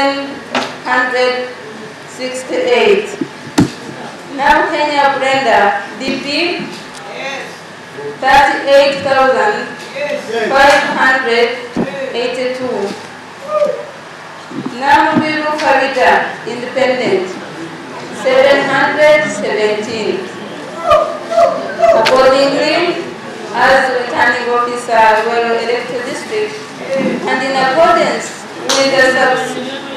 768. Nabukenya Brenda, DP, Yes. 38,582. Namubiru Farida, Independent, 717. Accordingly, as returning officer, well elected district, and in accordance with the subs-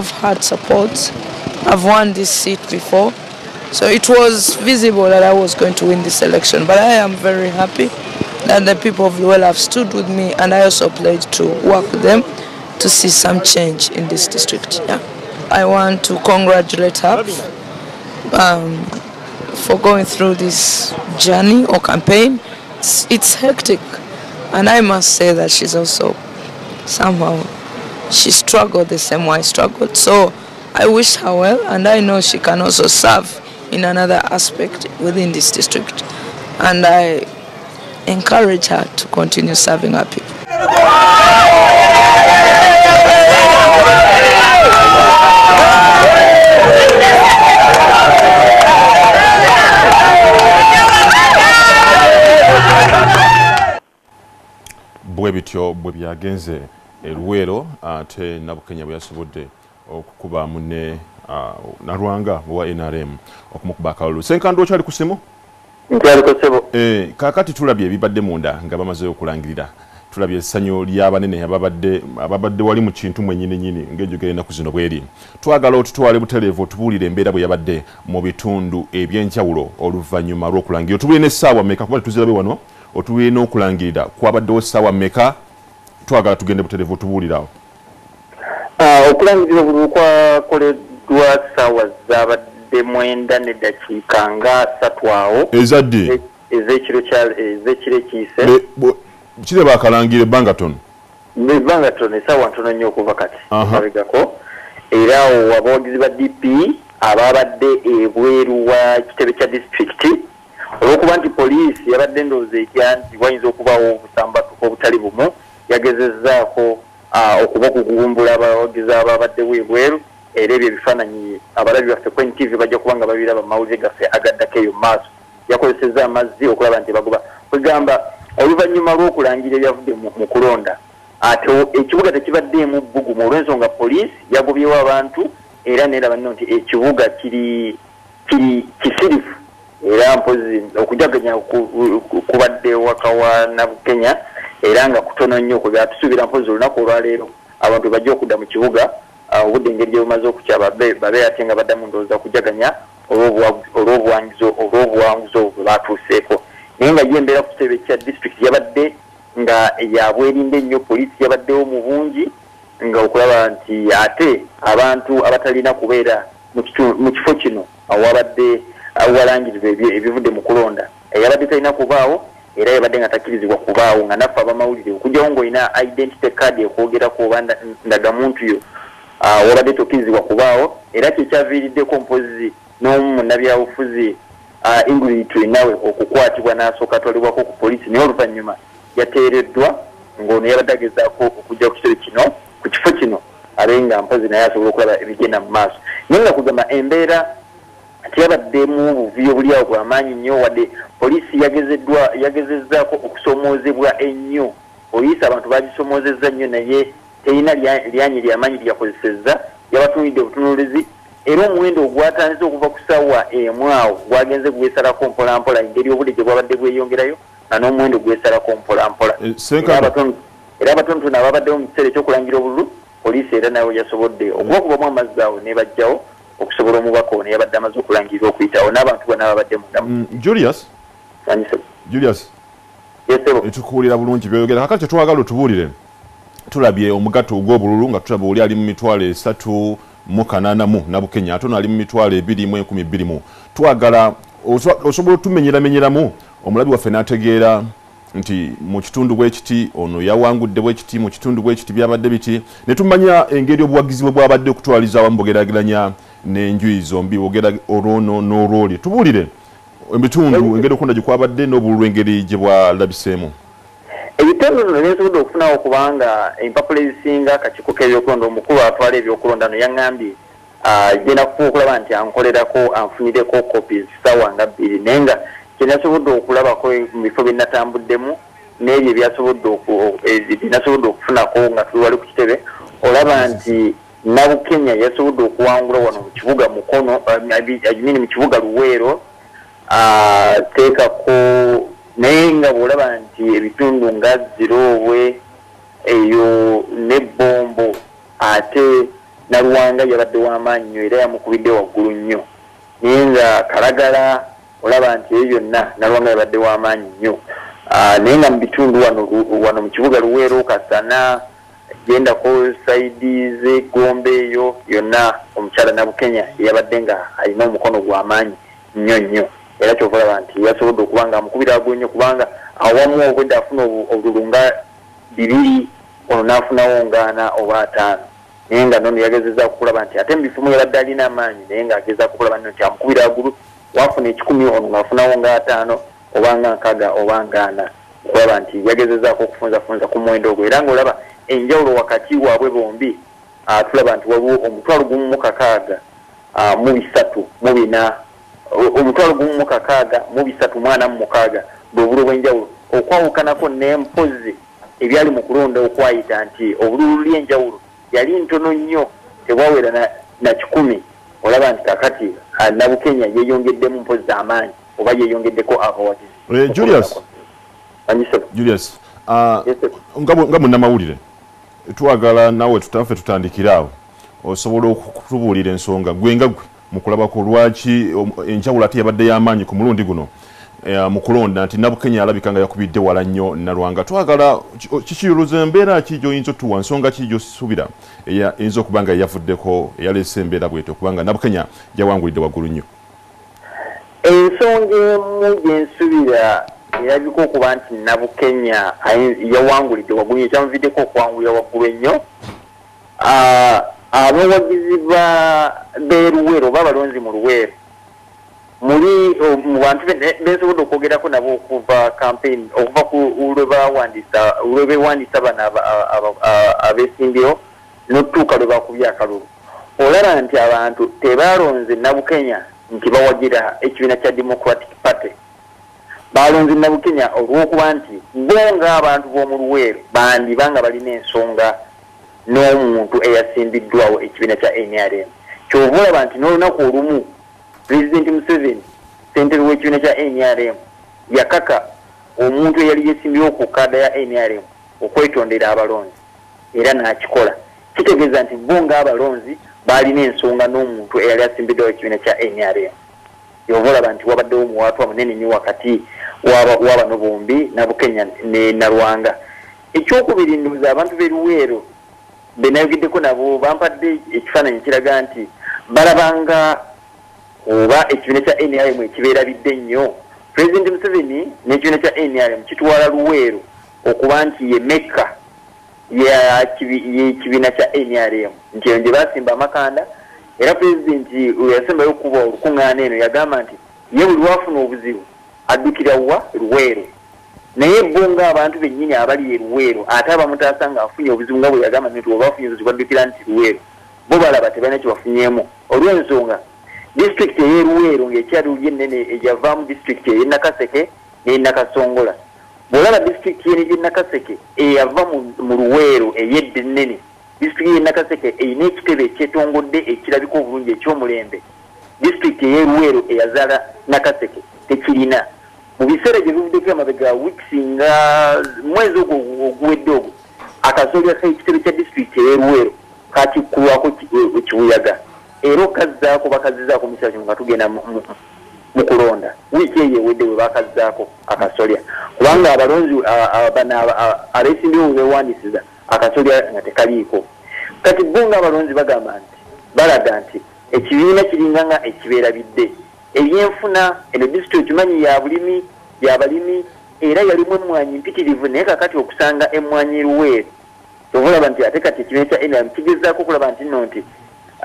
have had support. I've won this seat before. So it was visible that I was going to win this election. But I am very happy that the people of Luweero have stood with me and I also pledge to work with them to see some change in this district. Yeah. I want to congratulate her um, for going through this journey or campaign. It's, it's hectic. And I must say that she's also somehow she struggled the same way I struggled. So I wish her well, and I know she can also serve in another aspect within this district. And I encourage her to continue serving our people. bwe bityo eluweero ate nabukenya bwe yasobodde okukuba munne nalwanga owa nrm okumukuba akalulu. Senkando okyali ku simu kakati tulabye ebibadde munda nga bamaze okulangirira. Tulabye essanyu ly'abanene ababadde wali mu kintu mwennyini nyini ng'enjogera ennaku zino bweri twagala otutwale butereevu otubuulire embeera bwe yabadde mu bitundu eby'enjawulo oluvannyuma lw'okulangirira. Otubuye n'essaawa mmeka? Kuba tuzirabe wano? Otubuye n'okulangirira. Kwabaddewo ssaawa mmeka twagala tugende butereevu otubuulirawo Ah, okulangirira buli kwakoleddwa ssaawa zaabadde mwenda n'eddakiika nga ssatu awo. Ezadde? Ez'ekiro ez'ekiro ekiise kireba akalangire ebbanga tono ebbanga tono essaawa ntono nnyo okuva kati Aha. mabegako era awo abawagizi ba dp ababadde ebweru wa kitebe kya disitulikiti olwokuba nti poliisi yabadde ndowooza etya nti wayinza okubaawo obusambatuko obutali bumu yagezezzaako ah, okuba okugumbula abawagizi ababaddewo ebweru era ebyo ebifaananyi abalabi baffe kwen tv bajja kuba nga babiraba mu mawulire gaffe agaddako eyo maaso yakozesezza amazzi okulaba nti bagoba kwegamba oluvannyuma lw'okulangira ebyavudde mu kulonda ate ekibuga tekibaddeemu bbugumu olw'ensonga poliisi yagobyewo abantu era neeraba nno nti ekibuga kiri kiri kisirifu era mpozi okujaganya ku- ku- kubadde waka wa nabukenya era nga kutono nnyo kuba tusuubira mpozi olunaku olwaleero. Abantu bajja okudda mu kibuga obudde engeri gye bumaze okukya babe ate nga baddamu ndowooza kujaganya olw'obuwanguzi obwo bwe batuuseeko. Naye nga ye embeera ku kitebe kya disitulikiti yabadde nga yabwerinde ennyo poliisi yabaddewo mu bungi nga okulaba nti ate abantu abatalina kubeera mu kifo kino awabadde awalangirizwa ebyo- ebivudde mu kulonda. Yabadde talina kubaawo era yabadde nga takkirizibwa kubaawo nga naffe abamawulire okugyawo ng'olina identity card ekwogerako oba nda- ndagamuntu yo wabadde tokkirizibwa kubaawo era kyekyaviiriddeko mpozi n'omu munnabyabufuzi ah, ingrid twinawe okukwatibwa n'asooka atwalibwako ku poliisi naye oluvannyuma yateereddwa ng'ono yabadde agezaako okujja ku kitebe kino ku kifo kino abe nga mpozi naye asobola okulaba ebigenda mu maaso. Naye nga kugamba embeera tiyabaddemu buvuyo buli awo bwamaanyi nnyo wadde poliisi yagezezzaako okusomoozebwa ennyo. Poliisi abantu bagisomoozezza nnyo naye terina lya- lyanyi lyamaanyi lyakozesezza yabatunulidde obutunuulizi. Era omuwendo ogwatandise okuva ku ssaawa emu awo gwagenze gwesalako mpolampola engeri obudde gye bwabadde bweyongerayo nga n'omuwendo gwesalako mpolampola. Eh. Era abatono- era abatonotono ababaddewo mu kiseera ekyokulangira obululu poliisi era nayo yasobodde. Okubakubamu amazzi awo nebajjawo okusobola omubaka ono yabadde amaze okulangirira okuyitawo n'abantu bonna babadde mundamu Mm, julius? Julius? Etukuwulira bulungi byoyogera. Kakati kyetwagala otubuulire. Tulabye omugatte ogw'obululu nga tulaba oli ali mu mitwalo esatu mu kanaanamu nabukenya. Ate ono ali mu mitwalo ebiri mu enkumi bbiri mu. Twagala oso- osobola otumenyeramenyeramu omulabi waffe n'ategeera nti mu kitundu bwekiti ono yawangudde bwekiti mu kitundu bwekiti byabadde biti. Ne tumanya engeri obuwagizi bwe bwabadde okutwaliza awamu bwogerageranya n'enjuyi zombi bwogera olwono n'olwoli tubuulire. Ebitundu. engeri okunda gye kwabadde n'obululu engeri gye bwalabiseemu ebitendo bino byensobodde okufunawo kubanga empapula ezisinga akakiiko k'ebyokulonda omukulu atwala ebyokulonda no yaŋŋambye genda kufuba okulaba nti ankolerako anfunireko copies ssaawa nga bbiri. Naye nga kyenasobodde okulabako mu bifo bye natambuddemu n'ebyo ebyasobodde oku- eh, bye nasobodde okufunako nga tuli wali ku kitebe olaba nti nabukenya yasobodde okuwangula wano mu kibuga mukono amini mu kibuga luweero. Teekako naye nga bw'olaba nti ebitundu nga ziroobwe eyo n'ebbombo ate naluwanga yabadde w'amaanyi nnyo era yamukubidde waggulu nnyo. Naye nga kalagala olaba nti eyo yonna naluwanga yabadde w'amaanyi nnyo Ah, naye nga mu bitundu wano mu kibuga luweero kasana gendako saidi zegombe eyo yonna omukyala nabukenya yabadde nga alina omukono gw'amaanyi nnyo nnyo. Era kyova olaba nti yasobodde okuba nga amukubira agwo nnyo kubanga awamu obwedde afuna obu- obululu nga bibiri ono n'afunawo ngaana oba ataano. Naye nga nono yagezeza okulaba nti ate mu bifumu yabadde alina amaanyi naye ng'agezaako okulaba nno nti amukubira agulu wafuna ekikumi ono ng'afunawo nga ataano oba nga nkaaga oba ngaana. Okulaba nti yagezezaako okufunzafunza ku muwendo ogwo era ng'olaba enjawulo wakati waabwe bombi ah, tulaba nti waliwo omutwalo gumu mu kakaaga ah, mu bisatu mu bina. Omutwalo gumu mu kakaaga mu bisatu mwana mu mukaaga bwe bulo bw'enjawulo. Okwawukanako n'empozi ebyali mu kulonda okwayita nti obululu lyenjawulo yali ntono nnyo tebwawera na, na kikumi. Olaba nti kakati ah, nabukenya yeyongeddemu mpozi amaanyi oba yeyongeddeko abawagizi Eh, Julius. julius. Ah, nga munnamawulire twagala nawe tutaffe tutandikire awo. Osobola okutubuulira ensonga. Gwe nga gwe mu kulabako lwaki enjawulo ate yabadde y'amaanyi ku mulundi guno eh, mu kulonda nti nabukenya alabika nga yakubidde wala nnyo nalwanga twagala ki- kikiyuluza embeera ki gy'oyinza otuwa? Nsonga ki gy'osuubira eyinza okuba nga yavuddeko eyaleese embeera bwetyo kubanga nabukenya yawangulidde waggulu nnyo. Ensonga emu gyensuubira erabika okuba nti nabukenya yawangulidde waggulu nnyo kyamuviddeko okuwangulira waggulu ennyo. Ah, abawagizi ba beruweero oba abalonzi mu luweero muli mu bantu be- bensobodde okwogerako nabo okuva campaign okuva ku lwe bawandiisa lwe bewandiisa bano abeesimbyewo n'otutuuka lwe bakubya akalulu. Olaba nti abantu tebalonze nabukenya nti bawagira ekibiina kya democratic party balonze nabukenya olw'okuba nti bo ng'abantu b'omu luweero bandiba nga balina ensonga n'omuntu eyasimbiddwawo ekibiina kya nrm kyova olaba nti n'olunaku olumu pulezidenti museveni sentebe w'ekibiina kya nrm yakaka omuntu eyali yeesimbyewo ku kaada ya nrm okwetondera abalonzi era n'akikola. Kitegeeza nti bo ng'abalonzi baalina ensonga n'omuntu eyali asimbiddwawo ekibiina kya nrm yova olaba nti wabaddewo muwaatwa munene nnyo wakati w'abano bombi nabukenya ne nalwanga ekyokubiri nduuza abantu b'eruweero benayogeddeko nabo bampadde ekifaananyi kiraga nti balabanga oba ekibiina kya nrm ekibeerabidde nnyo. Pulezidenti museveni n'ekibiina kya nrm kitwala luweero okuba nti ye mekka y'ekibiina kya nrm nti eyo gye basimba amakanda era pulezidenti yasembayo okuba olukuŋŋaana eno yagamba nti ye buli wafuna obuzibu addukira wa luweero nga naye bo ng'abantu bennyini abali eruweero ate abamutaasa ng'afunye obuzibu nga bwe yagamba nti oba afunye obuzibu baddukira nti luweero bo balaba tebalina kyebafunyeemu olw'ensonga disitulikiti ey'eruweero ng'ekyaluli ennene eyavaamu disitulikiti ey'enakaseke n'enakasongola bw'olaba disitulikiti yene gy'enakaseke eyava mu- luweero ey'edda ennene disitulikiti y'enakaseke eyina ekitebe ekyetongodde ekirabika obulungi ekyomulembe. Disitulikiti ey'eruweero eyazaala nakaseke tekirina mu biseera gye bivuddeko amabega wiikisi nga mwezi ogwo oguwedde ogwo akasolya ekitebe kya disitulikiti ey'eruweero kakikkulwako ki- e- kibuyaga. Era okazzaako bakazzizaako mukiseera kino nga tugenda mu- kulonda. Wiiki eyo ewedde bwe bakazzaako akasolya. Kubanga abalonzi abeesimbyewo bwe beewandiisiza akasolya nga tekaliiko. Kati bo ng'abalonzi bagamba nti balaga nti ekibiina kiringa nga ekibeerabidde ebyenfuna eno disitulikiti okimanyi ya bulimi yabalimi era yalimu emmwanyi mpitirivu naye kakati okusanga emmwanyi eruweero obalaba nti ate kati ekibiina kya nrm kigezaako okulaba nti nno nti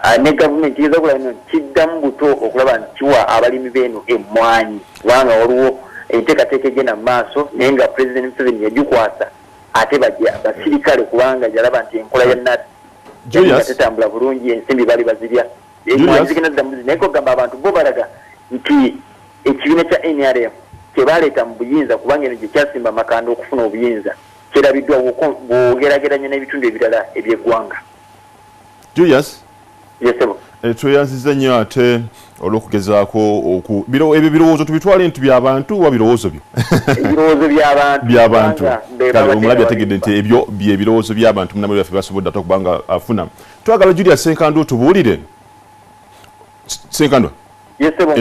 ah, ne gavumenti kigeza okulaba nno nti kiddamu buto okulaba nti kiwa abalimi beeno emmwanyi kubanga waliwo enteekateeka egenda mu maaso naye nga pulezidenti museveni yagikwasa ate bajja basirikale kubanga yalaba nti enkola ya nat Julius? tetambula bulungi ensimbi bali bazirya Julius? emmwanyi zigenda zidda muzi naye kogamba abantu bo balaga nti ekibiina kya nrm kyebaleeta mu buyinza kubanga eno gye kyasimba amakanda okufuna obuyinza kirabiddwa bw'oko- bw'ogerageranya n'ebitundu ebirala ebyeggwanga. Julius? Yesebo eh, tweyanziza nnyo ate olw'okugezaako oku ebyo birowoozo tubitwale nti byabantu wa birowoozo byo? Ebirowoozo by'abantu omulabi ategedde nti ebyo bye birowoozo by'abantu munamuli baffe basobodde ate okubanga afuna. Twagala julius senkandwa otubuulire senkandwa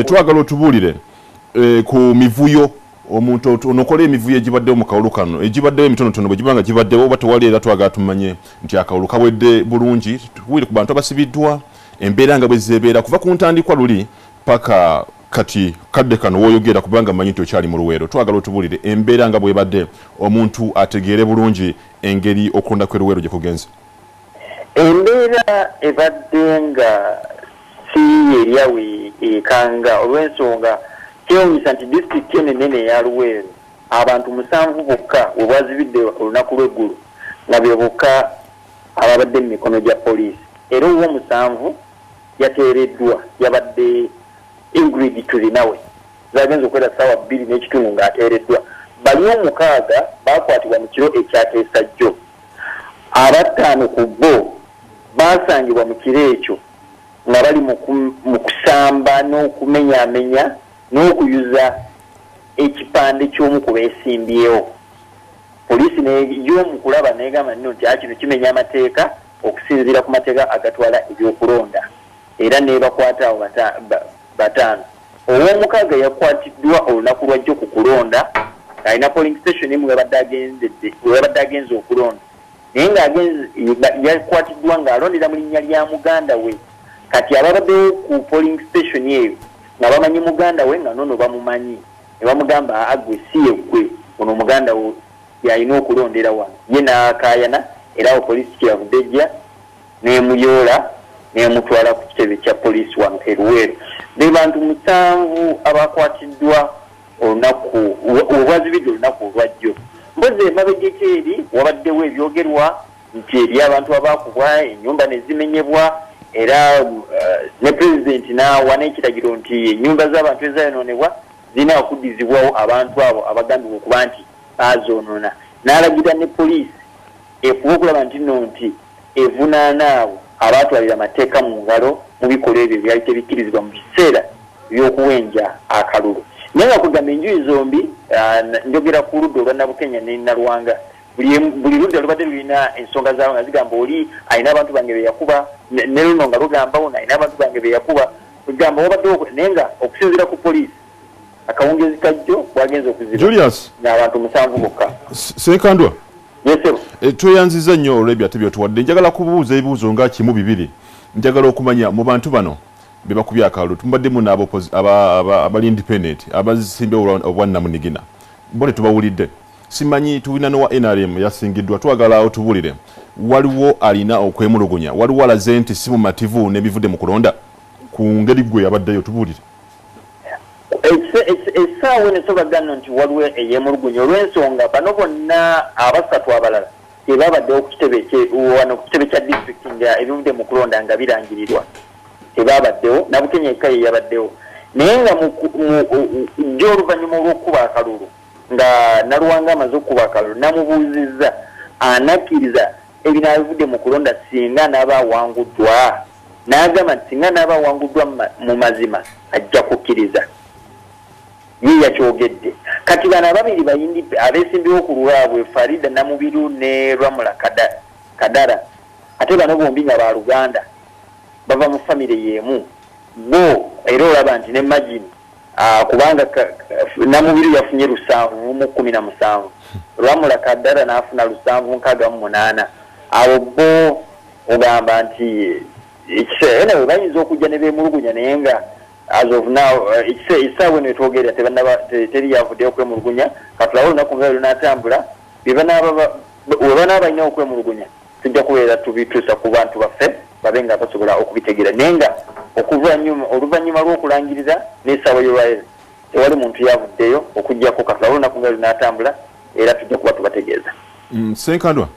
twagala otubuulire eh, ku mivuyo. Omuntu onokola emivuyo egibaddewo mu kawulu kano egibaddewo emitonotono bwe giba nga gibaddewo oba tewali era twagala tumanye nti akawulu kawedde bulungi. Tubuulire ku bantu abasibiddwa embeera nga bwe zebeera kuva ku ntandikwa luli paka kati kadde kano woyogera kubanga mmanyi nti okyali mu luweero. Twagala otubuulire embeera nga bwebadde omuntu ategeere bulungi engeri okulonda kweruweero gye kugenze. Embeera ebadde nga si eryawe ekanga olw'ensonga kyewunyisa nti disitulikiti eno enene eya luweero abantu musanvu bokka we bwazibidde olunaku lw'eggulu nga be bokka ababadde mu mikono gya poliisi. Era ow'omusanvu yateereddwa yabadde ingrid tulinawe zagenza okwera ssaawa bbiri n'ekitundu ng'ateereddwa. Bali omukaaga baakwatibwa mu kiro ekyateesa jjo abattaano ku bo baasangibwa mu kiro ekyo nga bali mu ku- mu kusamba n'okumenyaamenya n'okuyuza ekipande ky'omu ku beesimbyewo. Poliisi y'omu kulaba negamba nno nti kino kimenya amateeka okusinziira ku mateeka agatwala ebyokulonda. Era nebakwata ba- bataano. Ow'omukaaga yakwatiddwa olunaku lwajjo ku kulonda alina polling station emu webadde agenze okulonda. Naye ngaagenze yakwatiddwa ng'alondera mu linnya lya muganda we kati ababaddewo ku polling station eyo nga bamanyi muganda we nga nono bamumanyi. Ne bamugamba agwe si yeggwe ono omuganda wo yalina okulondera wano. Ye n'akaayana era awo poliisi kyeyavudde ejja n'emuyoola n'emutwala ku kitebe kya poliisi wano eruweero. Be bantu musanvu abakwatiddwa olunaku obwazibidde olunaku olwajjo mpozi emabegeko eri wabaddewo ebyogerwa nti eri abantu abakubwa ennyumba nezimenyebwa era uh, ne pulezidenti n'awa n'ekiragiro nti ennyumba z'abantu ezayonoonebwa zirina okuddizibwawo abantu abo abagambibwa okuba nti bazoonoona n'alagira ne poliisi efuba okulaba nti nno nti evunaana abo abaatwalira amateeka mu ngalo mu bikolwa ebyo byali tebikkirizibwa mu biseera by'okuwenja akalulu. Naye nga kugamba enjuyi zombi n- njogera ku ludda olwa nabukenya ne nalwanga buli ludda lubadde lulina ensonga zaabo nga zigamba oli alina abantu bange be yakuba ne luno nga lugamba ono alina abantu bange be yakuba. Kugamba wabaddewo naye nga okusinziira ku poliisi akawungezi kajjo bwagenza okuziba. Julius? N'abantu musanvu bokka. S- senkandwa yesebo E, tweyanziza nnyo olw'ebyate byotuwadde. Njagala kubuuza ebibuuzo nga kimu bibiri. Njagala okumanya mu bantu bano be bakubye akalulu tumubaddemu n'abali aba, aba, aba independent abazisimbe obwannamunigina bo ne tubawulidde simanyi tulina nowa nrm yasingiddwa twagala otubuulire waliwo alina okwemulugunya waliwo alaze nti si mumativu n'ebivudde mu kulonda ku ngeri gwe yabaddeyo tubuulire essaawa eno sobagano nti waliwo eyemulugunya olw'ensonga bano bonna abasatu abalala tebabaddewo ku kitebe wano ku kitebe kya disitulikiti nga ebivudde mu kulonda nga birangirirwa tebabaddewo nabukenya eka ye yabaddewo naye nga jjo oluvannyuma olw'okukuba akalulu nga naluwanga amaze okukuba akalulu namubuuzizza anakkiriza ebino abivudde mu kulonda singa naaba awanguddwa. N'agamba nti singa naaba awanguddwa mu ma- mu mazima ajja kukkiriza. Ye yakyogedde. Kati bano ababiri bayindi abeesimbyewo ku lwabwe farida namubiru ne rwamula Kada- kadara ate bano bombi nga baluganda bava mu famire y'emu. Bo era olaba nti ne magini kubanga ka- ka- namubiru yafunye lusanvu mu kumi na musanvu. Lwamula kadara n'afuna lusanvu nkaaga mu munaana. Abo bo ogamba nti ekiseera we bayinza okujja ne beemulugunya naye nga as of now eh, essaawa eno etwogerera teri yavuddeyo okwemulugunya. Katulawo olunaku nga ba- we banaaba balina okwemulugunya tujja kubeera tubituusa ku bantu baffe babe nga basobola okubitegeera. Naye nga okuvanyuma oluvannyuma lw'okulangiriza n'essaawa y'olwairo tewali muntu yavuddeyo okugjako katulawo olunaku nga lunaatambula era tujja kuba tubategeeza. Mm, senkandwa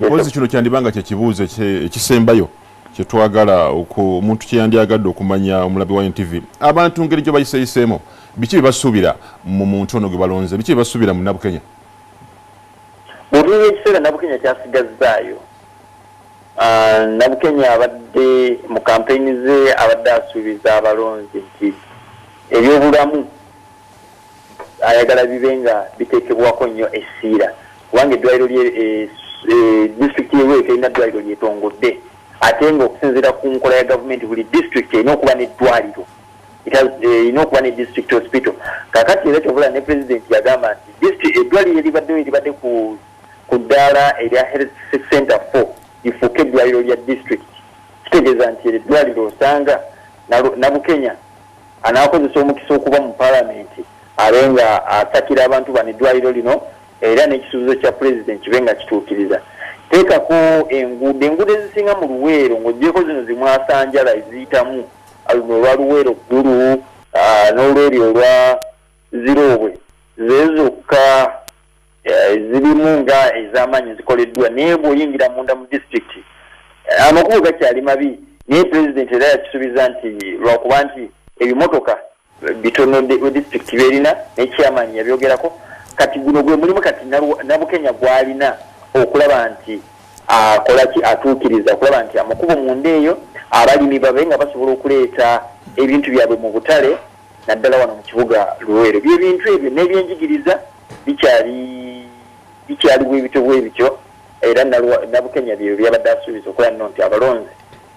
mpozi kino kyandibanga kyekibuuzo ekisembayo kyetwagala omuntu kyeyandyagadde okumanya omulabi wa ntv abantu ngeri gye bayiseeyiseemu biki bye basuubira mu muntu ono gwe balonze? Biki bye basuubira mu nabukenya? Bw'otunuulira ekiseera nabukenya kyasigazzaayo nabukenya abadde mu kampeyini ze abadde asuubiza abalonzi nti ebyobulamu ayagala bibe nga biteekebwako nnyo essiira. Kubanga eddwaliro eh, eh, disitulikiti yerweka erina ddwaliro lyetongodde ate nga okusinziira ku nkola ya gavumenti buli disitulikiti erina okuba n'eddwaliro. Eh, erina okuba ne district hospital. Kakati era kyobula ne pulezidenti yagamba nti eddwaliro eribaddewo eribadde ku ddaala erya health center 4 lifuuke eddwaliro lya district. Kitegeeza nti eryo eddwaliro osanga nabukenya anaakozesa omukisa okuba mu paalamenti abe nga asakira abantu bano eddwaliro lino era n'ekisuubizo kya pulezidenti kibe nga kituukiriza. Teekako enguudo enguudo ezisinga mu luweero ng'ogyeko zino zimwasanjala eziyitamu luno olwa luweero ggulu n'olweri olwa ziroobwe ze zokka zirimu nga ez'amaanyi ezikoleddwa naye bw'oyingira munda mu disitulikiti eh, amakubo gakyali mabi naye pulezidenti era yakisuubiza nti lwakuba nti ebimotoka eh, bitono disitulikiti byerina n'ekyamaanyi yabyogerako. Kati guno gwe mulimu kati nabukenya gwalina okulaba nti akola ki atuukiriza okulaba nti amakubo munda eyo abalimi babe nga basobola okuleeta ebintu byabwe mu butale naddala wano mu kibuga luweero. Byebintu ebyo n'ebyenjigiriza bikyali bikyali bwebityo bwebityo era nabukenya byo byabadde asuubiza okola nno nti abalonzi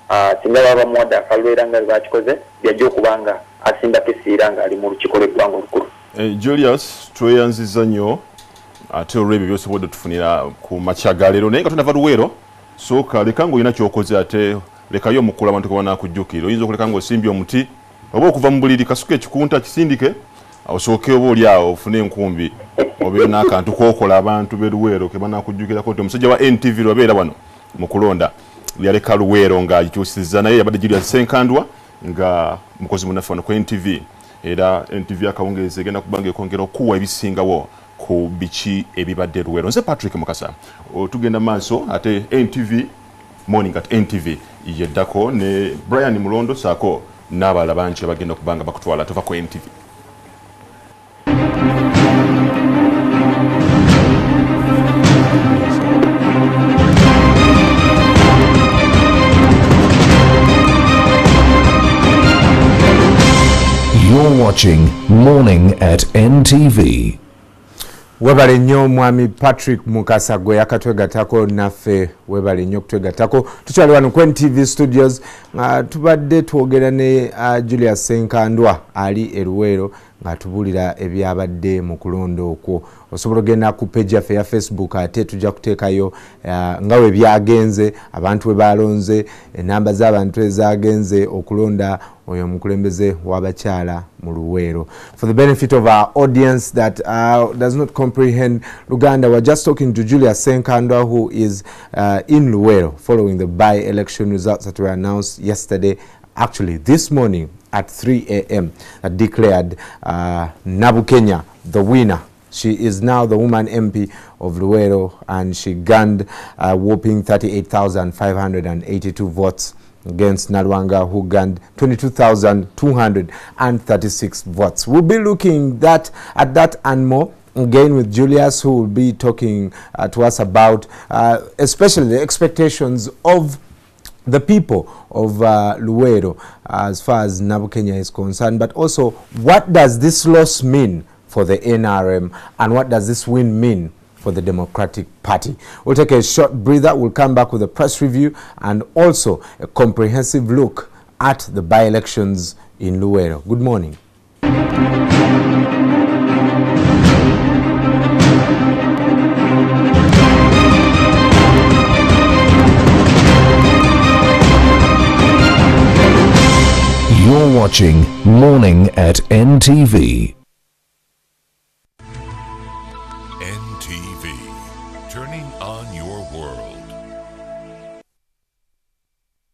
ah, singa baba bamuwadde akalwera nga bwakikoze byajja okuba nga asimbako essiira ng'ali mu lukiiko lw'eggwanga olukulu. Eh, julius tweyanziza nnyo ate olwebyo byosobodde tufunira ku makya ga leero naye nga tonava luweero sooka leka ngaolina kyokoze ate lekayo omukulu abantu kuba nakujjukira oyinza okuleka ngaosimbye omuti oba okuva mu buliri kasuka ekikunta kisindike osooke oba oli awo ofune enkumbi obeere n'akantu kokola abantu beluweero ke banakujjukirako nti omusajja wa ntv lwabeera wano mu kulonda yaleka luweero ng'agikyusizza naye yabadde julius senkandwa nga mukozi munaffe wano ku ntv era ntv akawungeezi egenda kuba nga ekwongera okuwa ebisingawo ku biki ebibadde luweero. Nze patrick mukasa. O, tugenda maaso ate ntv morning at ntv yeddako ne brian mulondo saako n'abalala bangi abagenda okuba nga bakutwala tova ku ntv watching Morning at NTV. webale nnyo omwami patrick mukasa gwe yakatwegatako naffe webale nnyo okutwegatako tukyali wano ku ntv studios nga tubadde twogera ne uh, julius senkandwa ali eruweero ng'atubuulira ebyabadde mu kulonda okwo osobola ogenda ku page yaffe ya facebook ate tujja kuteekayo uh, nga we byagenze abantu we balonze enamba z'abantu ezagenze okulonda oyo mukulembeze w'abakyala mu luweero for the benefit of our audience that uh, does not comprehend luganda we're just talking to julia senkandwa who is uh, in luweero following the by-election results that were announced yesterday actually this morning at 3 a.m. that declared uh, Nabukenya the winner. She is now the woman MP of Luero and she gained a whopping 38,582 votes against Nalwanga who gained 22,236 votes. We'll be looking that at that and more again with Julius who will be talking uh, to us about uh, especially the expectations of the people of uh, Luweero as far as Nabukenya is concerned, but also what does this loss mean for the NRM and what does this win mean for the Democratic Party. We'll take a short breather, we'll come back with a press review and also a comprehensive look at the by-elections in Luweero. Good morning. You're watching Morning at NTV.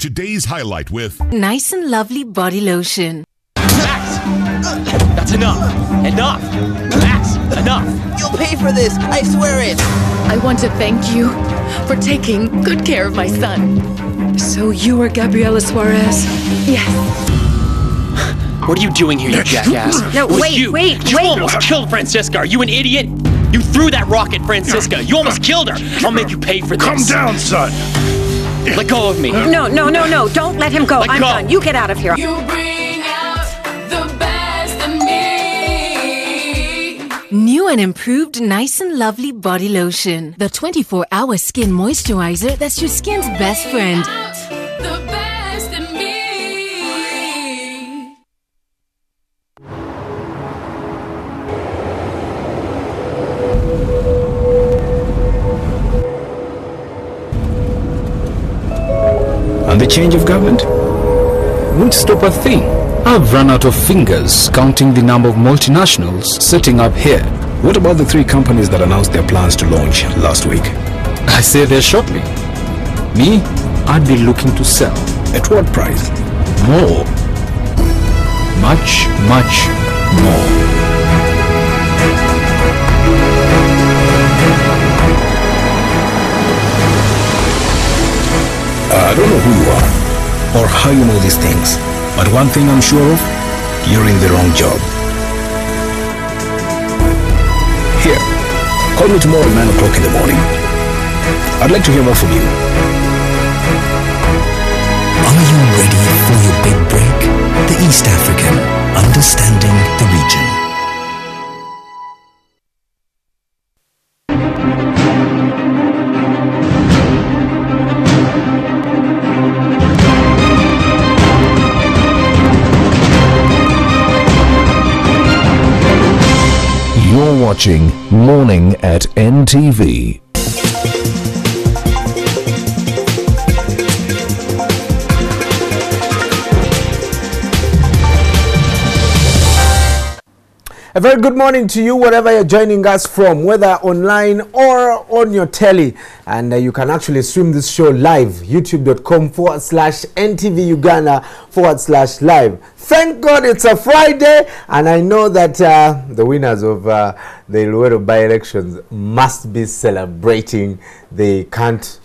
Today's highlight with Nice and lovely body lotion. Max! That's enough! Enough! Max! Enough! You'll pay for this, I swear it! I want to thank you for taking good care of my son. So you are Gabriela Suarez? Yes. What are you doing here, you jackass? No, What wait, you, wait, You wait. almost killed Francisca. Are you an idiot? You threw that rock at Francisca. You almost killed her. I'll make you pay for this. Calm down, son. Let go of me. No, no, no, no. Don't let him go. Let I'm go. done. You get out of here. You bring out the best in me. New and improved Nice and Lovely Body Lotion. The 24 hour skin moisturizer that's your skin's best friend. Change of government won't stop a thing. I've run out of fingers counting the number of multinationals setting up here. What about the three companies that announced their plans to launch last week? I say they're shopping. Me, I'd be looking to sell. At what price? More. Much, much more. I don't know who you are or how you know these things, but one thing I'm sure of, you're in the wrong job. Here, call me tomorrow at 9 o'clock in the morning. I'd like to hear more from you. Are you ready for your big break? The East African, understanding the region. Watching Morning at NTV. A very good morning to you, wherever you're joining us from, whether online or on your telly. And uh, you can actually stream this show live, youtube.com forward slash NTV Uganda forward slash live. Thank God it's a Friday, and I know that uh, the winners of uh, the Luweero by elections must be celebrating. They can't,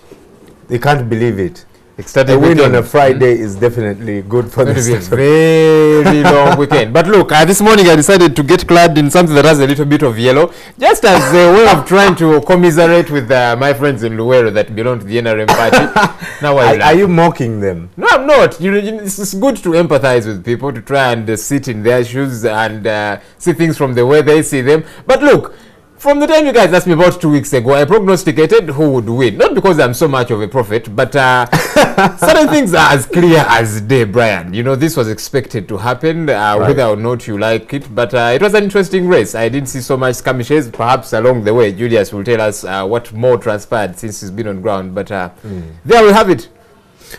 they can't believe it. A win on a Friday mm. is definitely good for this the a very long weekend. But look, uh, this morning I decided to get clad in something that has a little bit of yellow, just as a way of trying to commiserate with uh, my friends in Luero that belong to the NRM party. now Are, are you mocking them? No, I'm not. You, you, it's, it's good to empathize with people, to try and uh, sit in their shoes and uh, see things from the way they see them. But look, from the time you guys asked me about two weeks ago, I prognosticated who would win. Not because I'm so much of a prophet, but uh, certain things are as clear as day, Brian. You know, this was expected to happen, uh, Right. whether or not you like it. But uh, it was an interesting race. I didn't see so much skirmishes. Perhaps along the way, Julius will tell us uh, what more transpired since he's been on ground. But uh, there we have it.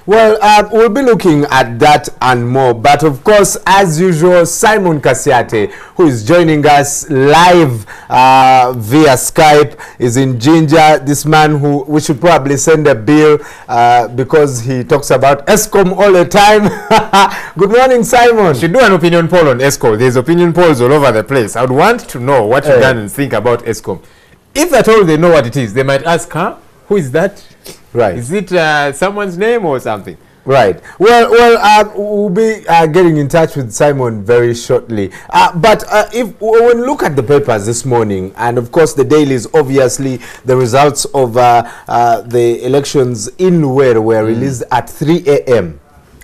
Well, uh, we'll be looking at that and more. But of course, as usual, Simon Kasyate, who is joining us live uh, via Skype, is in Jinja. This man who we should probably send a bill uh, because he talks about Eskom all the time. Good morning, Simon. Should do an opinion poll on Eskom. There's opinion polls all over the place. I would want to know what Hey. Ugandans think about Eskom. If at all they know what it is, they might ask, huh? Who is that? Right. Is it uh, someone's name or something? Right. Well, well, uh, we'll be uh, getting in touch with Simon very shortly. Uh, but uh, if when we look at the papers this morning, and of course the dailies, obviously the results of uh, uh, the elections in Luwero were released at 3 a.m.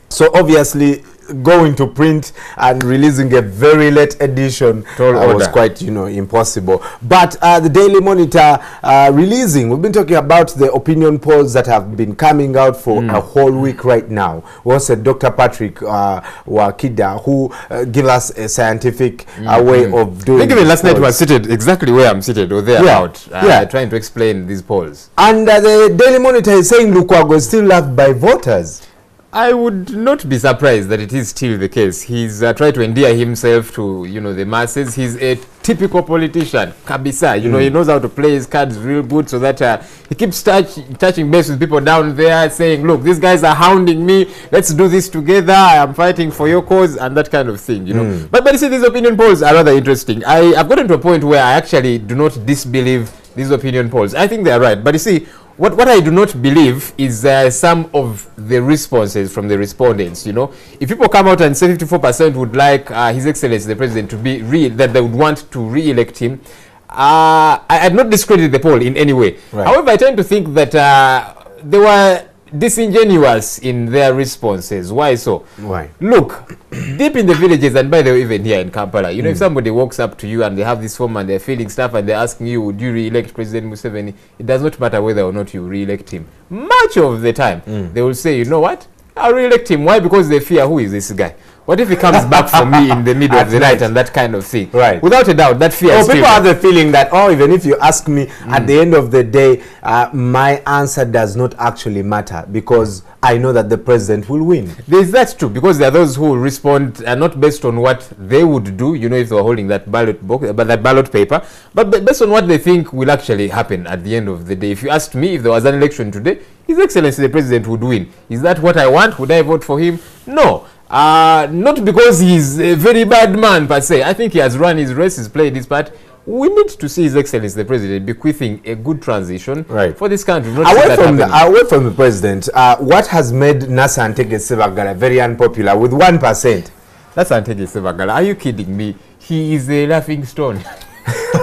So obviously going to print and releasing a very late edition Total uh, was quite you know impossible but uh, the daily monitor uh, releasing we've been talking about the opinion polls that have been coming out for mm. a whole week right now we also dr patrick uh, wakida who uh, give us a scientific mm. uh, way of doing think of it last night we were seated exactly where I'm seated or there yeah. out uh, yeah. trying to explain these polls. and uh, the daily monitor is saying lukwago is still loved by voters I would not be surprised that it is still the case. He's uh, tried to endear himself to, you know, the masses. He's a typical politician, kabisa. You mm. know, he knows how to play his cards real good so that uh, he keeps touch, touching base with people down there saying, look, these guys are hounding me. Let's do this together. I am fighting for your cause and that kind of thing, you know. Mm. But, but you see, these opinion polls are rather interesting. I, I've gotten to a point where I actually do not disbelieve these opinion polls. I think they are right. But you see, what, what I do not believe is uh, some of the responses from the respondents. You know, if people come out and say 54% would like uh, His Excellency the President to be re that they would want to re-elect him, uh, I had not discredited the poll in any way. Right. However, I tend to think that uh, they were disingenuous in their responses. Why so? Why? Look, deep in the villages, and by the way, even here in Kampala, you know, if somebody walks up to you and they have this form and they're feeling stuff and they're asking you, would you re-elect President Museveni? It does not matter whether or not you re-elect him. Much of the time, mm. they will say, you know what? I'll re-elect him. Why? Because they fear who is this guy. What if he comes back for me in the middle of the night. night and that kind of thing? Right. Without a doubt, that fear Oh, is people have the feeling that oh, even if you ask me at the end of the day, uh, my answer does not actually matter because I know that the president will win. There's that too, because there are those who respond uh, not based on what they would do, you know, if they were holding that ballot book, uh, but that ballot paper, but ba- based on what they think will actually happen at the end of the day. If you asked me if there was an election today, His Excellency the President would win. Is that what I want? Would I vote for him? No. Uh, not because he's a very bad man per se. I think he has run his race, he's played his part. We need to see His Excellency the President bequeathing a good transition Right. for this country. Not Away from, the, away from the president, uh, what has made Nasa Antege Sebagala very unpopular with 1%? That's Antege Sebagala. Are you kidding me? He is a laughing stone.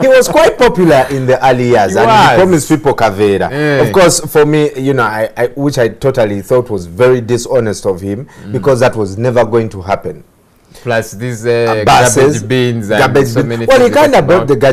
he was quite popular in the early years He and was. he promised people Kavera. Eh. Of course, for me, you know, I, I, which I totally thought was very dishonest of him Mm. because that was never going to happen. Plus these uh, buses, garbage bins garbage so bin- Well, he kind of brought the, ga-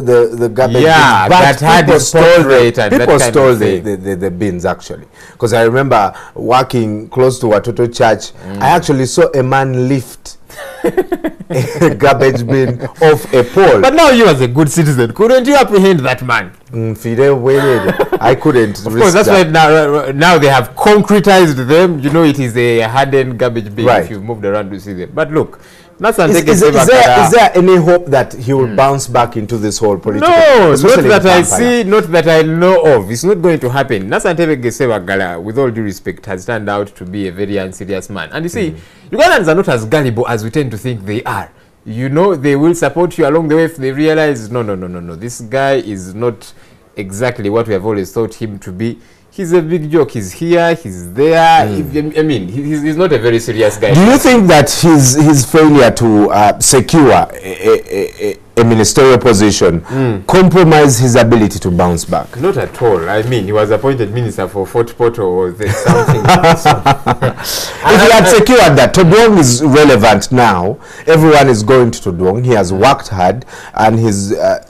the the garbage Yeah, bins, but people stole the, and people stole the, the, the, the bins actually. Because I remember working close to Watoto Church, Mm. I actually saw a man lift a garbage bin off a pole. But now you as a good citizen, couldn't you apprehend that man? Mm, I couldn't. Of course, that's that. why now, now they have concretized them. You know, it is a hardened garbage bin Right. if you've moved around to see them. But look, that's Is, is, is, there, is there any hope that he will mm. bounce back into this whole political? No, not that I see, not that I know of. It's not going to happen. Nasantebe Gesebagala, with all due respect, has turned out to be a very unserious man. And you see, mm. Ugandans are not as gullible as we tend to think they are. You know, they will support you along the way if they realize, no, no, no, no, no, this guy is not exactly what we have always thought him to be. He's a big joke. He's here, he's there. He- I mean, he's, he's not a very serious guy. Do you think that his his failure to uh, secure a, a, a, ministerial position compromised his ability to bounce back? Not at all. I mean, he was appointed minister for Fort Portal or something. If he had secured that, Todwong is relevant now. Everyone is going to Todwong. He has worked hard and he's, uh,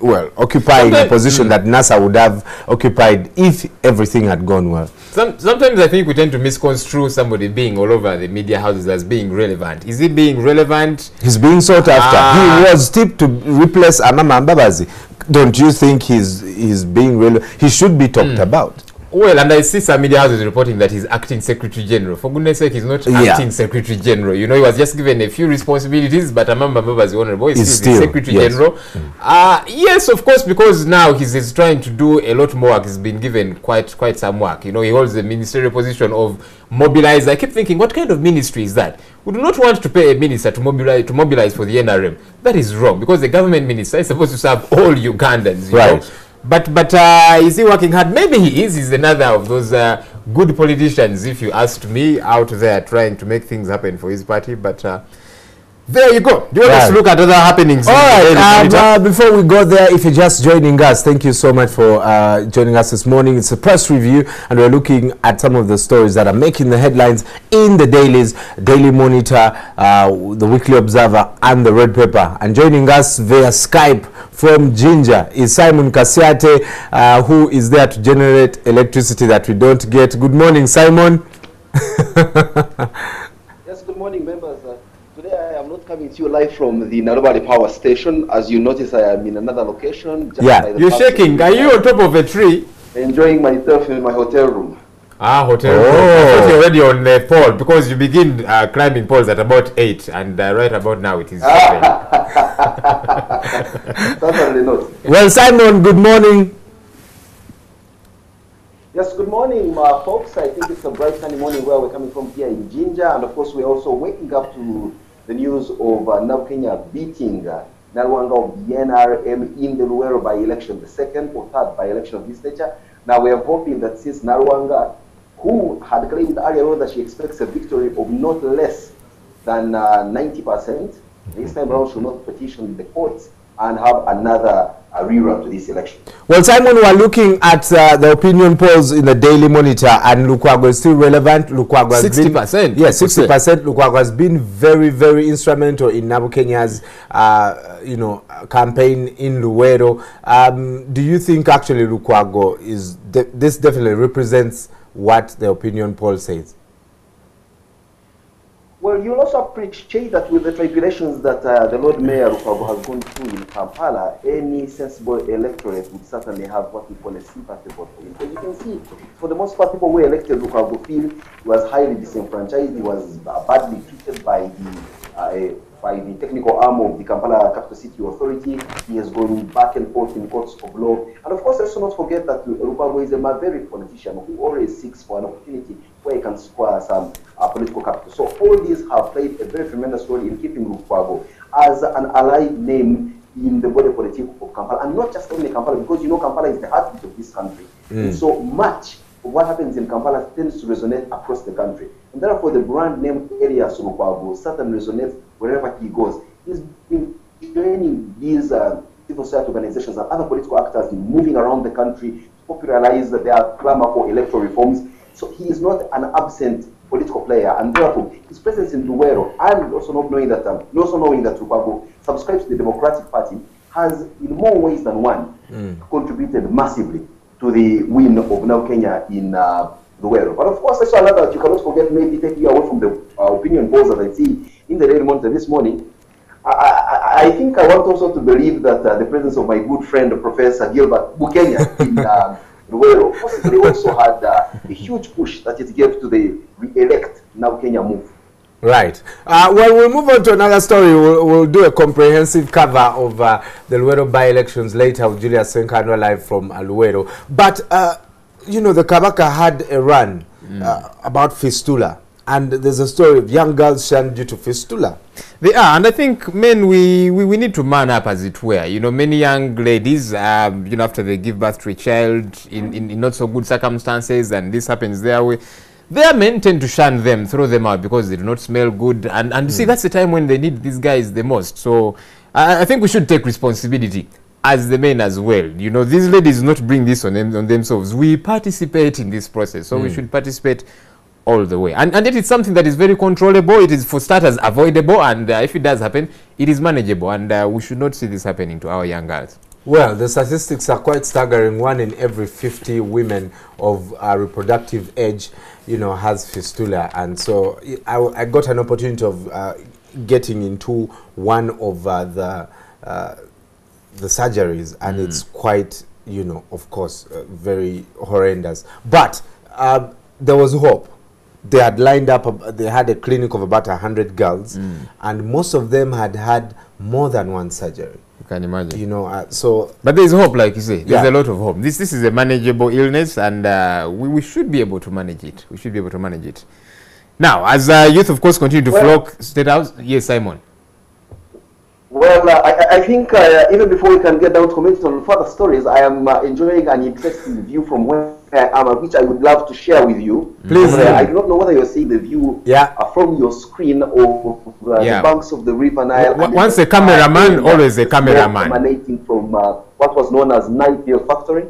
well, occupying sometimes, a position mm. that NASA would have occupied if everything had gone well. Some, sometimes I think we tend to misconstrue somebody being all over the media houses as being relevant. Is he being relevant? He's being sought after. Ah. He was tipped to replace Amama Mbabazi. Don't you think he's he's being real? He should be talked mm. about. Well, and I see some media houses reporting that he's acting secretary general. For goodness sake, he's not Yeah. acting secretary general. You know, he was just given a few responsibilities, but Amamba the Honorable is He's still, still, secretary yes. general. Mm. Uh, yes, of course, because now he's, he's trying to do a lot more work. He's been given quite quite some work. You know, he holds the ministerial position of mobilizer. I keep thinking, what kind of ministry is that? We do not want to pay a minister to mobilize to mobilize for the NRM. That is wrong because the government minister is supposed to serve all Ugandans. You Right. Know? But but uh, is he working hard? Maybe he is. He's another of those uh, good politicians, if you asked me, out there trying to make things happen for his party. But uh, there you go. Do you want us to look at other happenings? All in right. Daily Um, uh, before we go there, if you're just joining us, thank you so much for uh, joining us this morning. It's a press review, and we're looking at some of the stories that are making the headlines in the dailies, Daily Monitor, uh, the Weekly Observer, and the Red Paper. And joining us via Skype from Jinja is Simon Kasyate, uh, who is there to generate electricity that we don't get. Good morning, Simon. Yes, good morning, members. Uh, today I coming to you live from the Nalubaale Power Station. As you notice, I am in another location. just Yeah, by the you're shaking. Are you on top of a tree? Enjoying myself in my hotel room. Ah, hotel. Oh. room. I thought you're already on the pole because you begin uh, climbing poles at about eight, and uh, right about now it is seven. Certainly not. Well, Simon, good morning. Yes, good morning, uh, folks. I think it's a bright sunny morning where we're coming from here in Jinja, and of course, we're also waking up to the news of uh, Nabukenya beating uh, of the NRM in the Luweero by election, the second or third by election of this nature. Now, we are hoping that since Nalwanga, who had claimed earlier on that she expects a victory of not less than uh, 90%, this time around should not petition the courts and have another uh, rerun to this election. Well, Simon, we're looking at uh, the opinion polls in the Daily Monitor, and Lukwago is still relevant. Lukwago has 60%, been, yes, sixty percent. Lukwago has been very, very instrumental in Nabukenya's, uh, you know, campaign in Luwero. Um, do you think actually Lukwago is de this definitely represents what the opinion poll says? Well, you'll also appreciate that with the tribulations that uh, the Lord Mayor Lukwago has gone through in Kampala, any sensible electorate would certainly have what we call a sympathy vote for him. You can see, for the most part, people who elected Lukwago feel he was highly disenfranchised, he was uh, badly treated by the uh, by the technical arm of the Kampala Capital City Authority. He has gone back and forth in courts of law. And of course, let's not forget that Lukwago is a maverick politician who always seeks for an opportunity where he can square some uh, political capital. So all these have played a very tremendous role in keeping Lukwago as an allied name in the body politic of Kampala, and not just only Kampala, because you know Kampala is the heartbeat of this country. Mm. So much of what happens in Kampala tends to resonate across the country, therefore the brand name Elias Lukwago certainly resonates wherever he goes. He's been joining these uh, civil society organizations and other political actors in moving around the country to popularize their clamor for electoral reforms. So he is not an absent political player, and therefore his presence in Luwero, and also not knowing that, um, also knowing that Lukwago subscribes to the Democratic Party, has in more ways than one contributed massively to the win of Nabukenya in uh, Luwero. But of course, also another that you cannot forget, maybe taking away from the uh, opinion polls that I see in the Daily Monitor this morning. I, I, I think I want also to believe that uh, the presence of my good friend, Professor Gilbert Bukenya in uh, Luwero possibly also had uh, a huge push that it gave to the re-elect Nabukenya move. Right. Uh, well, we'll move on to another story. We'll, we'll do a comprehensive cover of uh, the Luweero by-elections later with Julius Senkandwa live from uh, Luweero. But, uh, you know, the Kabaka had a run uh, about fistula. And there's a story of young girls shunned due to fistula. They are, and I think men, we, we, we need to man up, as it were. You know, many young ladies, um, you know, after they give birth to a child in, in, in not so good circumstances, and this happens their way, their men tend to shun them, throw them out because they do not smell good. And, and you see, that's the time when they need these guys the most. So I, I think we should take responsibility as the men as well. You know, these ladies not bring this on, them, on themselves. We participate in this process, so we Mm. should participate all the way. And, and yet it's something that is very controllable. It is, for starters, avoidable. And uh, if it does happen, it is manageable. And uh, we should not see this happening to our young girls. Well, the statistics are quite staggering. One in every 50 women of uh, reproductive age, you know, has fistula. And so I, I got an opportunity of uh, getting into one of uh, the, uh, the surgeries, and it's quite you know, of course, uh, very horrendous. But um, there was hope. They had lined up, they had a clinic of about 100 girls, and most of them had had more than one surgery. You can imagine. You know, uh, so. But there's hope, like you say. There's Yeah. a lot of hope. This this is a manageable illness, and uh, we, we should be able to manage it. We should be able to manage it. Now, as uh, youth, of course, continue to Well- flock state house. Yes, Simon. Well, uh, I, I- think uh, even before we can get down to comment on further stories, I am uh, enjoying an interesting view from where I am, uh, which I would love to share with you. Please Uh. I do not know whether you're seeing the view Yeah. uh, from your screen or uh, Yeah. the banks of the River Nile. W- once the- a cameraman, uh, always a cameraman. Emanating from uh, what was known as Nightdale Factory.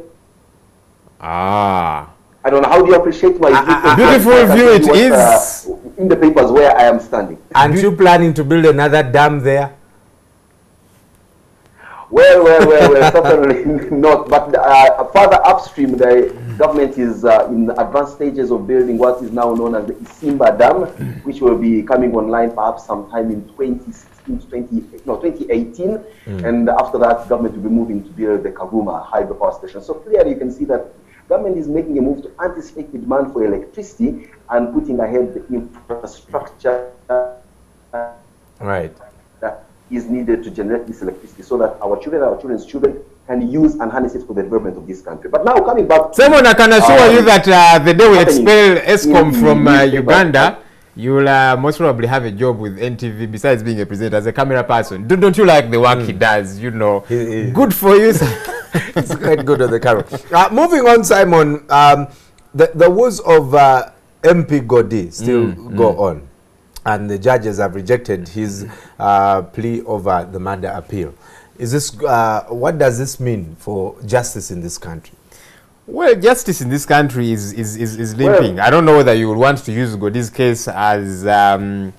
Ah. I don't know. How do you appreciate my view? from beautiful? View it what, is. uh, in the papers where I am standing. Aren't you planning to build another dam there? Well, well, well, well, certainly not. But uh, further upstream, the government is uh, in advanced stages of building what is now known as the Isimba Dam, which will be coming online perhaps sometime in 2016 20, no, 2018. Mm. And after that, government will be moving to build the Karuma hydropower station. So clearly, you can see that government is making a move to anticipate the demand for electricity and putting ahead the infrastructure Right. That is needed to generate this electricity so that our children, our children's children can use and harness it for the development of this country. But now coming back. Simon, I can assure um, you that uh, the day we expel in Eskom from uh. Uganda, you'll uh, most probably have a job with NTV besides being a presenter as a camera person. Don't, don't you like the work he does? You know, good for you. it's quite good on the camera. Uh, moving on, Simon, um, the, the woes of uh, MP Godi still Mm, go mm. on, and the judges have rejected his uh, plea over the murder appeal. Is this uh, what does this mean for justice in this country? Well, justice in this country is is, is, is Well- limping. I don't know whether you would want to use Godi's case as um,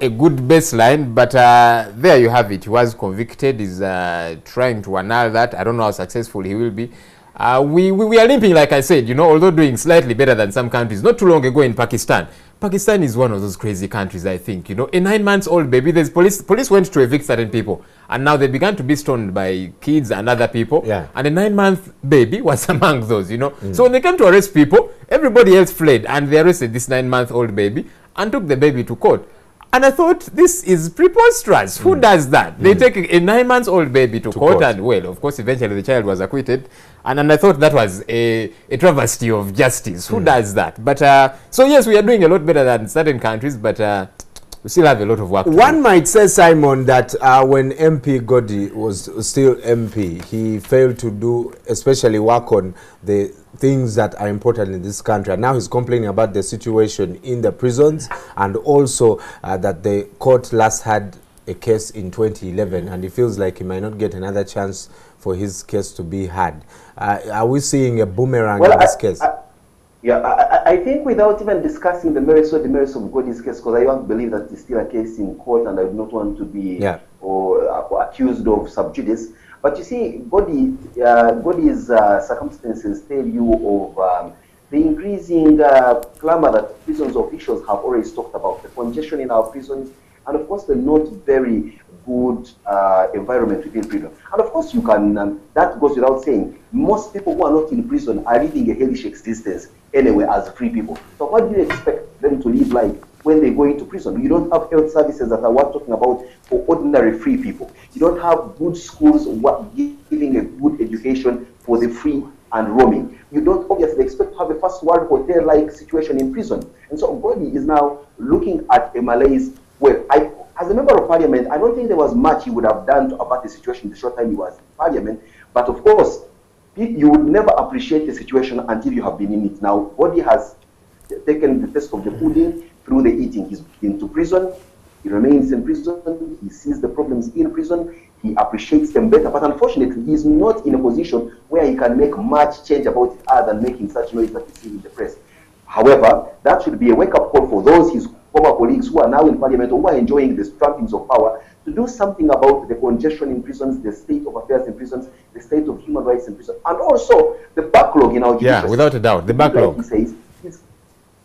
a good baseline, but uh, there you have it. He was convicted. He's uh, trying to annul that. I don't know how successful he will be. Uh, we, we, we are limping, like I said, you know, although doing slightly better than some countries. Not too long ago in Pakistan, Pakistan is one of those crazy countries, I think. You know, a nine months old baby, there's police, police went to evict certain people, and now they began to be stoned by kids and other people. Yeah. And a nine month baby was among those, you know. Mm. So when they came to arrest people, everybody else fled, and they arrested this nine month old baby and took the baby to court. And I thought this is preposterous. Who does that? They take a nine months old baby to, court, court. and well, of course, eventually the child was acquitted. And, and I thought that was a, a travesty of justice. Who Mm. does that? But uh, so yes, we are doing a lot better than certain countries, but uh, we still have a lot of work. to do. One might say, Simon, that uh, when MP Godi was still MP, he failed to do, especially work on the things that are important in this country. And now he's complaining about the situation in the prisons and also uh, that the court last had a case in 2011 and he feels like he might not get another chance for his case to be had. Uh, are we seeing a boomerang Well, in this I- case? Yeah, I, I- I think without even discussing the merits or demerits of Godi's case, because I don't believe that it's still a case in court and I do not want to be Yeah. or, uh, or accused of subjudice. But you see, Godi, uh, Godi's uh, circumstances tell you of um, the increasing uh, clamor that prisons officials have always talked about, the congestion in our prisons, and of course the not very good uh, environment within prison. And of course you can, um, that goes without saying, most people who are not in prison are living a hellish existence anyway as free people. So what do you expect them to live like when they go into prison? You don't have health services that are worth talking about for ordinary free people. You don't have good schools giving a good education for the free and roaming. You don't obviously expect to have a first world hotel-like situation in prison. And so Godi is now looking at a malaise where I, as a member of parliament, I don't think there was much he would have done to about the situation in the short time he was in parliament. But of course, you would never appreciate the situation until you have been in it. Now, Godi has taken the taste of the pudding through the eating. he's into prison. He remains in prison. He sees the problems in prison. He appreciates them better. But unfortunately, he's not in a position where he can make much change about it other than making such noise that you see in the press. However, that should be a wake-up call for those his former colleagues who are now in parliament or who are enjoying the trappings of power to do something about the congestion in prisons, the state of affairs in prisons, the state of human rights in prisons, and also the backlog in our Yeah, without a doubt, the Like backlog. he says,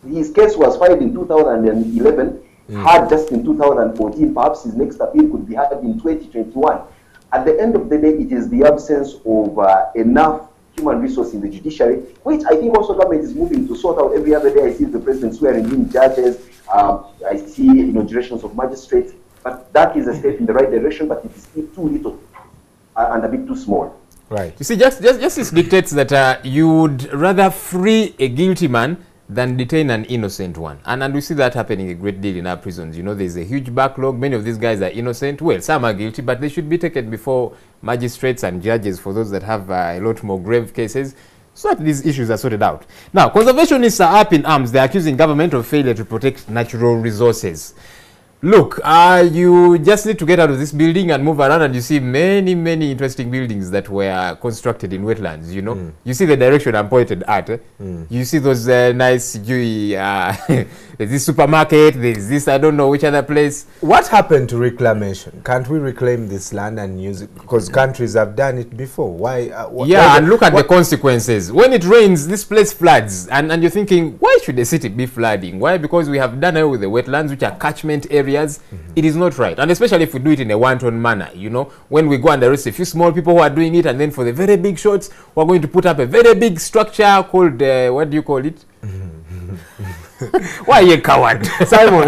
his, his case was filed in 2011, had just in 2014. Perhaps his next appeal could be had in 2021. At the end of the day, it is the absence of uh, enough human resource in the judiciary, which I think also government is moving to sort out. Every other day I see the president swearing in judges, um, I see inaugurations of magistrates, but that is a step in the right direction, but it is still too little uh, and a bit too small. Right. You see, just, just, justice dictates that uh, you would rather free a guilty man than detain an innocent one. And, and we see that happening a great deal in our prisons. You know, there's a huge backlog. Many of these guys are innocent. Well, some are guilty, but they should be taken before magistrates and judges for those that have uh, a lot more grave cases so that these issues are sorted out. Now, conservationists are up in arms. They're accusing government of failure to protect natural resources. Look, uh, you just need to get out of this building and move around and you see many, many interesting buildings that were constructed in wetlands, you know. You see the direction I'm pointed at. eh? You see those uh, nice, sijui, uh, there's this supermarket, there's this, I don't know which other place. What happened to reclamation? Can't we reclaim this land and use it? Because countries have done it before. Why? Uh, wh- yeah, why and look at the consequences. When it rains, this place floods. And, and you're thinking, why should the city be flooding? Why? Because we have done away with the wetlands, which are catchment areas. It is not right. And especially if we do it in a one-tone manner, you know, when we go and there is a few small people who are doing it, and then for the very big shots, we're going to put up a very big structure called, uh, what do you call it? Why are you a coward? Simon,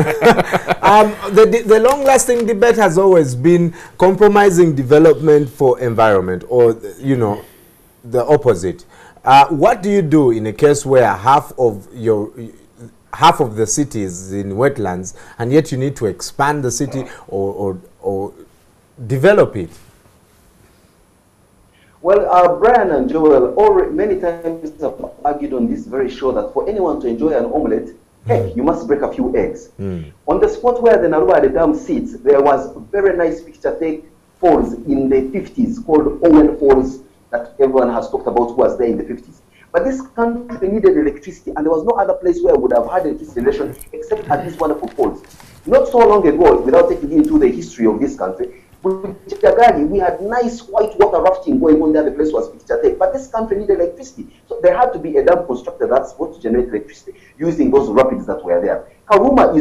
um, the, the long lasting debate has always been compromising development for environment or, you know, the opposite. Uh, what do you do in a case where half of your half of the city is in wetlands and yet you need to expand the city or, or, or develop it? Well, uh, Brian and Joel already many times have argued on this very show that for anyone to enjoy an omelette, heck, you must break a few eggs. On the spot where the Nalubaale Dam sits, there was a very nice picture take falls in the 50s called Owen Falls that everyone has talked about who was there in the 50s. But this country needed electricity, and there was no other place where it would have had electricity generation except at these wonderful falls. Not so long ago, without taking into the history of this country, we had nice white water rafting going on there. The place was picture but this country needed electricity, so there had to be a dam constructed that's supposed to generate electricity using those rapids that were there. Karuma,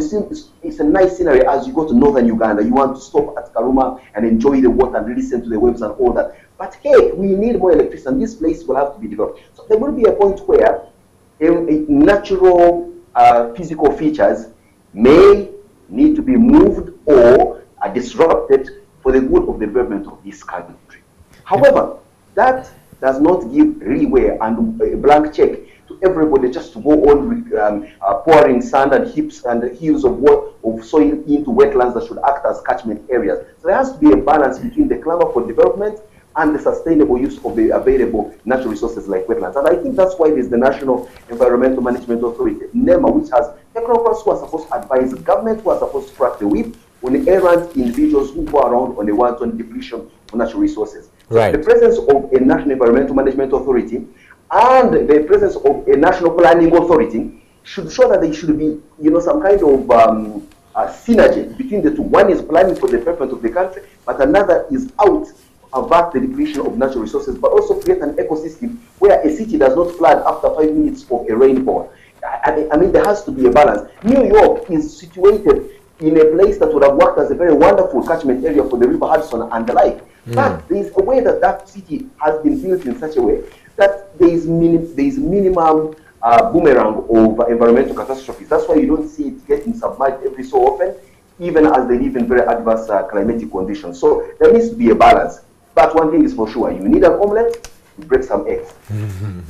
is a nice scenery as you go to northern Uganda. You want to stop at Karuma and enjoy the water and listen to the waves and all that. But hey, we need more electricity, and this place will have to be developed. There will be a point where natural uh, physical features may need to be moved or are disrupted for the good of the development of this country. However, that does not give leeway and a blank check to everybody just to go on um, uh, pouring sand and heaps and hills of, of soil into wetlands that should act as catchment areas. So there has to be a balance between the clamor for development and the sustainable use of the available natural resources like wetlands. And I think that's why there's the National Environmental Management Authority, NEMA, which has technocrats who are supposed to advise the government, who are supposed to crack the whip on errant individuals who go around on a one-ton depletion of natural resources. Right. The presence of a National Environmental Management Authority and the presence of a National Planning Authority should show that there should be, you know, some kind of um, synergy between the two. One is planning for the development of the country, but another is out avert the depletion of natural resources, but also create an ecosystem where a city does not flood after five minutes of a rainfall. I, I mean- I mean, there has to be a balance. New York is situated in a place that would have worked as a very wonderful catchment area for the River Hudson and the like. But there is a way that that city has been built in such a way that there is, minim- there is minimum uh, boomerang of environmental catastrophes. That's why you don't see it getting submerged every so often, even as they live in very adverse uh, climatic conditions. So there needs to be a balance. But one thing is for sure, you need an omelette, break some eggs.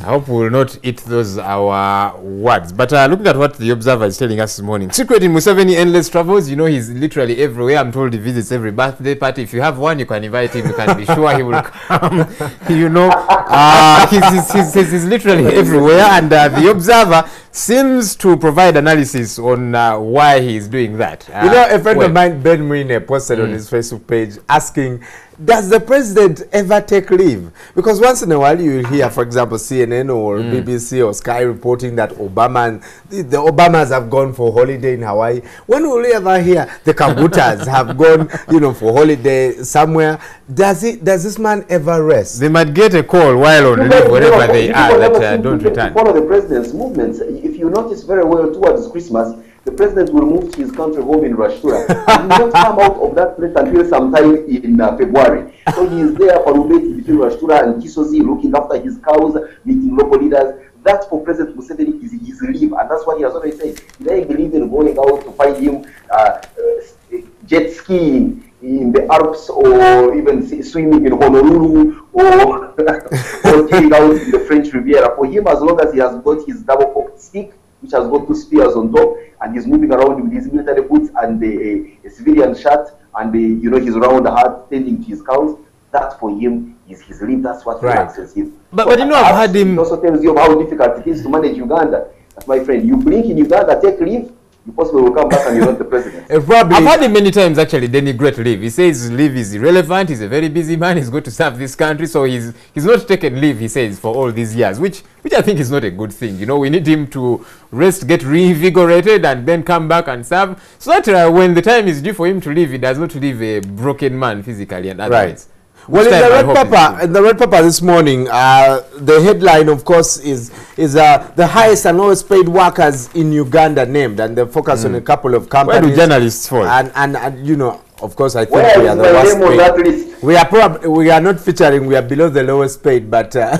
I hope we will not eat those our words. But uh, looking at what the Observer is telling us this morning, secret in Museveni endless travels. You know he's literally everywhere. I'm told he visits every birthday party. If you have one, you can invite him. You can be sure he will come. you know, uh, he's, he's, he's, he's literally everywhere. And uh, the Observer seems to provide analysis on uh, why he's doing that. Uh, you know, a friend well, of mine, Ben Mwine, posted on Mm. his Facebook page asking, does the president ever take leave? Because once in a while you will hear, for example, CNN or Mm. BBC or Sky reporting that Obama, and the, the Obamas have gone for holiday in Hawaii. When will we ever hear the Kagutas have gone, you know, for holiday somewhere? Does it? Does this man ever rest? They might get a call while on leave wherever they are that uh, don't to return. Follow the president's movements. You notice very well towards Christmas, the president will move to his country home in Rwakitura. he will not come out of that place until sometime in uh, February. So he is there for Rubeti between Rwakitura and Kisozi, looking after his cows, meeting local leaders. That for President Museveni is his leave, and that's what he has already said. He doesn't believe in going out to find him uh, uh, jet skiing in the Alps or even swimming in Honolulu or, or going out in the French Riviera. For him, as long as he has got his double forked stick, which has got two spears on top, and he's moving around with his military boots and a, eh, a civilian shirt, and the, you know his round hat tending to his cows, that for him is his leave. That's what Right. relaxes him. But- but you know, I've had him. It also tells you of how difficult it is to manage Uganda. But my friend, you blink in Uganda, take leave, you possibly will come back and you're not the president. Probably, I've heard him many times actually denigrate leave. He says leave is irrelevant. He's a very busy man. He's going to serve this country, so he's he's not taken leave. He says for all these years, which which I think is not a good thing. You know, we need him to rest, get reinvigorated, and then come back and serve, so that uh, when the time is due for him to leave, he does not leave a broken man physically and otherwise. Well, in the red paper, in the red pepper this morning, uh, the headline, of course, is is uh, the highest and lowest paid workers in Uganda named, and they focus on Mm. a couple of companies. Where do journalists fall? And, and and you know, of course, I think Where we are the worst paid. that list? We are probably we are not featuring. We are below the lowest paid, but uh,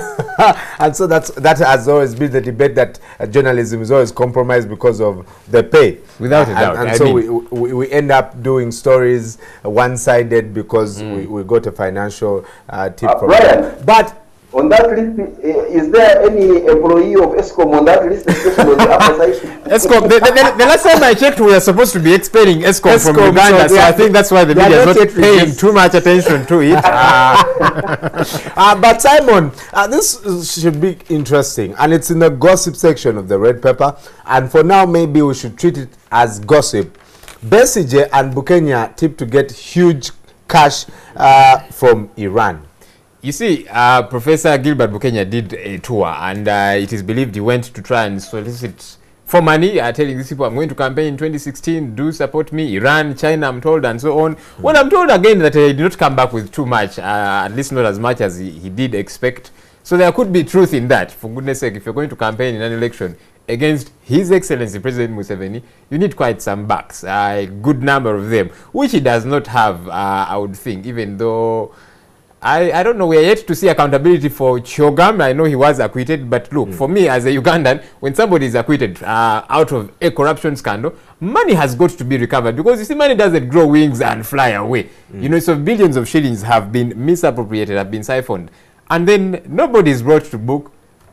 and so that's that has always been the debate that uh, journalism is always compromised because of the pay. Without a And- doubt, And, I so mean- we, we we end up doing stories one-sided because Mm. we, we got a financial uh, tip Uh, from Brian, them. But on that list, uh, is there any employee of Eskom on that list, especially on the upper side? Eskom, the, the, the, the last time I checked, we were supposed to be expelling ESCOM, from Uganda, so so, I think that's why the media is not not paying released. too much attention to it. uh, but Simon, uh, this should be interesting, and it's in the gossip section of the red pepper. And for now, maybe we should treat it as gossip. Besigye and Bukenya tip to get huge cash uh, from Iran. You see, uh, Professor Gilbert Bukenya did a tour, and uh, it is believed he went to try and solicit for money, uh, telling these people, I'm going to campaign in 2016, do support me, Iran, China, I'm told, and so on. Mm. Well, I'm told again that he did not come back with too much, uh, at least not as much as he, he did expect. So there could be truth in that. For goodness sake, if you're going to campaign in an election against His Excellency President Museveni, you need quite some backs, uh, a good number of them, which he does not have, uh, I would think, even though. I, I don't know, we are yet to see accountability for Chogam. I know he was acquitted, but look, mm. for me as a Ugandan, when somebody is acquitted uh, out of a corruption scandal, money has got to be recovered because you see, money doesn't grow wings and fly away. Mm. You know, so billions of shillings have been misappropriated, have been siphoned, and then nobody is brought to book.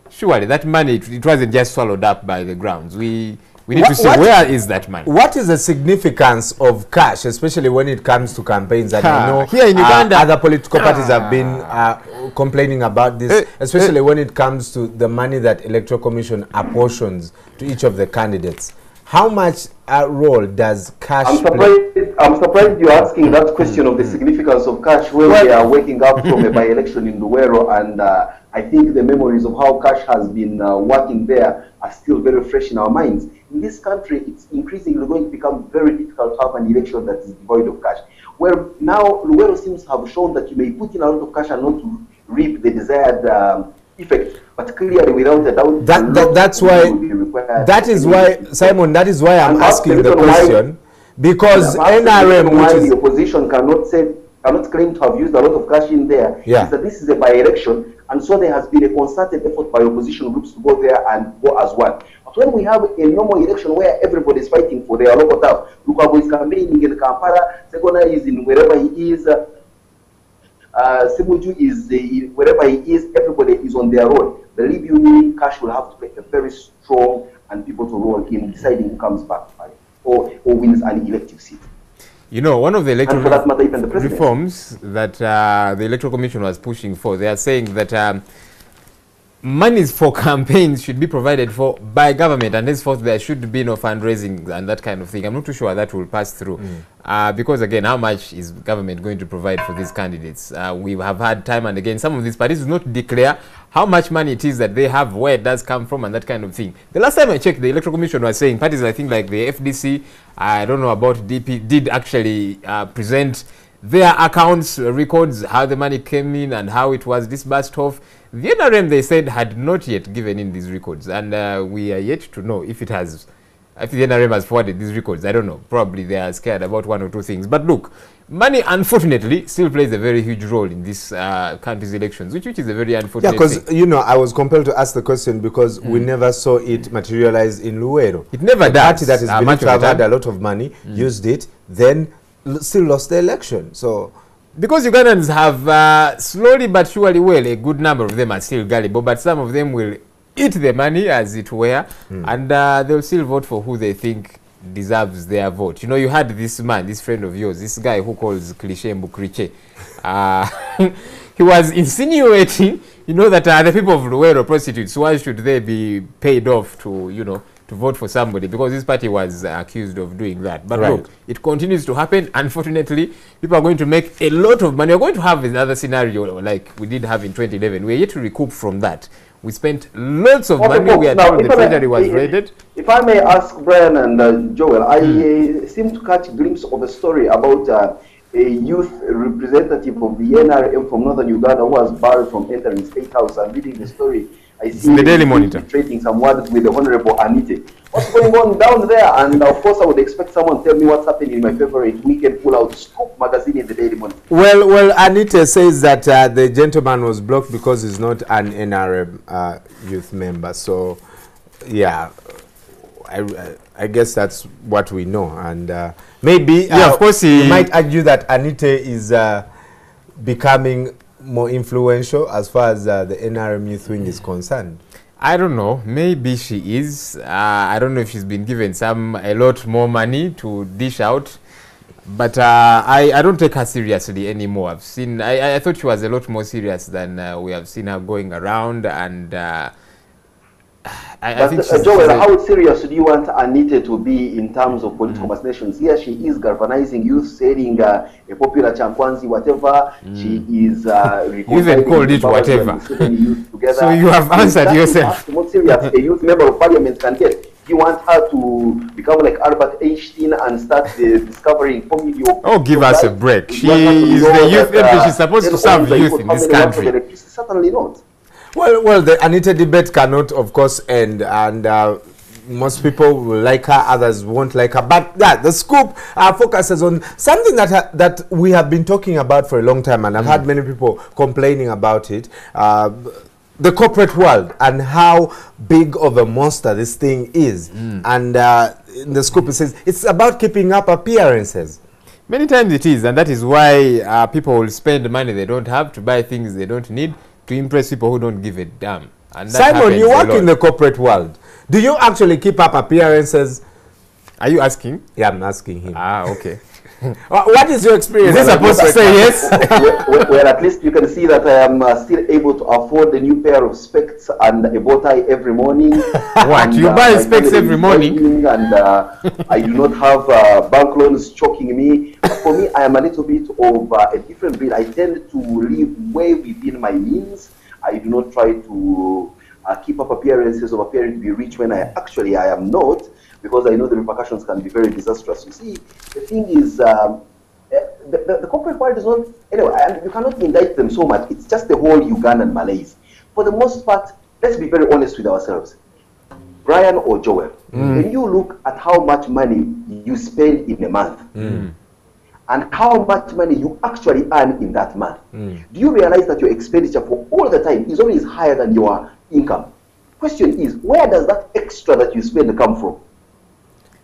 Surely that money, it, it wasn't just swallowed up by the grounds. We, we need What- to see what- where is that money. What is the significance of cash, especially when it comes to campaigns? And I know here in Uganda, uh, Uganda- other political parties have been uh, complaining about this, Eh, especially when it comes to the money that Electoral Commission apportions to each of the candidates. How much uh, role does cash I'm play? I'm surprised you're asking that question of the significance of cash when we are waking up from a by-election in Luwero and uh, I think the memories of how cash has been uh, working there are still very fresh in our minds. In this country, it's increasingly going to become very difficult to have an election that is devoid of cash. Where now Luwero seems to have shown that you may put in a lot of cash and not to reap the desired um, effect, but clearly without a doubt, That, that that's why that is why Simon that is why I'm And asking the question because Yeah, perhaps the NRM which why is the opposition cannot say cannot claim to have used a lot of cash in there Yeah. is that this is a by-election, and so there has been a concerted effort by opposition groups to go there and go as one. But when we have a normal election where everybody is fighting for their local town, Lukwago is campaigning in Kampala, Ssegona is in wherever he is, uh, uh, Ssemujju is uh, wherever he is, everybody is on their own. Believe you me, cash will have to play a very strong and pivotal role in deciding who comes back or, or wins an elective seat. You know, one of the electoral that matter, the reforms that uh, the electoral commission was pushing for, they are saying that um, monies for campaigns should be provided for by government, and henceforth there should be no fundraising and that kind of thing. I'm not too sure that will pass through, mm. uh, because again, how much is government going to provide for these candidates? Uh, we have had time and again some of these parties do not declare how much money it is that they have, where it does come from, and that kind of thing. The last time I checked, the electoral commission was saying parties, I think like the FDC, I don't know about DP, did actually uh, present their accounts records how the money came in and how it was disbursed off. The NRM they said had not yet given in these records, and uh, we are yet to know if it has if the NRM has forwarded these records. I don't know. Probably they are scared about one or two things. But look, money, unfortunately, still plays a very huge role in this uh, country's elections, which, which is a very unfortunate Yeah, because you know, I was compelled to ask the question because mm. we never saw it materialize in Luero. It never the does, party that is uh, believed to have had a lot of money mm. used it, then still lost the election. So because Ugandans have uh, slowly but surely, well, a good number of them are still gullible, but some of them will eat the money, as it were, mm. and uh, they'll still vote for who they think deserves their vote. You know, you had this man, this friend of yours, this guy who calls Cliche Mbukriche. Uh, he was insinuating, you know, that uh, the people of Luero prostitutes, why should they be paid off to, you know, to vote for somebody because this party was uh, accused of doing that. But Right. look, it continues to happen. Unfortunately, people are going to make a lot of money. We're going to have another scenario like we did have in 2011. We're yet to recoup from that. We spent lots of Okay, money. We folks, are now, told the if I may- treasury was if- raided. If I may ask Brian and uh, Joel, I Hmm. uh, seem to catch a glimpse of a story about uh, a youth representative of the NRM from northern Uganda who was barred from entering State House. I'm reading the story. I see the Daily him Monitor. trading some words with the Honorable Anite. What's going on down there? And of course, I would expect someone to tell me what's happening in my favorite weekend pull-out Scoop magazine in the Daily Monitor. Well, well, Anite says that uh, the gentleman was blocked because he's not an NRM uh, youth member. So, yeah, I, I- I guess that's what we know. And uh, maybe, Yeah, uh, of course you he- might argue that Anite is uh, becoming more influential as far as uh, the NRM youth wing is concerned. I don't know. Maybe she is. Uh, I don't know if she's been given some a lot more money to dish out. But uh, I, I don't take her seriously anymore. I've seen. I, I- thought she was a lot more serious than uh, we have seen her going around. And uh, I, I But think uh, Joel, how serious do you want Anite to be in terms of political machinations? Here she is galvanizing youth, saying uh, a popular chankwanzi, whatever. She is uh, even called it whatever. and Museveni youth together. So you have answered yourself. the most serious a youth member of parliament can get. You want her to become like Albert Einstein and start uh, discovering formula Oh, give us a break. She want her to is the youth that, uh, She's supposed to serve the youth in this many want for country. the? Certainly not. Well, well, the Anite debate cannot, of course, end, and uh, most people will like her, others won't like her. But yeah, the scoop uh, focuses on something that ha- that we have been talking about for a long time, and I've had many people complaining about it. Uh, the corporate world and how big of a monster this thing is, and uh, in the scoop it says it's about keeping up appearances. Many times it is, and that is why uh, people will spend money they don't have to buy things they don't need to impress people who don't give a damn. And that Simon, you work in the corporate world. Do you actually keep up appearances? Are you asking? Yeah, I'm asking him. Ah, okay. What is your experience? Is he supposed to say yes? well, well, at least you can see that I am uh, still able to afford a new pair of specs and a bow tie every morning. What, And, you uh, buy my specs every morning? And uh, I do not have uh, bank loans choking me. For me, I am a little bit of uh, a different breed. I tend to live way within my means. I do not try to uh, keep up appearances of appearing to be rich when I actually I am not, because I know the repercussions can be very disastrous. You see, the thing is, um, eh, the, the, the corporate world is not anyway. And you cannot indict them so much. It's just the whole Ugandan malaise. For the most part, let's be very honest with ourselves. Brian or Joel, Mm. when you look at how much money you spend in a month and how much money you actually earn in that month, do you realize that your expenditure for all the time is always higher than your income? Question is, where does that extra that you spend come from?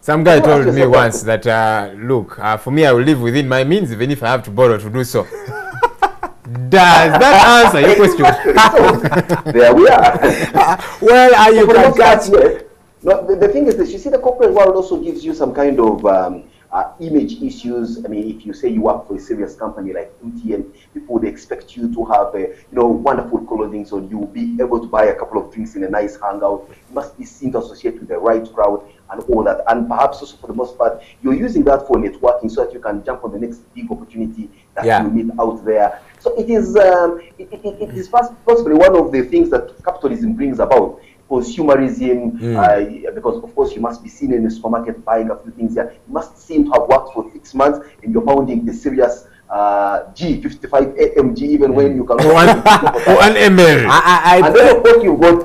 Some guy told me once that, uh, look, uh, for me, I will live within my means, even if I have to borrow to do so. Does that answer your question? there we are. well, are you For the can catch- yes. No, the, the thing is that you see the corporate world also gives you some kind of um, uh, image issues. I mean, if you say you work for a serious company like MTN, people would expect you to have a, you know wonderful clothing, so you will be able to buy a couple of drinks in a nice hangout. You must be seen to associate with the right crowd and all that. And perhaps also for the most part, you're using that for networking so that you can jump on the next big opportunity that Yeah. you meet out there. So it is um, it, it, it is possibly one of the things that capitalism brings about. Consumerism, Mm. uh, because of course you must be seen in the supermarket buying a few things here. You must seem to have worked for six months and you're pounding the serious uh, G55 AMG even when you can. One- one ml. I, I, and then of course you've got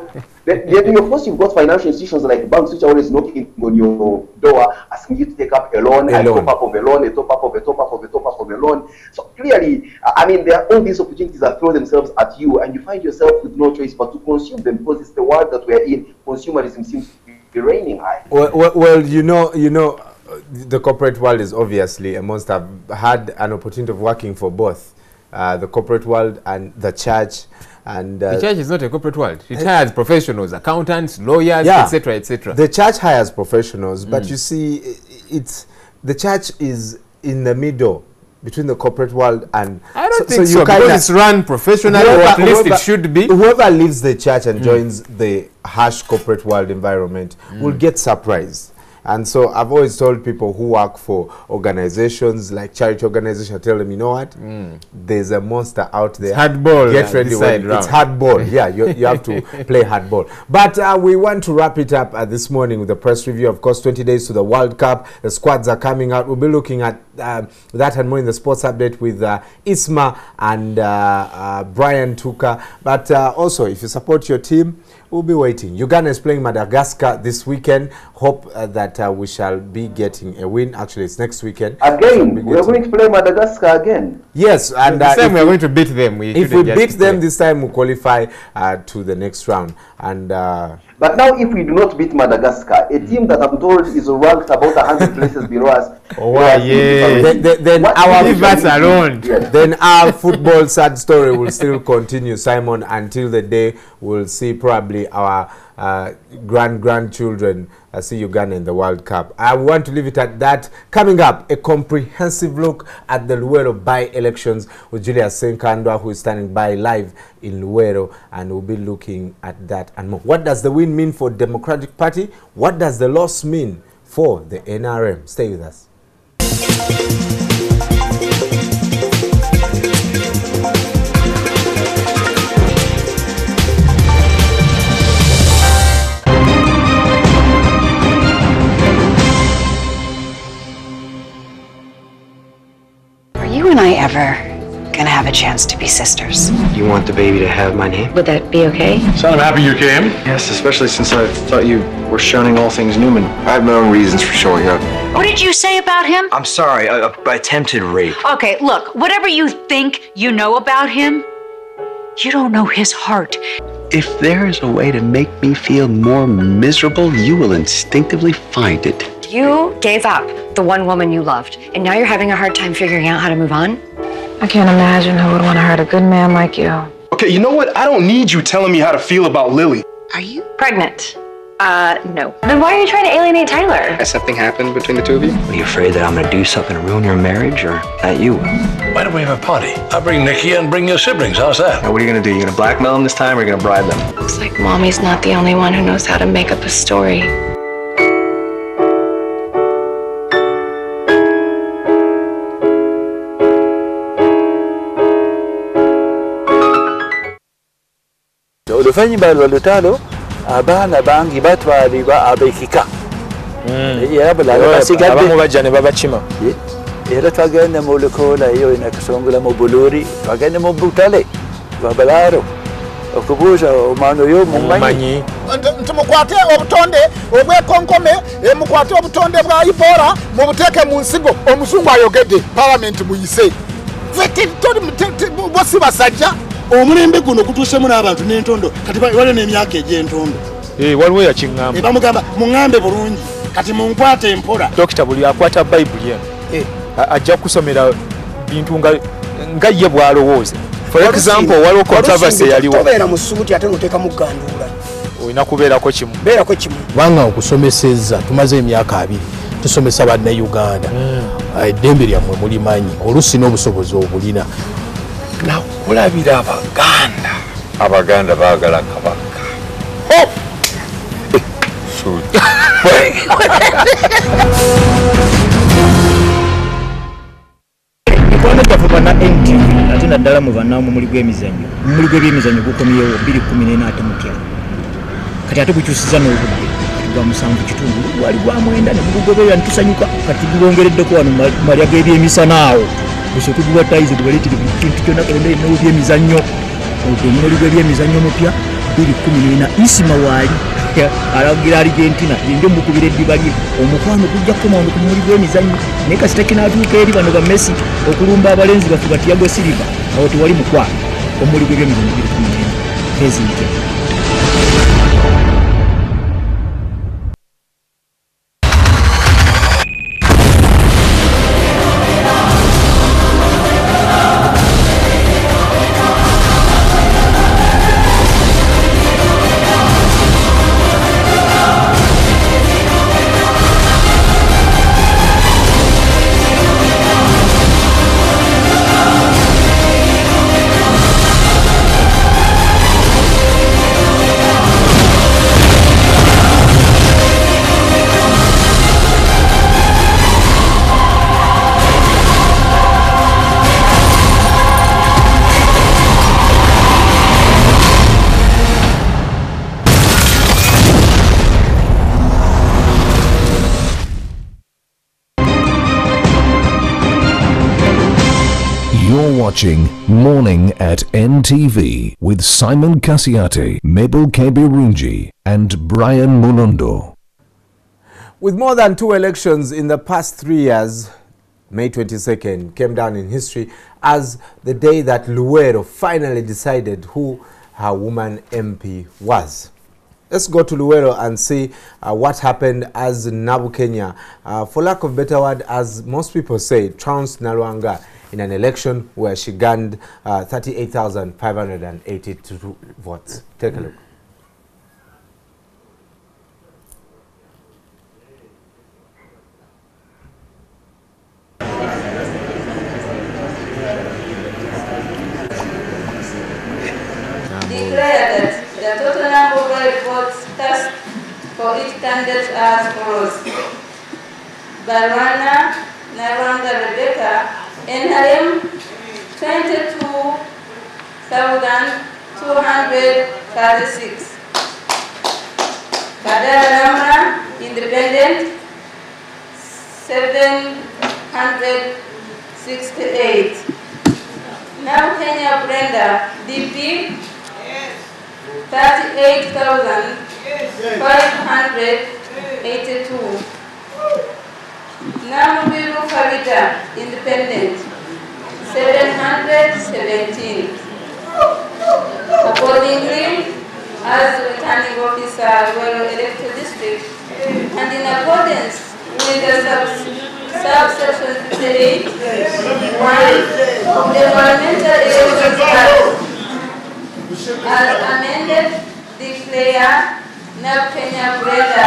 Of course, you've got financial institutions like banks which are always knocking on your door, asking you to take up a loan, A a loan. top up of a loan, a top up of a top up of a top up of a loan. So clearly, I mean, there are all these opportunities that throw themselves at you, and you find yourself with no choice but to consume them because it's the world that we're in. Consumerism seems to be reigning high. Well, well, well, you know, you know, uh, the corporate world is obviously a monster. I've had an opportunity of working for both uh, the corporate world and the church. And uh, The church is not a corporate world. It hires professionals, accountants, lawyers, Yeah. etc., etc. The church hires professionals, but Mm. you see, it's the church is in the middle between the corporate world and. I don't so, think you so, because it's run professionally, or at least whoever, it should be. Whoever leaves the church and Mm. joins the harsh corporate world environment mm. will get surprised. And so I've always told people who work for organizations like charity organizations, I tell them, you know what? There's a monster out there. hardball, Get uh, ready. when- side It's round. hardball. yeah, you, you have to play hardball. But uh, we want to wrap it up uh, this morning with the press review. Of course, 20 days to the World Cup. The squads are coming out. We'll be looking at um that and more in the sports update with uh, Isma and uh, uh, Brian Tuka. But uh, also, if you support your team, we'll be waiting. Uganda is playing Madagascar this weekend. Hope uh, that uh, we shall be getting a win. Actually, it's next weekend. Again, we'll we are going to play Madagascar again. Yes, and This uh, time we are going to beat them. We if we beat them play. this time, we'll qualify uh, to the next round. And uh, But now, if we do not beat Madagascar, a team that I'm told is ranked about 100 places below us, Oh, we are yeah. then, then, then our leave us alone. Then our football sad story will still continue, Simon, until the day we'll see probably our uh, grand grandchildren uh, see Uganda in the World Cup. I want to leave it at that. Coming up, a comprehensive look at the Luweero by-elections with Julius Senkandwa, who is standing by live in Luweero, and we'll be looking at that and more. What does the win mean for Democratic Party? What does the loss mean for the NRM? Stay with us. Ever gonna have a chance to be sisters? You want the baby to have my name? Would that be okay? Son, I'm happy you came. Yes, especially since I thought you were shunning all things Newman. I have my own reasons for showing up. What did you say about him? I'm sorry, a, a uh, attempted rape. Okay, look, whatever you think you know about him, you don't know his heart. If there is a way to make me feel more miserable, you will instinctively find it. You gave up the one woman you loved, and now you're having a hard time figuring out how to move on? I can't imagine who would want to hurt a good man like you. Okay, you know what? I don't need you telling me how to feel about Lily. Are you pregnant? Uh, no. Then why are you trying to alienate Tyler? Has something happened between the two of you? Are you afraid that I'm gonna do something to ruin your marriage, or that you will? Why don't we have a party? I'll bring Nikki and bring your siblings. How's that? Now, what are you gonna do? You gonna blackmail them this time, or are you gonna bribe them? Looks like mommy's not the only one who knows how to make up a story. Oluvannyuma lwa lutalo abaana bangi batwalibwa abekika. Era bulabasigadde abamu bajja ne babakima. Era twagende mu lukoola eyo nakasongola mu buluri twagende mu butale babalaaro okubuuza omwana oyo mumanyi nti mukwate obutonde obwekonkome eh, mukwate obutonde bwa ibola mubuteeke mu nsigo omuzungu ayogedde palamenti muyise. Ti- toli mu- omulembe guno gutuusemu n'abantu n'entondo kati waliwo n'emyaka egy'entondo. Waliwo yakiŋŋamba E bamugamba muŋŋambe bulungi kati munkwate empola. Dokita buli akwata bayibuli eno a- ajja kusomera bintu nga ye bw'alowooza. For example waliwo controversy eyaliwo tobeera mu suuti ate ng'oteekamu ganduula olina kubeerako kimu. Beerako kimu. Kubanga okusomeseza tumaze emyaka abiri tusomesa bannayuganda. Eddembe lyammwe mulimanyi oluusi n'obusobozi obulina nakulabira abaganda. Abaganda baagala kabaka. Mikwano gyaffe bana ntv ate naddala mu bannaamu mumuli gw'emizannyo mumuli gw'ebyemizannyo gukomyewo 214 ate mutya kati ate gukyusiza n'obudde. Kati gwa musanvu kitundu gwali gwa mwenda ne mugugoberera ne tusanyuka. Kati gulongereddeko wano mu malya g'ebyemisana awo gusa tugubatayize gubaleetere buli kintu kyonna kalonda erinawo byemizannyo ogwo omuloli gw'ebyemizannyo mupya 214 isima waali alagira argentina yenjo mukubira eddiba lye omukwano gujja kukoma wano ku mumuli gw'emizannyo naye kasita kinatuuka eri bano ba messi okulumba abalenzi baffe batiago siliva awo tewali mukwano omumuli gw'ebyemizannyo 214 president Morning at NTV with Simon Kasyate, Mabel Kebirunji, and Brian Mulondo. With more than two elections in the past three years, May 22nd came down in history as the day that Luweero finally decided who her woman MP was. Let's go to Luweero and see uh, what happened as Nabukenya, uh, for lack of better word, as most people say, trounced Nalwanga in an election where she gained uh, 38,582 votes. Take a look. declare that the total number of votes cast for each candidate as follows. Barwana Naranda Rebecca, NRM, 22,236. Kadara Namra, Independent, 768. Nabukenya Brenda, DP, thirty-eight thousand five hundred eighty-two. Namubiru Farida, independent, seven hundred seventeen. Accordingly, as the returning officer, Rural Electoral District, and in accordance with the subs- subsection fifty-eight, one of the Parliamentary Elections Act, as amended, declare Nabukenya Breda.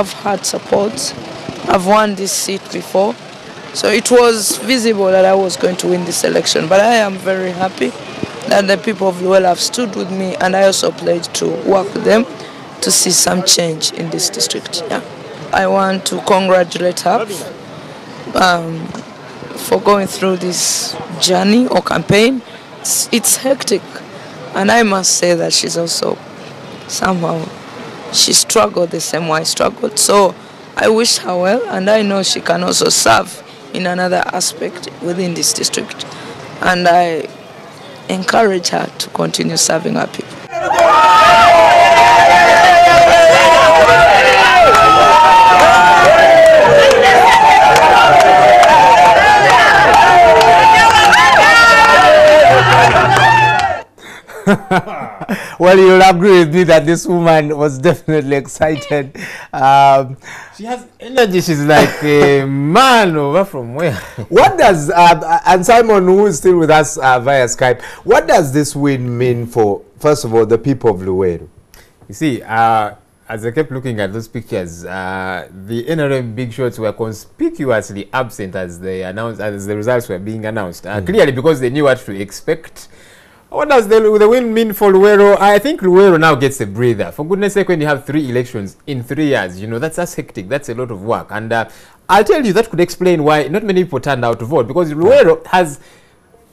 Have had support. I've won this seat before. So it was visible that I was going to win this election. But I am very happy that the people of Luweero have stood with me and I also pledge to work with them to see some change in this district. Yeah. I want to congratulate her um, for going through this journey or campaign. It's, it's hectic. And I must say that she's also somehow she struggled the same way I struggled. So I wish her well, and I know she can also serve in another aspect within this district. And I encourage her to continue serving our people. well, you'll agree with me that this woman was definitely excited. Um, she has energy. She's like a man over from where? what does, uh, and Simon, who is still with us uh, via Skype, what does this win mean for, first of all, the people of Luweero? You see, uh, as I kept looking at those pictures, uh, the NRM big shots were conspicuously absent as they announced, as the results were being announced. Uh, Mm. Clearly, because they knew what to expect. What does the, the win mean for Luweero? I think Luweero now gets a breather. For goodness sake, when you have three elections in three years, you know, that's, that's hectic. That's a lot of work. And uh, I'll tell you, that could explain why not many people turned out to vote. Because Luweero has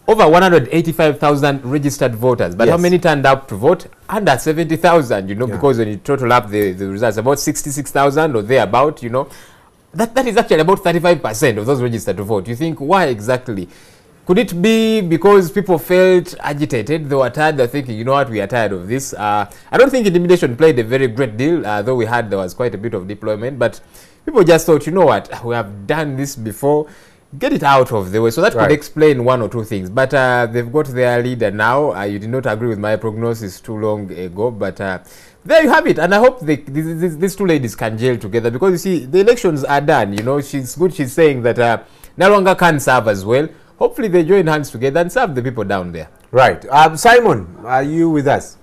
over 185,000 registered voters. But how many turned up to vote? Under 70,000, you know, because when you total up the, the results, about 66,000 or thereabout, you know, that, that is actually about 35% of those registered to vote. You think, why exactly? Could it be because people felt agitated? They were tired. They're thinking, you know what, we are tired of this. Uh, I don't think intimidation played a very great deal, uh, though we had there was quite a bit of deployment. But people just thought, you know what, we have done this before. Get it out of the way. So that Right. could explain one or two things. But uh, they've got their leader now. Uh, you did not agree with my prognosis too long ago, but. Uh, there you have it, and I hope they, these, these, these two ladies can jail together because you see the elections are done. You know, she's good. She's saying that uh, no longer can serve as well. Hopefully, they join hands together and serve the people down there. Right. Um, Simon, are you with us?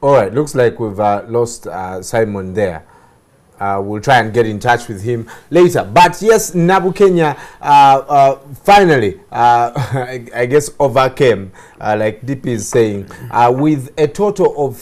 All right. Looks like we've uh, lost uh, Simon there. Uh, we'll try and get in touch with him later. But yes, Nabukenya uh, uh, finally, uh, I, I guess, overcame, like DP is saying, with a total of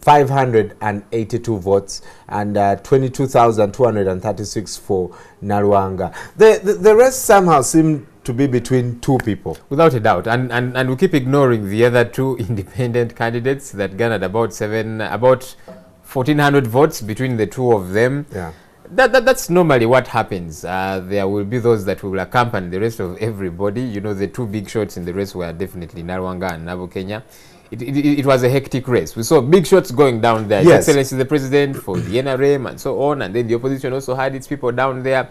38,582 votes and uh, 22,236 for Nalwanga. The, the, the rest somehow seem to be between two people. Without a doubt, and, and and we keep ignoring the other two independent candidates that garnered about seven, about fourteen hundred votes between the two of them. Yeah. That, that that's normally what happens. Uh, there will be those that will accompany the rest of everybody. You know, the two big shots in the race were definitely Nalwanga and Nabukenya. It, it, it was a hectic race. We saw big shots going down there. His Yes. Excellency the President for the NRM and so on, and then the opposition also had its people down there.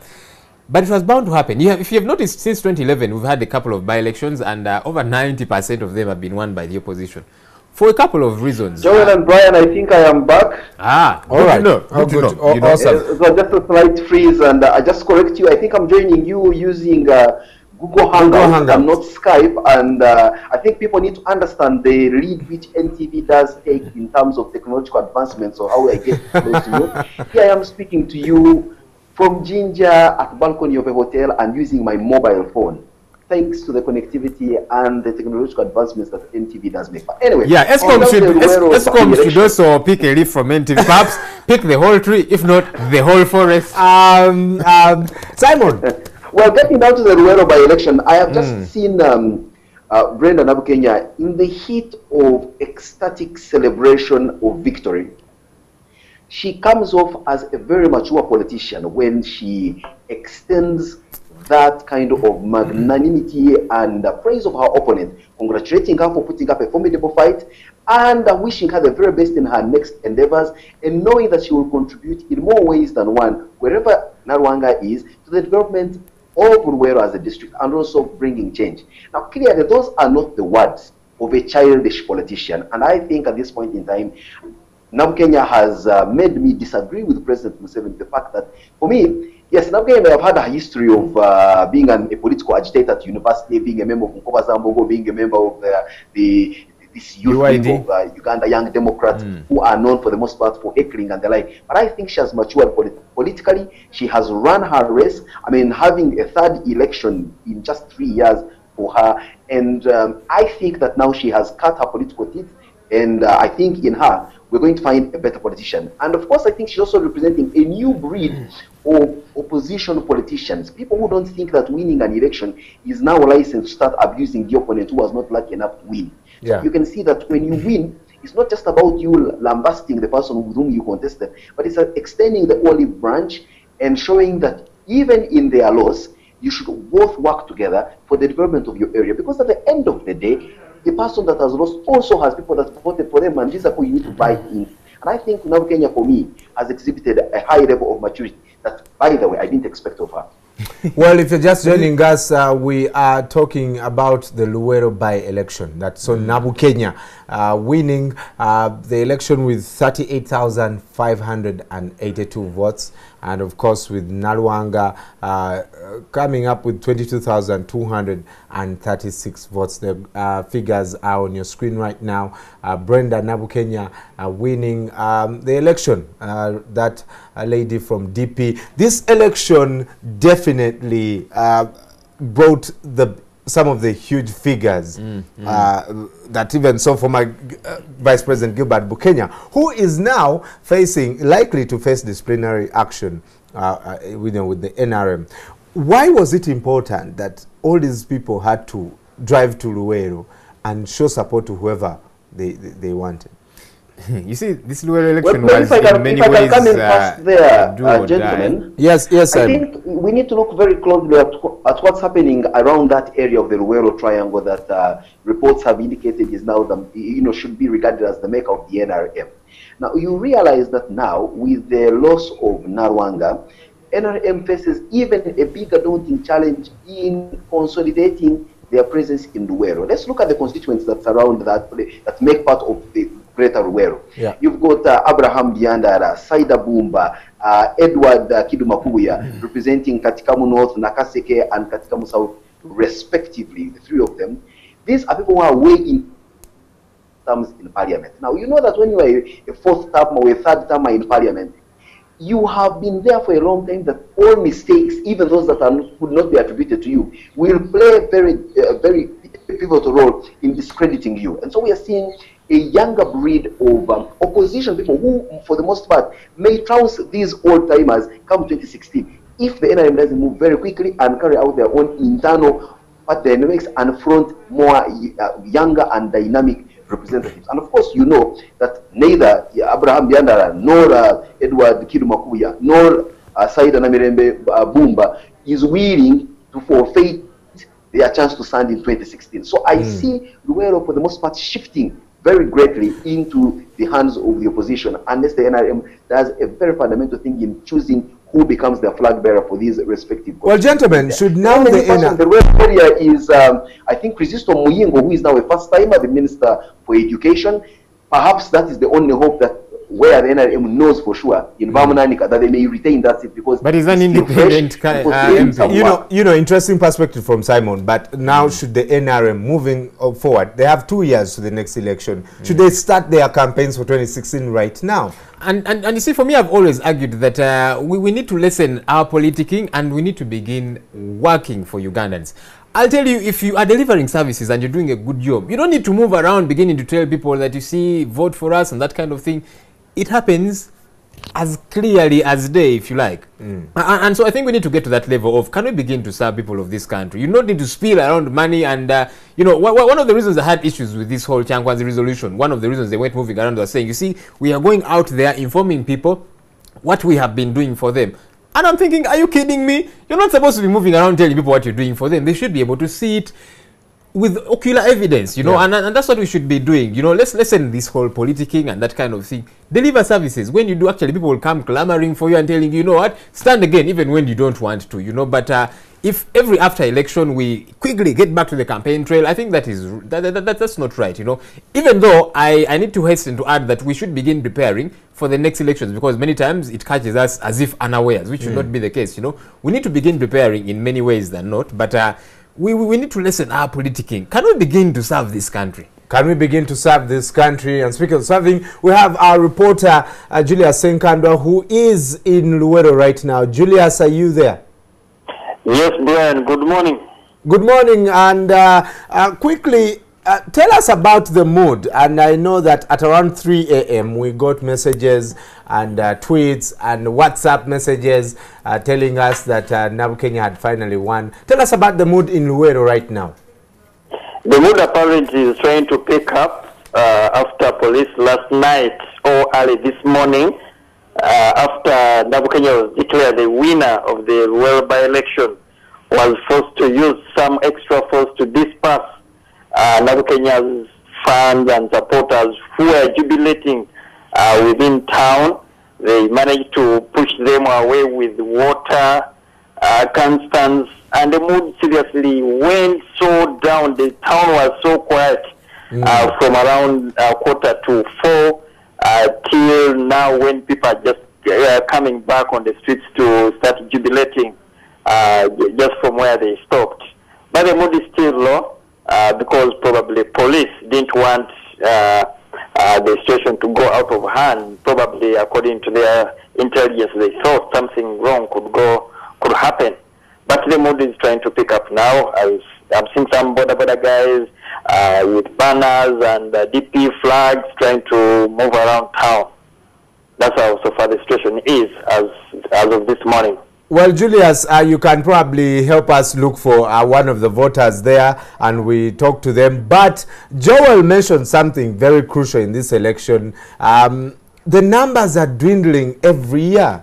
But it was bound to happen. You have, if you have noticed, since 2011, we've had a couple of by-elections, and uh, over 90% of them have been won by the opposition, for a couple of reasons. Joel and Brian, I think I am back. Ah, All good right. to know. Oh, Good to good. know. Oh, You know, awesome. Uh, so just a slight freeze, and uh, I just correct you. I think I'm joining you using uh, Google Hangouts Hangouts. and not Skype. And uh, I think people need to understand the lead which NTV does take in terms of technological advancements or how I get close to you. Here I am speaking to you from Jinja at balcony of a hotel and using my mobile phone. Thanks to the connectivity and the technological advancements that NTV does make. But anyway, Yeah, on Eskom down should, the Eskom should by-election. also pick a leaf from NTV. Perhaps pick the whole tree, if not the whole forest. Um, um, Simon. Well, getting down to the Luweero by election, I have just Hmm. seen um, uh, Brenda Nabukenya in the heat of ecstatic celebration of victory. She comes off as a very mature politician when she extends that kind of magnanimity and uh, praise of her opponent, congratulating her for putting up a formidable fight and uh, wishing her the very best in her next endeavors and knowing that she will contribute in more ways than one, wherever Nalwanga is, to the development of Luweero as a district and also bringing change. Now, clearly, those are not the words of a childish politician. And I think at this point in time, Nabukenya has uh, made me disagree with President Museveni. The fact that, for me, yes, Nabukenya may have had a history of uh, being an, a political agitator at university, being a member of Nkoba Za Mbogo, being a member of the, the this youth UYD. of uh, Uganda Young Democrats, who are known for the most part for heckling and the like. But I think she has matured polit- politically. She has run her race. I mean, having a third election in just three years for her, and um, I think that now she has cut her political teeth. And uh, I think in her, we're going to find a better politician. And of course, I think she's also representing a new breed of opposition politicians. People who don't think that winning an election is now a license to start abusing the opponent who was not lucky enough to win. Yeah. You can see that when you win, it's not just about you lambasting the person with whom you contested, but it's uh, extending the olive branch and showing that even in their loss, you should both work together for the development of your area. Because at the end of the day, the person that has lost also has people that voted for them, and these are people you need to buy in. And I think Nabukenya, for me, has exhibited a high level of maturity that, by the way, I didn't expect of her. well, if you're just joining us, uh, we are talking about the Luero by-election. That's on Nabu Kenya, winning uh, the election with 38,582 votes. And of course, with Nalwanga uh, coming up with 22,236 votes. The uh, figures are on your screen right now. Uh, Brenda Nabukenya uh, winning um, the election. Uh, that uh, lady from DP. This election definitely uh, brought the some of the huge figures Mm, uh, that even saw former uh, Vice President Gilbert Bukenya, who is now facing, likely to face disciplinary action uh, uh, you know, with the NRM. Why was it important that all these people had to drive to Luweero and show support to whoever they, they, they wanted? you see, this Luwero election Well, was if I can, in many if I ways come in uh, first there, do uh, or die. gentlemen. Yes, yes, I Simon. think we need to look very closely at, at what's happening around that area of the Luweero Triangle that uh, reports have indicated is now the, you know, should be regarded as the maker of the NRM. Now, you realize that now, with the loss of Nalwanga, NRM faces even a bigger daunting challenge in consolidating their presence in Luweero. Let's look at the constituents that surround that, that make part of the Greater Luweero. Yeah. You've got uh, Abraham Byandala, Saida Bumba, uh, Edward uh, Kidumakuya, representing Katikamu North, Nakaseke, and Katikamu South, respectively, the three of them. These are people who are way in terms in parliament. Now, you know that when you are a, fourth term or a third term in parliament, you have been there for a long time that all mistakes, even those that are, not- would not be attributed to you, will play a very, uh, very pivotal role in discrediting you. And so we are seeing a younger breed of um, opposition people who, for the most part, may trounce these old timers come 2016 if the NRM doesn't move very quickly and carry out their own internal party dynamics and front more uh, younger and dynamic representatives. And of course, you know that neither Abraham Byandala nor uh, Edward Kidumakuya nor uh, Saida Namirembe uh, Bumba is willing to forfeit their chance to stand in 2016. So I see Luweero, for the most part, shifting very greatly into the hands of the opposition, unless the NRM does a very fundamental thing in choosing who becomes their flag bearer for these respective. Well, gentlemen, should now the in NRM... the red area is, um, I think, Chrysostom Muyingo, who is now a first timer, the Minister for Education. Perhaps that is the only hope that where the NRM knows for sure in Bamunanika that they may retain that seat because But it's an it's fresh, independent ca- uh, there is you know, you know, interesting perspective from Simon. But now, should the NRM moving uh, forward, they have two years to the next election. Should they start their campaigns for 2016 right now? And, and, and you see, for me, I've always argued that uh, we, we need to lessen our politicking and we need to begin working for Ugandans. I'll tell you, if you are delivering services and you're doing a good job, you don't need to move around beginning to tell people that you see, vote for us and that kind of thing. It happens as clearly as day, if you like. And, and so I think we need to get to that level of can we begin to serve people of this country? You don't need to spill around money. And, uh, you know, one of the reasons I had issues with this whole Kyankwanzi resolution, one of the reasons they went moving around was saying, you see, we are going out there informing people what we have been doing for them. And I'm thinking, are you kidding me? You're not supposed to be moving around telling people what you're doing for them. They should be able to see it with ocular evidence, you know, Yeah. and, and that's what we should be doing. You know, let's lessen this whole politicking and that kind of thing. Deliver services. When you do, actually, people will come clamoring for you and telling you, you know what, stand again, even when you don't want to, you know. But uh, if every after election we quickly get back to the campaign trail, I think that is that, that, that- that's not right, you know. Even though I, I need to hasten to add that we should begin preparing for the next elections because many times it catches us as if unawares, which should Mm. not be the case, you know. We need to begin preparing in many ways than not, but uh, we, we, we need to lessen our politicking. Can we begin to serve this country? Can we begin to serve this country? And speaking of serving, we have our reporter, uh, Julius Senkandwa, who is in Luweero right now. Julius, are you there? Yes, Brian. Good morning. Good morning. And uh, uh, quickly, uh, tell us about the mood. And I know that at around 3 a.m., we got messages and uh, tweets and WhatsApp messages uh, telling us that uh, Nabukenya had finally won. Tell us about the mood in Luweero right now. The mood apparently is trying to pick up uh, after police last night or early this morning, uh, after Nabukenya was declared the winner of the Luweero by-election, was forced to use some extra force to disperse uh, Nabukenya's fans and supporters who were jubilating uh, within town. They managed to push them away with water, uh, Constance, and the mood seriously went so down. The town was so quiet uh, from around uh, quarter to four uh, till now when people are just uh, coming back on the streets to start jubilating uh, just from where they stopped. But the mood is still low uh, because probably police didn't want uh, uh, the situation to go out of hand. Probably according to their intelligence, they thought something wrong could go could happen. But the mood is trying to pick up now. I've, I've seen some border border guys uh, with banners and uh, DP flags trying to move around town. That's how so far the situation is as as of this morning. Well, Julius, uh, you can probably help us look for uh, one of the voters there and we talk to them. But Joel mentioned something very crucial in this election. Um, the numbers are dwindling every year.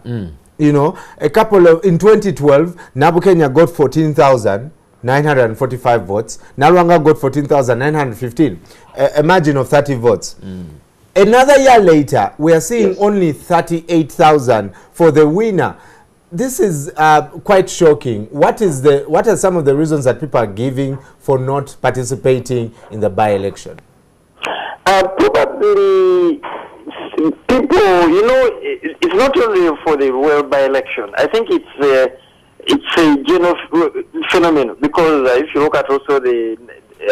You know, a couple of, in 2012, Nabukenya got 14,945 votes. Nalwanga got 14,915. A, a margin of 30 votes. Another year later, we are seeing only 38,000 for the winner. This is uh, quite shocking. What is the what are some of the reasons that people are giving for not participating in the by-election? Uh, probably people, you know, it, it's not only for the world by-election. I think it's uh, it's a general phenomenon because uh, if you look at also the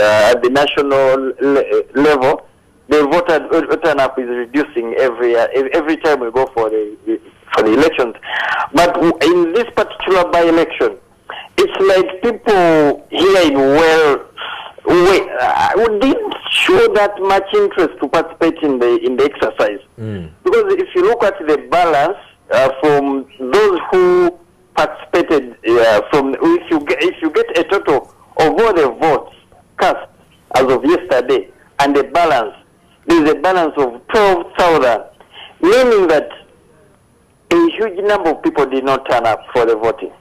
uh, at the national le- level, the voter turn-up is reducing every uh, every time we go for the for the elections. But in this particular by-election, it's like people here in Wales wait, uh, didn't show that much interest to participate in the in the exercise. Because if you look at the balance uh, from those who participated, uh, from if you get, if you get a total of all the votes cast as of yesterday and the balance, there is a balance of twelve thousand, meaning that a huge number of people did not turn up for the voting.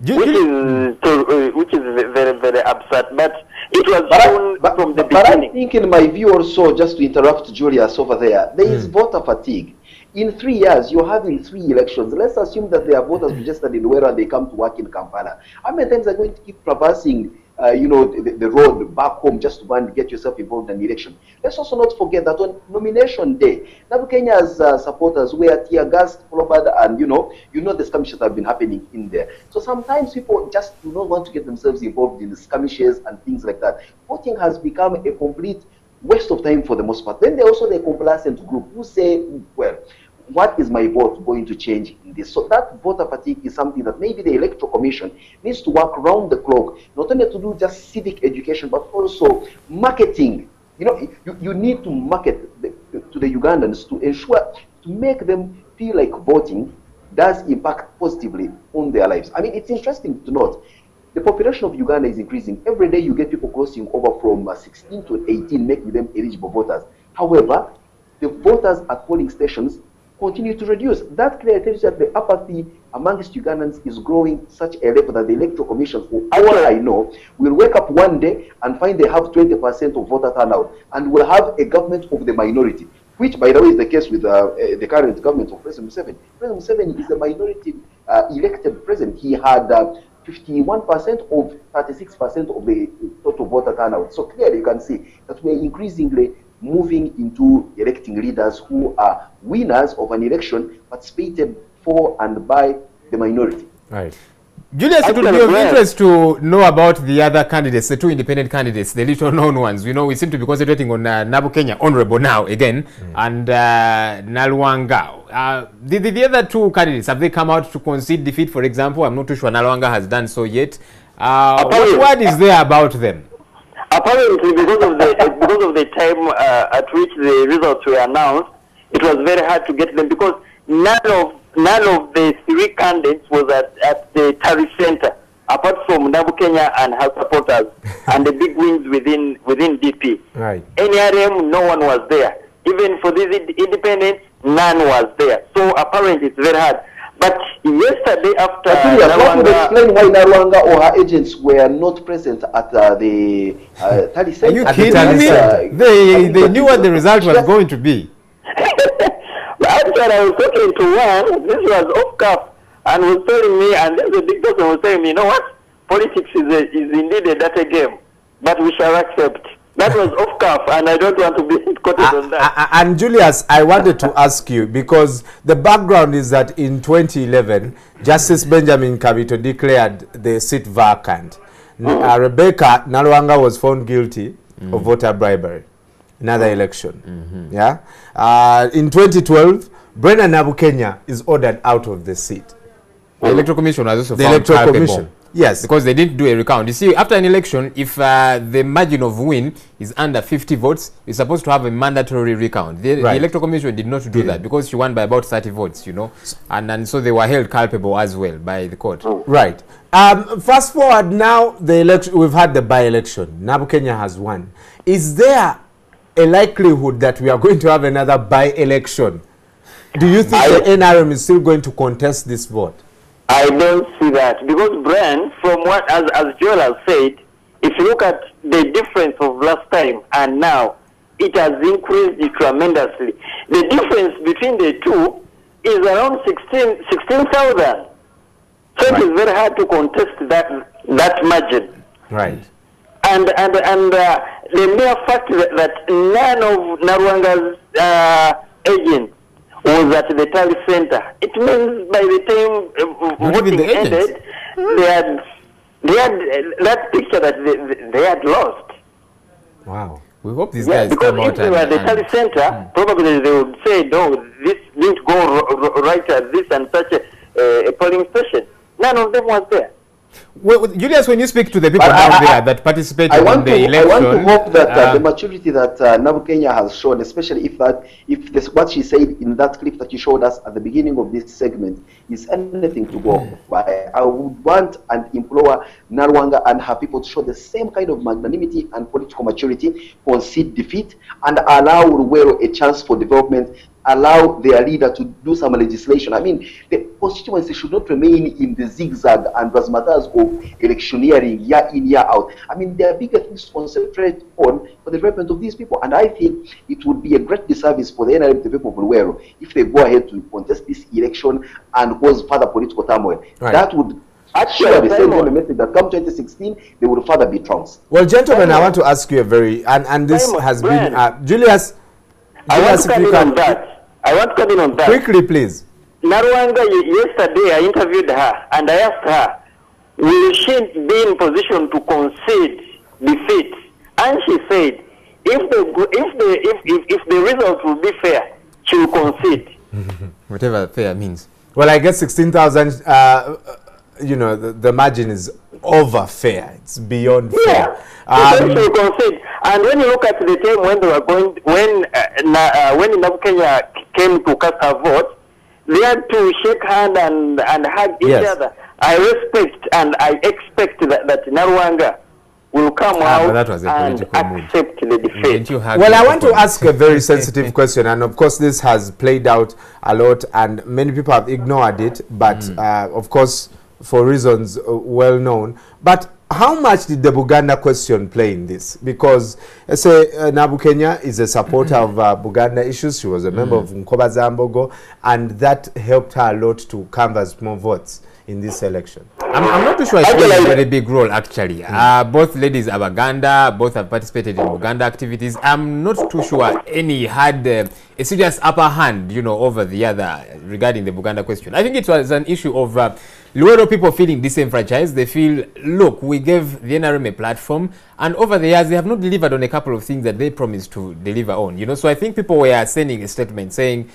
which is to, uh, which is very very absurd, but it was shown from the But I think, in my view, also, just to interrupt Julius over there, there is voter fatigue. In three years, you're having three elections. Let's assume that there are voters registered in Luweero and they come to work in Kampala. How many times are you going to keep traversing, uh, you know, the, the road back home just to go and get yourself involved in an election? Let's also not forget that on nomination day, Nabukenya's uh, supporters were tear gassed, followed and you know, you know the skirmishes have been happening in there. So sometimes people just do not want to get themselves involved in the skirmishes and things like that. Voting has become a complete waste of time for the most part. Then there are also the complacent group who say, well, what is my vote going to change in this? So that voter fatigue is something that maybe the electoral commission needs to work round the clock, not only to do just civic education, but also marketing. You know, you, you need to market the, to the Ugandans to ensure, to make them feel like voting does impact positively on their lives. I mean, it's interesting to note the population of Uganda is increasing. Every day you get people crossing over from uh, 16 to 18, making them eligible voters. However, the voters at polling stations continue to reduce. That you that the apathy amongst Ugandans is growing such a level that the Electoral Commission, for all I know, will wake up one day and find they have 20% of voter turnout and will have a government of the minority, which, by the way, is the case with uh, uh, the current government of President Museveni. President Museveni is a minority uh, elected president. He had uh, 51% of 36% of the total voter turnout. So clearly you can see that we're increasingly moving into electing leaders who are winners of an election participated for and by the minority. Right. Julius, it would be of interest to know about the other candidates, the two independent candidates, the little known ones. You know, we seem to be concentrating on uh, Nabukenya, honorable now again, and uh, Nalwanga. Uh, the, the, the other two candidates, have they come out to concede defeat, for example? I'm not too sure Nalwanga has done so yet. Uh, what word is there about them? Apparently, because of the because of the time uh, at which the results were announced, it was very hard to get them because none of none of the three candidates was at, at the Tari Center, apart from Nabukenya and her supporters and the big wins within within DP. Right. NRM, no one was there. Even for these ind- independents, none was there. So apparently, it's very hard. But yesterday, after Julius, what would Nalwanga- explain why Nalwanga or her agents were not present at uh, the uh, Tally Are you At the kidding me? Center? They, they knew what the result was going to be. Actually, I was talking to one. This was off cuff. and was telling me, and then the big person was telling me, you know what? Politics is, a, is indeed a dirty game, but we shall accept. That was off cuff, and I don't want to be quoted ah, on that. A- And Julius, I wanted to ask you because the background is that in 2011, Justice Benjamin Kabiito declared the seat vacant. N- oh. uh, Rebecca Nalwanga was found guilty of mm. voter bribery. Another oh. election. Mm-hmm. Yeah. Uh, in 2012, Brenda Nabukenya is ordered out of the seat. The electoral commission has also The found electoral culpable. commission. Yes. Because they didn't do a recount. You see, after an election, if uh, the margin of win is under 50 votes, you're supposed to have a mandatory recount. The, the electoral commission did not do Didn't. that because she won by about 30 votes, you know. And, and so they were held culpable as well by the court. Right. Um, fast forward now, the election. We've had the by-election. Nabukenya has won. Is there a likelihood that we are going to have another by-election? Do you think the NRM is still going to contest this vote? I don't see that because Brian, from what as as Joel has said, if you look at the difference of last time and now, it has increased tremendously. The difference between the two is around 16 16,000. So it is very hard to contest that that margin. Right. And and and uh, the mere fact that, that none of Nalwanga's uh, agents was at the tally center, it means by the time uh, voting the ended, they had they had uh, that picture that they, they had lost. Wow. We hope these Yeah, guys because come if out they were at the tally center, probably they would say, no, this didn't go r- r- right at this and such a, uh, a polling station. None of them was there. Well, Julius, when you speak to the people I- down there that participated I in the to, I want to hope that uh, the maturity that uh, Nabukenya has shown, especially if that, if this, what she said in that clip that you showed us at the beginning of this segment is anything to go by, I would want and implore Nalwanga and her people to show the same kind of magnanimity and political maturity, concede defeat, and allow Luweero a chance for development allow their leader to do some legislation. I mean, the constituency should not remain in the zigzag and razzmatazz of electioneering year in, year out. I mean, there are bigger things to concentrate on for the development of these people. And I think it would be a great disservice for the NRM, the people of Luweero, if they go ahead to contest this election and cause further political turmoil. Right. That would actually send them a message that come 2016, they would further be trounced. Well, gentlemen, I want to ask you a very and and this Simon, has Brian. been uh, Julius. I want to come in on that. I want to come in on that. quickly, please. Nalwanga, yesterday I interviewed her and I asked her, will she be in position to concede defeat? And she said, if the if the if, if, if the result will be fair, she will concede. whatever fair means. Well, I guess 16,000, uh, uh, you know, the, the margin is over fair. It's beyond Yeah, fair. so Um, concede. And when you look at the time when they were going, when uh, uh, when Nabukenya came to cast her vote, they had to shake hand and and hug each Yes. other. I respect and I expect that that Nalwanga will come Ah, out that was a and political mood. accept the defeat. You well, I want to ask a very sensitive question, and of course, this has played out a lot, and many people have ignored it, but uh, of course, for reasons uh, well known. But how much did the Buganda question play in this? Because I say uh, Nabu Kenya is a supporter of uh, Buganda issues. She was a member of Nkoba Zambogo, and that helped her a lot to canvass more votes in this election. I'm, I'm not too sure it's played a very big role actually. Uh, both ladies are Uganda, both have participated in Uganda activities. I'm not too sure any had uh, a serious upper hand, you know, over the other regarding the Buganda question. I think it was an issue of uh, Luweero people feeling disenfranchised. They feel, look, we gave the NRM a platform, and over the years they have not delivered on a couple of things that they promised to deliver on. You know, so I think people were sending a statement saying.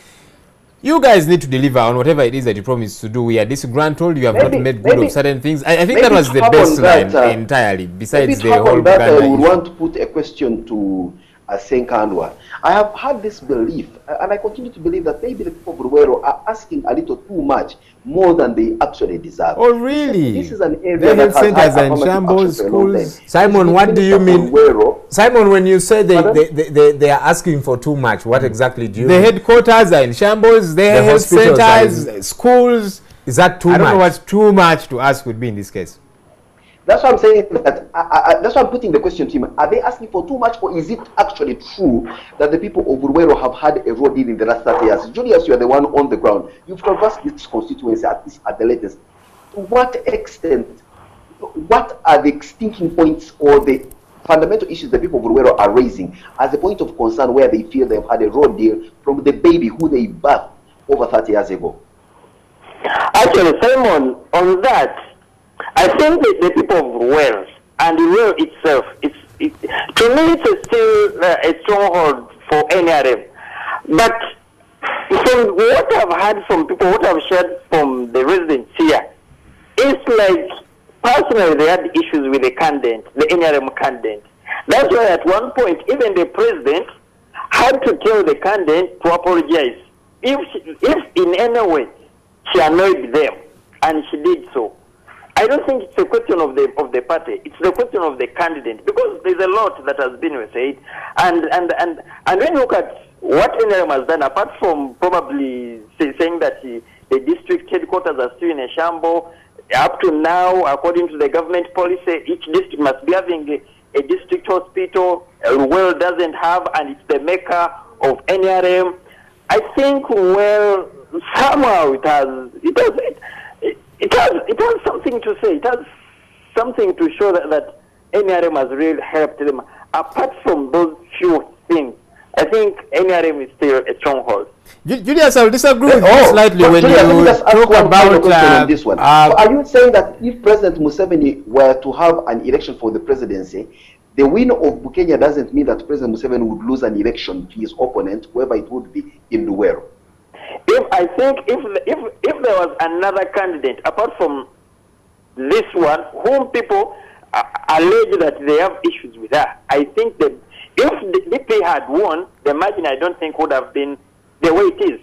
You guys need to deliver on whatever it is that you promised to do. We are disgruntled. You have Maybe- not made good maybe- of certain things. I, I think that was the best that, line uh, entirely. Besides the whole that Uganda I would issue. want to put a question to uh, Senkandwa. I have had this belief, uh, and I continue to believe that maybe the people of Luweero are asking a little too much, more than they actually deserve. Oh, really? This is an area The that health has centers had are shambles, action for a long schools. Simon, what do you mean? Luweero, Simon, when you say they, they, they, they, they are asking for too much, what exactly do you The mean? headquarters are in shambles. The, The health hospitals are centers, schools. Is that too I don't much? know what's too much to ask would be in this case. That's why I'm saying that. I, I, that's why I'm putting the question to him. Are they asking for too much, or is it actually true that the people of Luweero have had a raw deal in the last 30 years? Julius, you are the one on the ground. You've traversed this constituency at at the latest. To what extent? What are the stinking points or the fundamental issues the people of Luweero are raising as a point of concern where they feel they've had a raw deal from the baby who they birthed over 30 years ago? Actually, Simon, on that, I think that the people of Wales and the Wales itself, it's, it, to me, it's still uh, a stronghold for NRM. But from what I've heard from people, what I've shared from the residents here, it's like personally they had issues with the candidate, the NRM candidate. That's why at one point, even the president had to tell the candidate to apologize. If, she, if in any way she annoyed them, and she did so, I don't think it's a question of the of the party. It's the question of the candidate because there's a lot that has been said, and and and and when you look at what NRM has done, apart from probably say, saying that the, district headquarters are still in a shamble, up to now, according to the government policy, each district must be having a, a district hospital. Well, doesn't have, and it's the maker of NRM. I think well somehow it has it has it, it, it has it has something to say. It has something to show that, that NRM has really helped them. Apart from those few things, I think NRM is still a stronghold. Julius, I will disagree with you Oh, slightly when Julius, you just talk about uh, on this one. uh, so are you saying that if President Museveni were to have an election for the presidency, the win of Bukenya doesn't mean that President Museveni would lose an election to his opponent, whoever it would be, in Luwero? If I think if if if there was another candidate apart from this one, whom people uh, allege that they have issues with her, I think that if the had won, the margin I don't think would have been the way it is.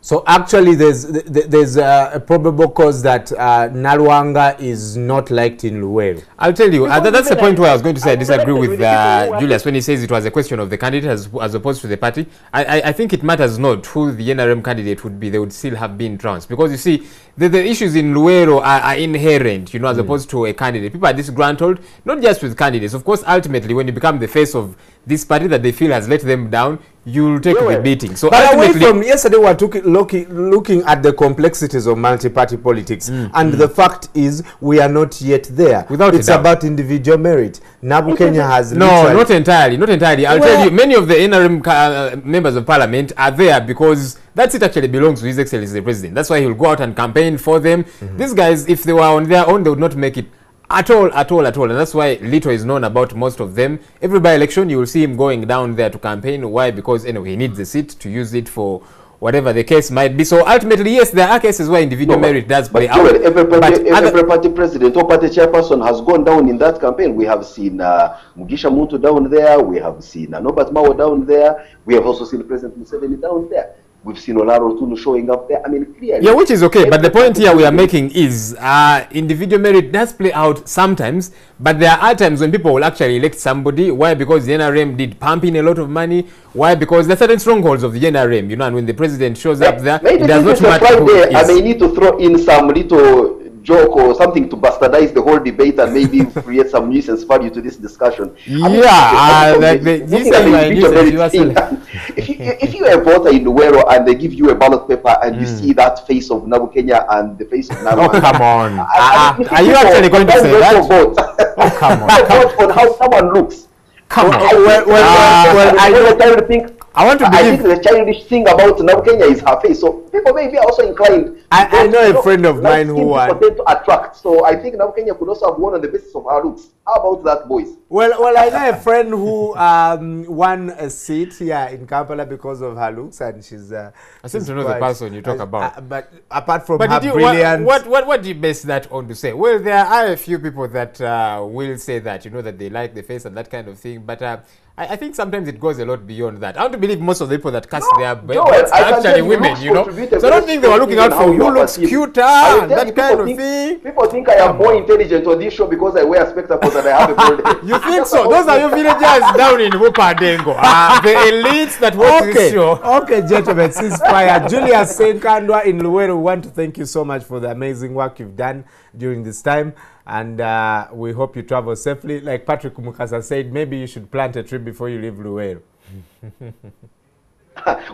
So actually, there's th- th- there's a probable cause that uh, Nalwanga is not liked in Luwero. I'll tell you, uh, that's the even point where I was going to say I I'm disagree with with the people who uh, Julius when he says it was a question of the candidate as, as opposed to the party. I, I, I think it matters not who the NRM candidate would be, they would still have been trounced. Because you see, the, the issues in Luweero are, are inherent, you know, as opposed to a candidate. People are disgruntled, not just with candidates. Of course, ultimately, when you become the face of this party that they feel has let them down, you'll take the beating. So but away from yesterday, we were took, looking, looking at the complexities of multi-party politics, mm. and mm. the fact is we are not yet there. Without it's about individual merit. Nabu Kenya has No, literally- not entirely, not entirely. I'll Well- tell you, many of the NRM uh, members of parliament are there because that seat actually belongs to His Excellency the President. That's why he'll go out and campaign for them. Mm -hmm. These guys, if they were on their own, they would not make it at all, at all, at all. And that's why Lito is known about most of them. Every by election, you will see him going down there to campaign. Why? Because anyway, he needs the seat to use it for whatever the case might be. So ultimately, yes, there are cases where individual no, merit does But play out. Every party, But every other- party president or party chairperson has gone down in that campaign. We have seen uh, Mugisha Muntu down there. We have seen uh, Norbert Mao down there. We have also seen President Museveni down there. We've seen Olara Otunnu showing up there. I mean, clearly. Yeah, which is okay. But the point here we are making is uh, individual merit does play out sometimes, but there are times when people will actually elect somebody. Why? Because the NRM did pump in a lot of money. Why? Because there are certain strongholds of the NRM, you know, and when the president shows up there, Maybe this not who Friday. I may need to throw in some little joke or something to bastardize the whole debate and maybe create some nuisance value to this discussion. I mean, Yeah, uh, like the- this is my individual nuisance, merit you are thing, if you if you are a voter in Luwero and they give you a ballot paper and you see that face of Nabukenya and the face of Nabu, Oh, come on. I- I Ah, mean, are you actually going to say vote that? vote. Oh, come on. vote on how someone looks. Come Well, on. well, well, Uh, well, I I don't- don't think. I want to I think the childish thing about Nabukenya is her face. So people maybe are also inclined. I, I know a to- friend of mine who skin won. people tend to attract. So I think Nabukenya could also have won on the basis of her looks. How about that, boys? Well, well, I know a friend who um, won a seat here in Kampala because of her looks, and she's. Uh, I seem she's to know the person you talk uh, about. uh, but apart from But her did you, brilliant, what, what, what, what do you base that on to say? Well, there are a few people that uh, will say that, you know, that they like the face and that kind of thing. But uh, I, I think sometimes it goes a lot beyond that. I want to believe most of the people that cast no, their b- Joel, votes I are actually women, you know. So I don't think they were looking out for who looks perceived. cuter, and that kind people of think- thing. People think I am more intelligent on this show because I wear spectacles and I have a head. You think so? Those are your villagers down in Wupadengo. Uh, the elites that watch okay. this show. Okay, gentlemen, ceasefire. Julius Senkandwa in Luero, we want to thank you so much for the amazing work you've done during this time. And uh, we hope you travel safely. Like Patrick Mukasa said, maybe you should plant a tree before you leave Luero.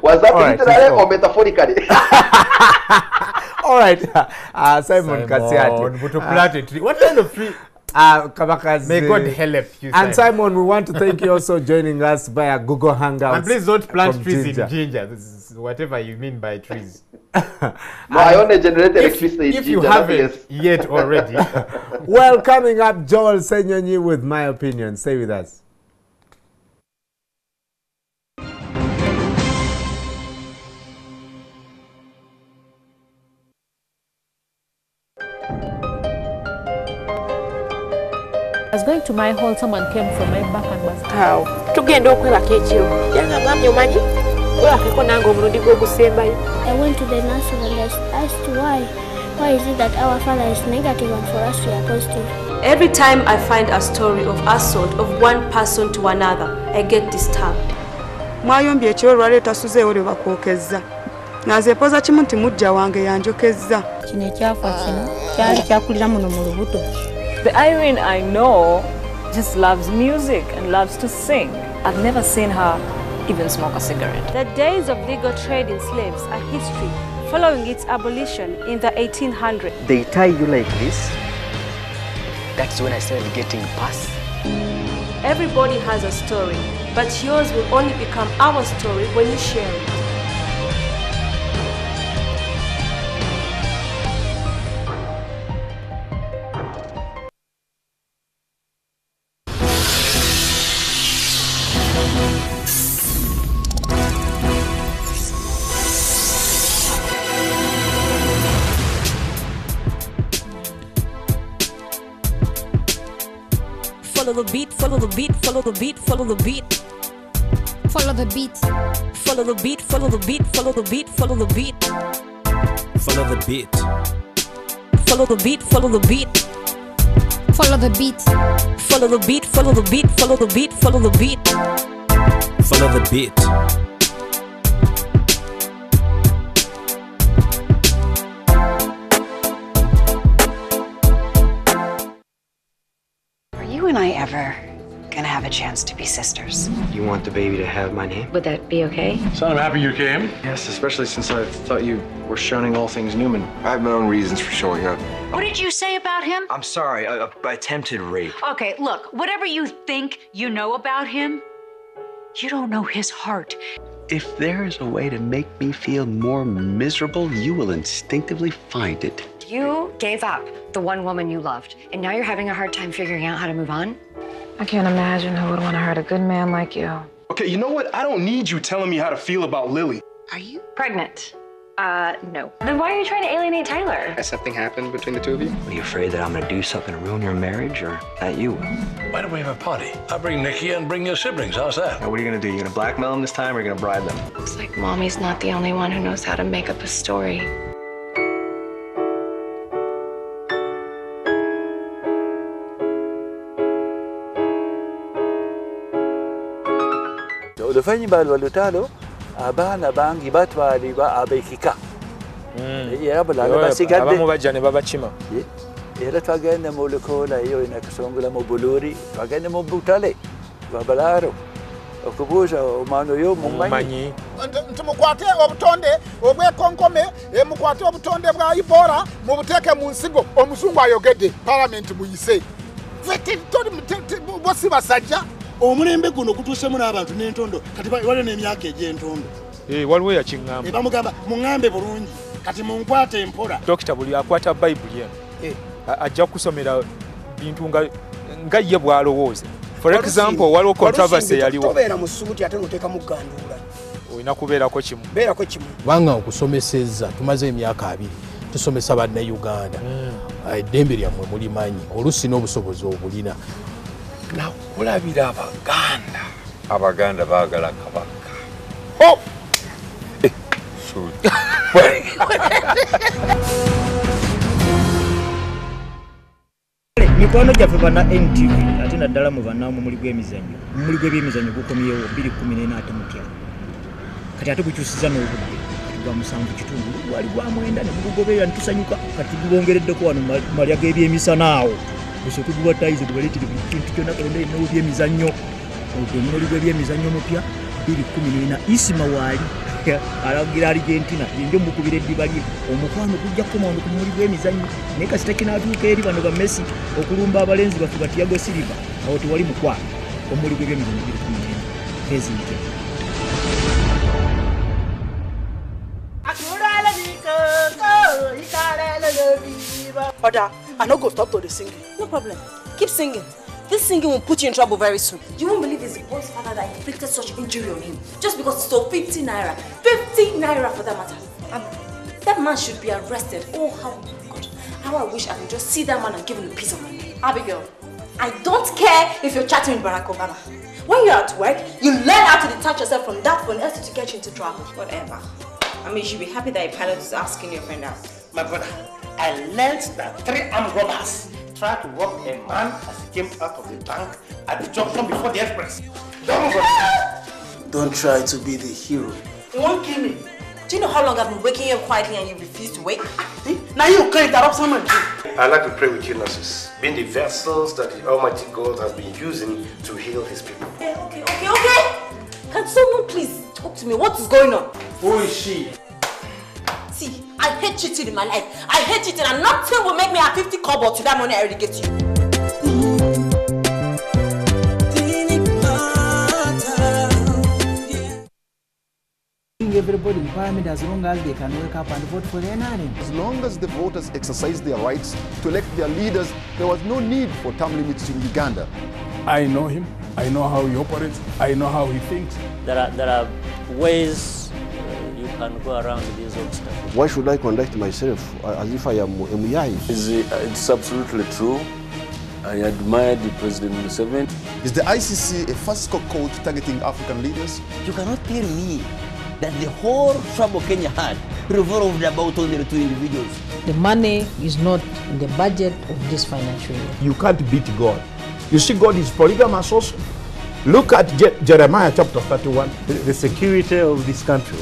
Was that All right, literally or metaphorically? All right, uh, Simon, Simon, Kasiati. Uh, to plant a tree. What kind of tree? Uh, Kabakazi. May God help you, And Simon. Simon, we want to thank you also joining us via Google Hangouts. And please don't plant trees Jinja. in ginger. This is whatever you mean by trees. No, I only generate electricity in if you haven't yet already. well, coming up, Joel Senyonyi with my opinion. Stay with us. To my hall, someone came from my back and was awo tugenda okwebaka ekiro yanga mwami omanyi webakeko nange omulundi gw'ogusembayo I went to the nursery and I asked why. Why is it that our father is negative and for us we are positive? Every time I find a story of assault of one person to another, I get disturbed. mwayombye ekiro olwaleero tasuzeewo lwe bakwokezza nga nze mpoza kimu nti mujja wange yanjokezza kino ekyafa kino kyali kyakulira muno mu lubuto The Irene I know just loves music and loves to sing. I've never seen her even smoke a cigarette. The days of legal trade in slaves are history, following its abolition in the 1800s. They tie you like this. That's when I started getting past. Everybody has a story, but yours will only become our story when you share it. Follow the beat, follow the beat, follow the beat, follow the beat. Follow the beat. Follow the beat, follow the beat, follow the beat, follow the beat. Follow the beat. Follow the beat, follow the beat. Follow the beat. Follow the beat, follow the beat, follow the beat, follow the beat. And I ever gonna have a chance to be sisters? You want the baby to have my name? Would that be okay? Son, I'm happy you came. Yes, especially since I thought you were shunning all things Newman. I have my own reasons for showing up. What did you say about him? I'm sorry, I, uh, I attempted rape. Okay, look, whatever you think you know about him, you don't know his heart. If there is a way to make me feel more miserable, you will instinctively find it. You gave up the one woman you loved, and now you're having a hard time figuring out how to move on? I can't imagine who would want to hurt a good man like you. Okay, you know what? I don't need you telling me how to feel about Lily. Are you pregnant? Uh, no. Then why are you trying to alienate Tyler? Has something happened between the two of you? Are you afraid that I'm gonna do something to ruin your marriage, or that you will? Why don't we have a party? I'll bring Nikki and bring your siblings. How's that? Now, what are you gonna do? You gonna blackmail them this time, or you gonna bribe them? Looks like mommy's not the only one who knows how to make up a story. Oluvannyuma lwa lutalo abaana bangi batwalibwa ab'ekika era bulala basigadde abamu bajja ne babakima era twagende mu lukoola eyo nakasongula mu buluuri twagende mu butale babalaaro okubuuza omwana oyo mumanyi Nti- nti mukwate obutonde obwekonkome eh, mukwate obutonde bwa ibora mubuteeke mu nsigo omuzungu ayogedde palamenti muyise bo si basajja omulembe guno gutuusemu n'abantu n'entondo kati waliwo n'emyaka egy'entondo. Eh, waliwo eyakiŋŋamba. Eh, bamugamba muŋŋambe bulungi kati munkwate empola dokita buli akwata bayibuli eno a- ajja kusomera bintu nga ye bw'alowooza. For example waliwo controversy yaliwo. tobeera mu ssuuti ate noteekamu ganduula olina kubeerako kimu. Beerako kimu. Kubanga nkusomesezza tumaze emyaka abiri tusomesa bannayuganda. Ah, eddembe lyammwe mulimanyi oluusi n'obusobozi obulina nakulabira abaganda abaganda baagala kabaka. Mikwano gyaffe bana ntv ate naddala mu bana mumuli gw'emizannyo. Mumuli gw'ebyemizannyo gukomyewo 214 ate mutya kati ate gukyusiza n'obudde. Kati gwa musanvu kitundu gwali gwa mwenda ne gugugoberera netusanyuka kati gubongereddeko wano mu malya g'ebyemisana awo gusooke gubatayize gubaleetere buli kintu kyonna kalonda ennawo byemizannyo. Ogwo mumuli gw'ebyemizannyo mupya 214 isima waali alagira argentina yenjo mukubira eddiba lye. Omukwano gujja kukoma wano ku mumuli gw'emizannyo naye kasita kinatuuka eri bano ba messi okulumba abalenzi baffe batiago siliva awo tewali mukwano. Omumuli gw'ebyemizannyo 214 prezinte But uh, I no go stop to the singing. No problem. Keep singing. This singing will put you in trouble very soon. You won't believe it's the boy's father that inflicted such injury on him just because he stole 50 naira. 50 naira for that matter. Um, that man should be arrested. Oh, how God. How I wish I could just see that man and give him a piece of my mind. Abigail, I don't care if you're chatting with Barack Obama. When you're at work, you learn how to detach yourself from that phone else to get you into trouble. Whatever. I mean, you should be happy that a pilot is asking your friend out. My brother, I learned that three armed robbers tried to rob a man as he came out of the bank at the junction before the express. Don't go. Don't try to be the hero. You won't kill me. Do you know how long I've been waking you up quietly and you refuse to wake? Ah, now you can't interrupt someone. I'd like to pray with you, nurses, being the vessels that the Almighty God has been using to heal his people. Okay, okay, okay, okay. Can someone please talk to me? What is going on? Who is she? See, I hate cheating in my life. I hate cheating and nothing will make me have 50 kobo to that money I already get you. Everybody in parliament as long as they can wake up and vote for the NRM. As long as the voters exercise their rights to elect their leaders, there was no need for term limits in Uganda. I know him. I know how he operates. I know how he thinks. There are, there are ways you can go around these obstacles. Why should I conduct myself as if I am a Muyai? It's, it's absolutely true. I admired the President Museveni. Is the ICC a fascistic code targeting African leaders? You cannot tell me that the whole trouble Kenya had revolved about only two individuals. The money is not in the budget of this financial year. You can't beat God. You see, God is polygamous also. Look at Je- Jeremiah chapter 31. The, the security of this country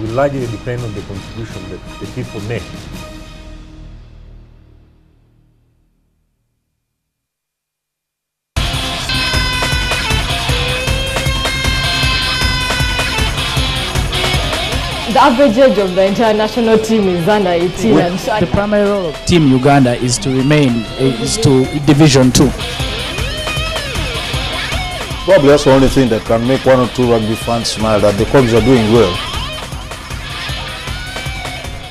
will largely depend on the contribution that the people make. The average age of the international team is under 18. Well, and the primary role of Team Uganda is to remain eh, is to Division Two. Probably that's the only thing that can make one or two rugby fans smile that the clubs are doing well.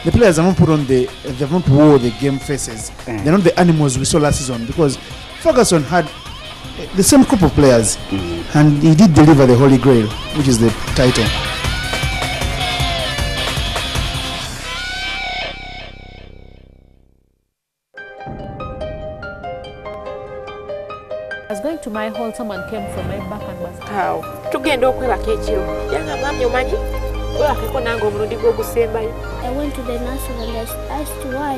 The players haven't put on the they haven't wore the game faces. They're not the animals we saw last season because Ferguson had eh, the same group of players and he did deliver the Holy Grail, which is the title. I was going to my hall, someone came from my back and was How? tugenda okwebaka ekiro webakeko nange omulundi gw'ogusembayo I went to the nurse and I asked why.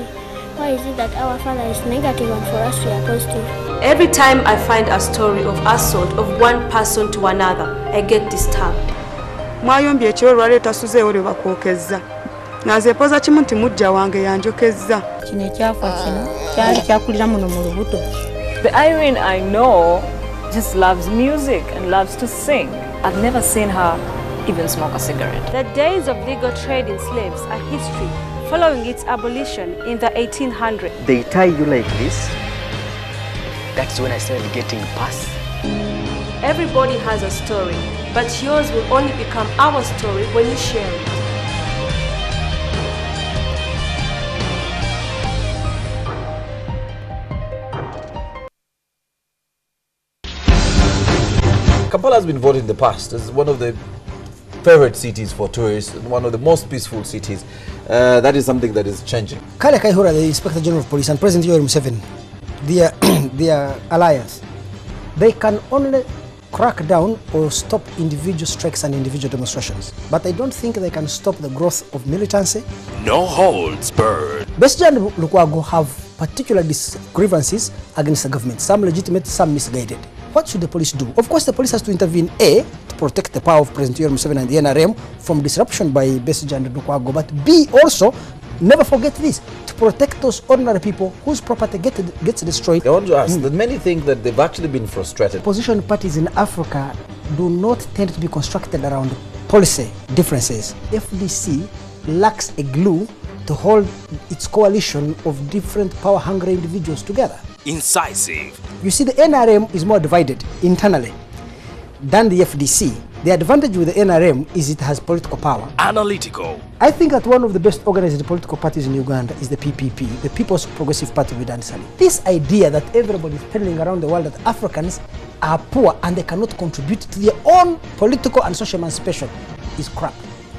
Why is it that our father is negative and for us we are positive? Every time I find a story of assault of one person to another, I get disturbed. mwayombye ekiro lwaleeta suzeewo lwe bakwokezza nazeepoza kimu nti mujja wange yanjokezza kino ekyafa kino kyali kyakulira muno mu lubuto The Irene I know just loves music and loves to sing. I've never seen her even smoke a cigarette. The days of legal trade in slaves are history, following its abolition in the 1800s. They tie you like this. That's when I started getting past. Everybody has a story, but yours will only become our story when you share it. Kampala has been voted in the past as one of the favorite cities for tourists, one of the most peaceful cities. Uh, that is something that is changing. Kale Kaihura, the Inspector General of Police, and President Yoweri Museveni, their, their alliance, they can only crack down or stop individual strikes and individual demonstrations. But I don't think they can stop the growth of militancy. No holds barred. Besigye and Lukwago have particular grievances against the government, some legitimate, some misguided. What should the police do? Of course, the police has to intervene, A, to protect the power of President Yoweri Museveni and the NRM from disruption by Besigye and Lukwago, but B, also, never forget this, to protect those ordinary people whose property get, gets destroyed. I want to ask hmm. that many think that they've actually been frustrated. Opposition parties in Africa do not tend to be constructed around policy differences. FDC lacks a glue to hold its coalition of different power hungry individuals together. Incisive. You see, the NRM is more divided internally than the FDC. The advantage with the NRM is it has political power. Analytical. I think that one of the best organized political parties in Uganda is the PPP, the People's Progressive Party with Dan Sali. This idea that everybody is telling around the world that Africans are poor and they cannot contribute to their own political and social emancipation is crap.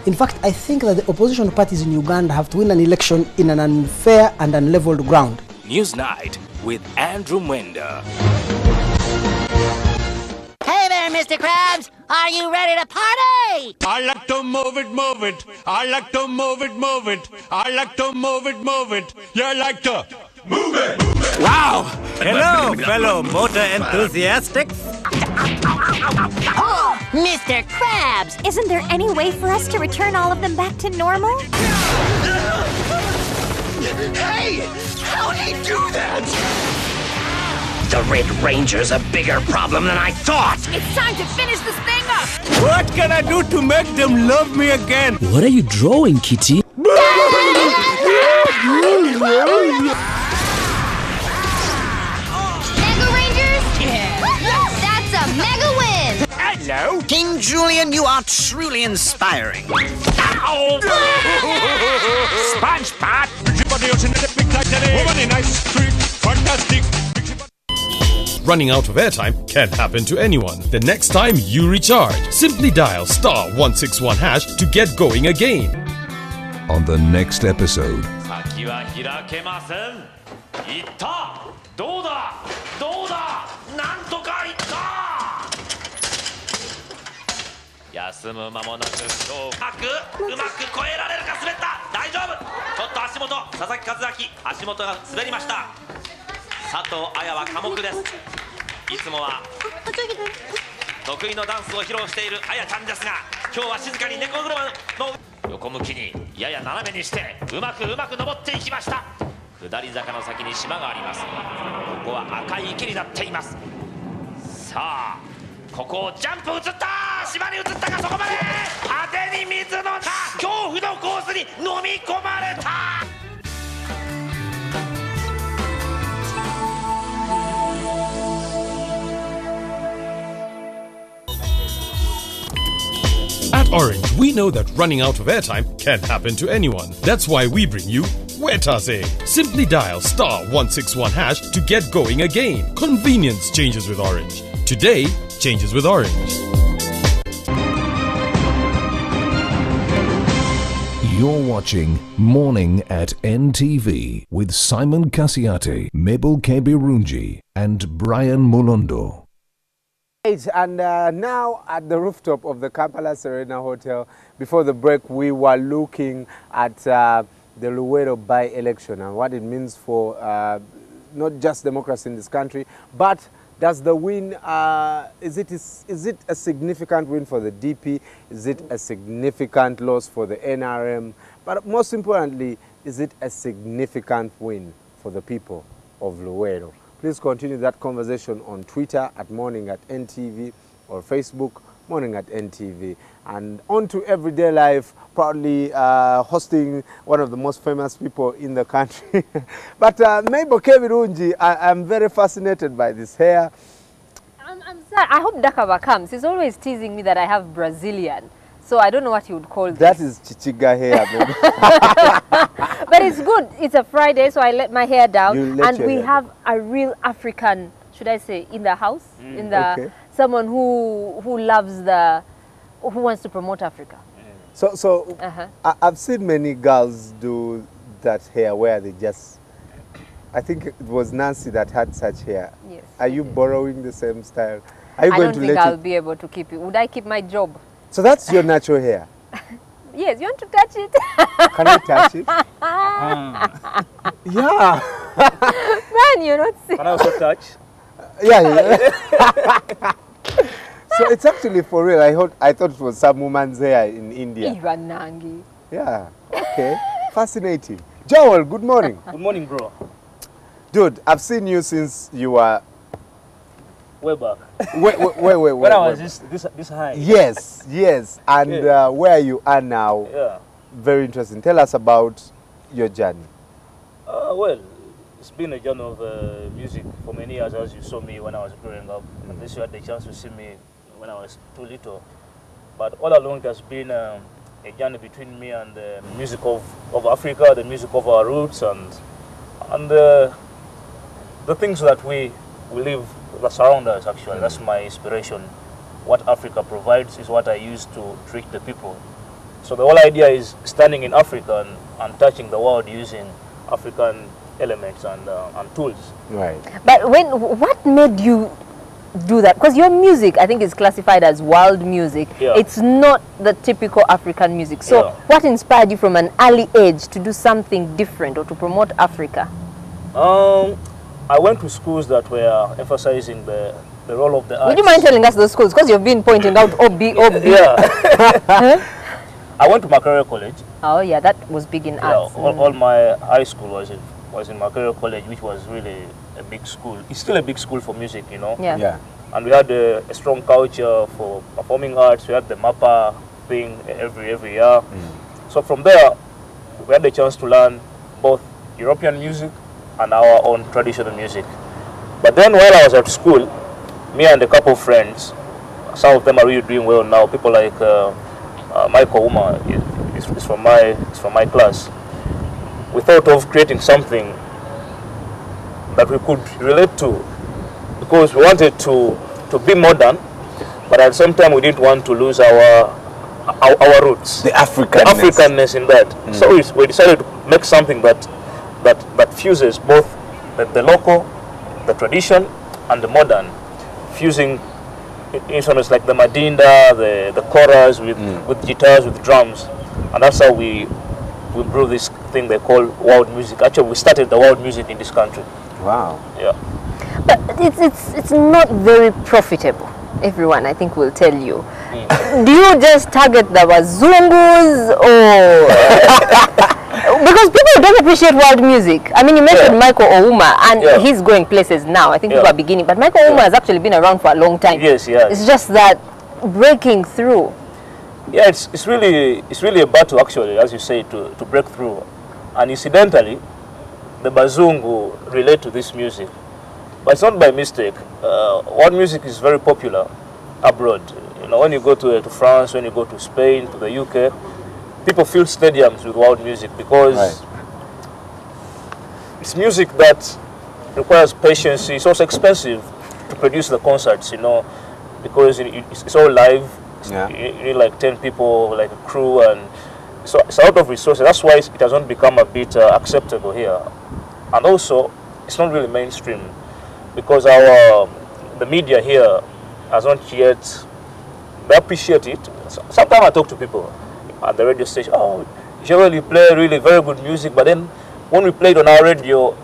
In fact, I think that the opposition parties in Uganda have to win an election in an unfair and unleveled ground. News Night with Andrew Mwenda. Hey there, Mr. Krabs! Are you ready to party? I like to move it, move it. I like to move it, move it. I like to move it, move it. You like to move it, move it. Wow! Hello, fellow motor enthusiastics. Oh, Mr. Krabs! Isn't there any way for us to return all of them back to normal? Hey! How'd he do that? The Red Ranger's a bigger problem than I thought! It's time to finish this thing up! What can I do to make them love me again? What are you drawing, Kitty? Mega Rangers? That's a mega win! Hello? King Julian, you are truly inspiring. Ow! SpongeBob! Fantastic! Running out of airtime can happen to anyone. The next time you recharge, simply dial star 161 hash to get going again. On the next episode, 先は開けませんいったどうだどうだなんとかいった休む間もなくうまくうまく超えられるか滑った大丈夫ちょっと足元佐々木和明足元が滑りました 佐藤綾は寡黙です。いつもは得意のダンスを披露しているあやちゃんですが今日は静かに猫車の横向きにやや斜めにしてうまくうまく登っていきました。下り坂の先に島があります。ここは赤い池になっています。さあここをジャンプ移った。島に移ったがそこまで。派手に水の中恐怖のコースに飲み込まれた。Orange, we know that running out of airtime can happen to anyone. That's why we bring you Wetase. Simply dial star 161 hash to get going again. Convenience changes with Orange. Today changes with Orange. you're watching Morning at NTV with Simon Kasyate, Mabel Kebirunji, and Brian Molondo. And uh, now at the rooftop of the Kampala Serena Hotel, before the break, we were looking at uh, the Luweero by-election and what it means for uh, not just democracy in this country, but does the win, uh, is, it, is, is it a significant win for the DP? Is it a significant loss for the NRM? But most importantly, is it a significant win for the people of Luweero? Please continue that conversation on Twitter at Morning at NTV or Facebook Morning at NTV. And on to Everyday Life, proudly uh, hosting one of the most famous people in the country. but uh, Mabel Kebirunji, I am very fascinated by this hair. I'm, I'm. I hope Dakaba comes. He's always teasing me that I have Brazilian. So I don't know what you would call That this. is chichiga hair, but it's good. It's a Friday, so I let my hair down. You let and your we hair have a real African, should I say, in the house, in the Okay. someone who who loves the, who wants to promote Africa. So, so Uh-huh. I, I've seen many girls do that hair where they just, I think it was Nancy that had such hair. Yes, Are you borrowing the same style? Are you I going don't to think let I'll it? be able to keep it. Would I keep my job? So that's your natural hair. Yes, you want to touch it? Can I touch it? Yeah. Man, you're not sick. Can I also touch? Yeah. yeah. so it's actually for real. I thought I thought it was some woman's hair in India. Ivanangi. Yeah. Okay. Fascinating. Joel, good morning. Good morning, bro. Dude, I've seen you since you were Way back. wait, wait, wait, wait. when I was this, this, this high. Yes, yes. And Yeah. uh, where you are now, Yeah. very interesting. Tell us about your journey. Uh, well, it's been a journey of uh, music for many years, as you saw me when I was growing up. At least you had the chance to see me when I was too little. But all along, it has been um, a journey between me and the music of, of Africa, the music of our roots, and and uh, the things that we we live that surround us. Actually, that's my inspiration. What Africa provides is what I use to treat the people. So the whole idea is standing in Africa and, and touching the world using African elements and, uh, and tools. Right. But when, what made you do that? Because your music, I think, is classified as world music. Yeah. It's not the typical African music. So, Yeah. what inspired you from an early age to do something different or to promote Africa? Um, I went to schools that were emphasizing the, the role of the arts. Would you mind telling us those schools? Because you've been pointing out OB, OB. Yeah. I went to Makerere College. Oh, yeah, that was big in Yeah, arts. all, Mm. all my high school was in, was in Makerere College, which was really a big school. It's still a big school for music, you know. Yeah. Yeah. And we had a, a strong culture for performing arts. We had the MAPA thing every every year. So from there, we had the chance to learn both European music and our own traditional music. But then while I was at school, me and a couple of friends, some of them are really doing well now. People like uh, uh, Michael Ouma is, is from my is from my class. We thought of creating something that we could relate to because we wanted to to be modern, but at the same time we didn't want to lose our our, our roots, The Africanness. the Africanness. Africanness in that. So we, we decided to make something that that that fuses both the, the local, the tradition, and the modern, fusing instruments like the madinda, the the chorus with mm. with guitars, with drums, and that's how we we brew this thing they call world music. Actually, we started the world music in this country. Wow. Yeah. But it's, it's, it's not very profitable. Everyone, I think, will tell you. Mm. Do you just target the Wazungus or. because people don't appreciate world music. I mean, you mentioned Michael Ouma, and Yeah. he's going places now. I think people Yeah. are beginning. But Michael Ouma has actually been around for a long time. Yes, has. It's just that breaking through. Yeah, it's, it's really it's really a battle actually, as you say, to, to break through. And incidentally, the Bazungu relate to this music, but it's not by mistake. Uh, world music is very popular abroad. You know, when you go to, to France, when you go to Spain, to the UK, people fill stadiums with world music because it's music that requires patience. It's also expensive to produce the concerts, you know, because it, it's, it's all live. Yeah. You, you need like 10 people, like a crew, and so it's a lot of resources. That's why it has not become a bit uh, acceptable here. And also, it's not really mainstream because our the media here has not yet they appreciate it. Sometimes I talk to people at the radio station. Oh, Joel, you play really very good music, but then when we played on our radio,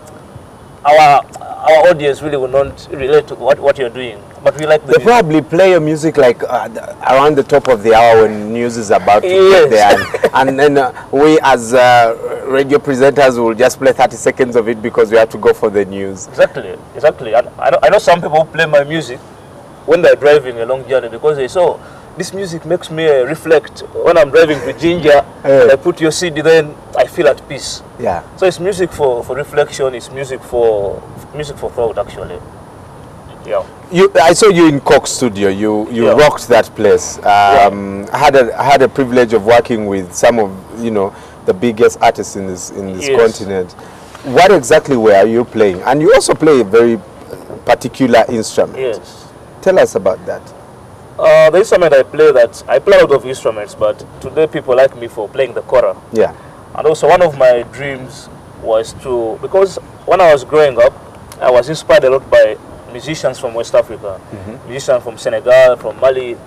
our our audience really will not relate to what, what you're doing. But we like the They music. probably play your music like uh, around the top of the hour when news is about to Yes. get there. And, and then uh, we as uh, radio presenters will just play 30 seconds of it because we have to go for the news. Exactly, exactly. I know, I know some people play my music when they're driving a long journey because they say, oh, this music makes me uh, reflect. When I'm driving to Jinja, and I put your CD, then I feel at peace. Yeah. So it's music for, for reflection, it's music for music for thought, actually. Yeah. You, I saw you in Coke Studio. You you Yeah. rocked that place. Um, I had a I had a privilege of working with some of you know the biggest artists in this in this Yes. continent. What exactly were you playing? And you also play a very particular instrument. Yes. Tell us about that. Uh, the instrument I play that I play a lot of instruments, but today people like me for playing the kora. Yeah. And also one of my dreams was to because when I was growing up, I was inspired a lot by musicians from West Africa, musicians from Senegal, from Mali.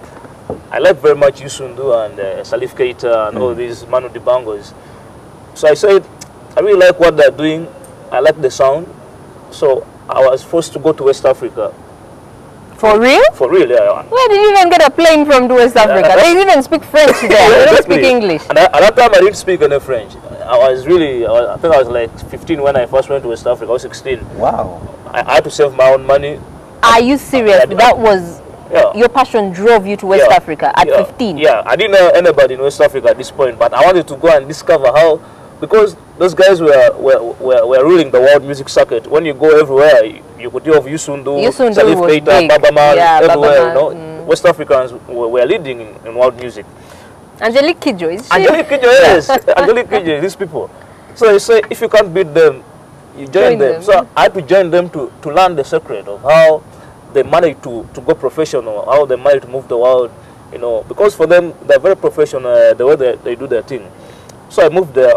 I like very much Youssou N'Dour and uh, Salif Keita and all these Manu Dibangos. So I said, I really like what they're doing. I like the sound, So I was forced to go to West Africa. For real? For real, yeah. Where did you even get a plane from to West Africa? They didn't even speak French there. They don't speak English. And I, at that time, I didn't speak any French. I was really, I, was, I think I was like 15 when I first went to West Africa. I was 16. Wow. I, I had to save my own money. Are you serious? That was Yeah. your passion drove you to West Yeah. Africa at yeah. 15. Yeah, I didn't know anybody in West Africa at this point, but I wanted to go and discover how, because those guys were were, were, were ruling the world music circuit. When you go everywhere, you, you could hear of Youssou N'Dour, Yusundu Salif Keita, big. Baba Man, Yeah, everywhere. You know, West Africans were, were leading in, in world music. Angelique Kidjo, is she? Angelique Kidjo, yes. Angelique Kidjo, these people. So you say, if you can't beat them, you join, Join them. them. So I had to join them to, to learn the secret of how they manage to, to go professional, how they manage to move the world, you know, because for them, they're very professional, uh, the way they, they do their thing. So I moved there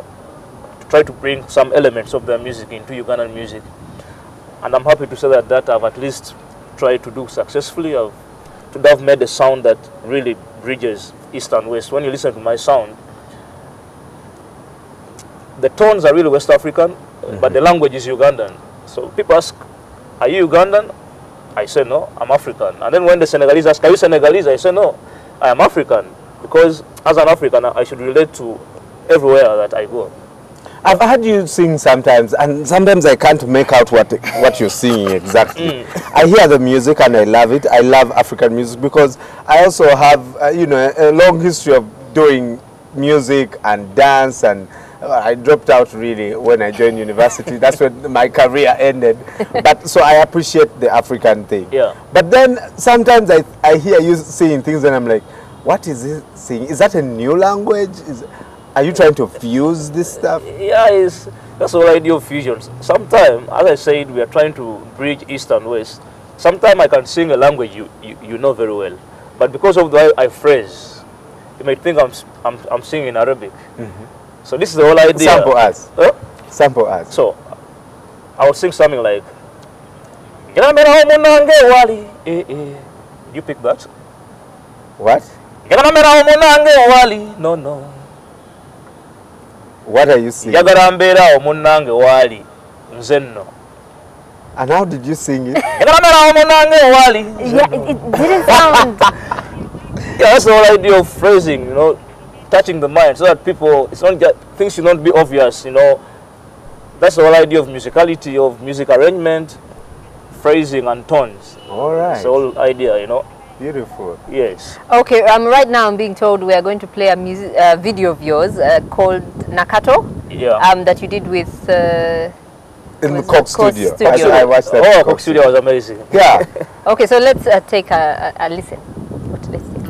try to bring some elements of their music into Ugandan music. And I'm happy to say that that I've at least tried to do successfully. I've, to have made a sound that really bridges East and West. When you listen to my sound, the tones are really West African, mm-hmm. but the language is Ugandan. So people ask, are you Ugandan? I say no, I'm African. And then when the Senegalese ask, are you Senegalese? I say no, I am African. Because as an African, I should relate to everywhere that I go. I've heard you sing sometimes, and sometimes I can't make out what what you're singing exactly. I hear the music and I love it. I love African music because I also have, uh, you know, a long history of doing music and dance and. uh, I dropped out really when I joined university. That's when my career ended. But so I appreciate the African thing. Yeah. But then sometimes I, I hear you saying things and I'm like, what is he saying? Is that a new language? Is, are you trying to fuse this stuff? Yeah, it's, that's the whole idea of fusion. Sometimes, as I said, we are trying to bridge East and West. Sometimes I can sing a language you, you, you know very well. But because of the way I phrase, you might think I'm, I'm, I'm singing Arabic. So this is the whole idea. Sample us. Huh? Sample us. So, I will sing something like, "Ngilamela umunange wali." Eh, eh. You pick that? What? Ngilamela umunange wali. No, no. What are you singing? Njagala mbeera omunnange waali nze nno. And how did you sing it? Ngilamela omunnange waali. Yeah, it, it didn't sound. Yeah, that's the whole idea of phrasing, you know, touching the mind so that people, it's not just, things should not be obvious, you know. That's the whole idea of musicality, of music arrangement, phrasing, and tones. All right. It's the whole idea, you know. Beautiful. Yes. Okay, um, right now I'm being told we are going to play a music, uh, video of yours uh, called Nakato. Yeah. Um, that you did with. Uh, In the was Coke studio. Studio? I, I watched that. Oh, Coke Coke Studio was amazing. Yeah. Okay, so let's uh, take a, a, a listen. What let's see.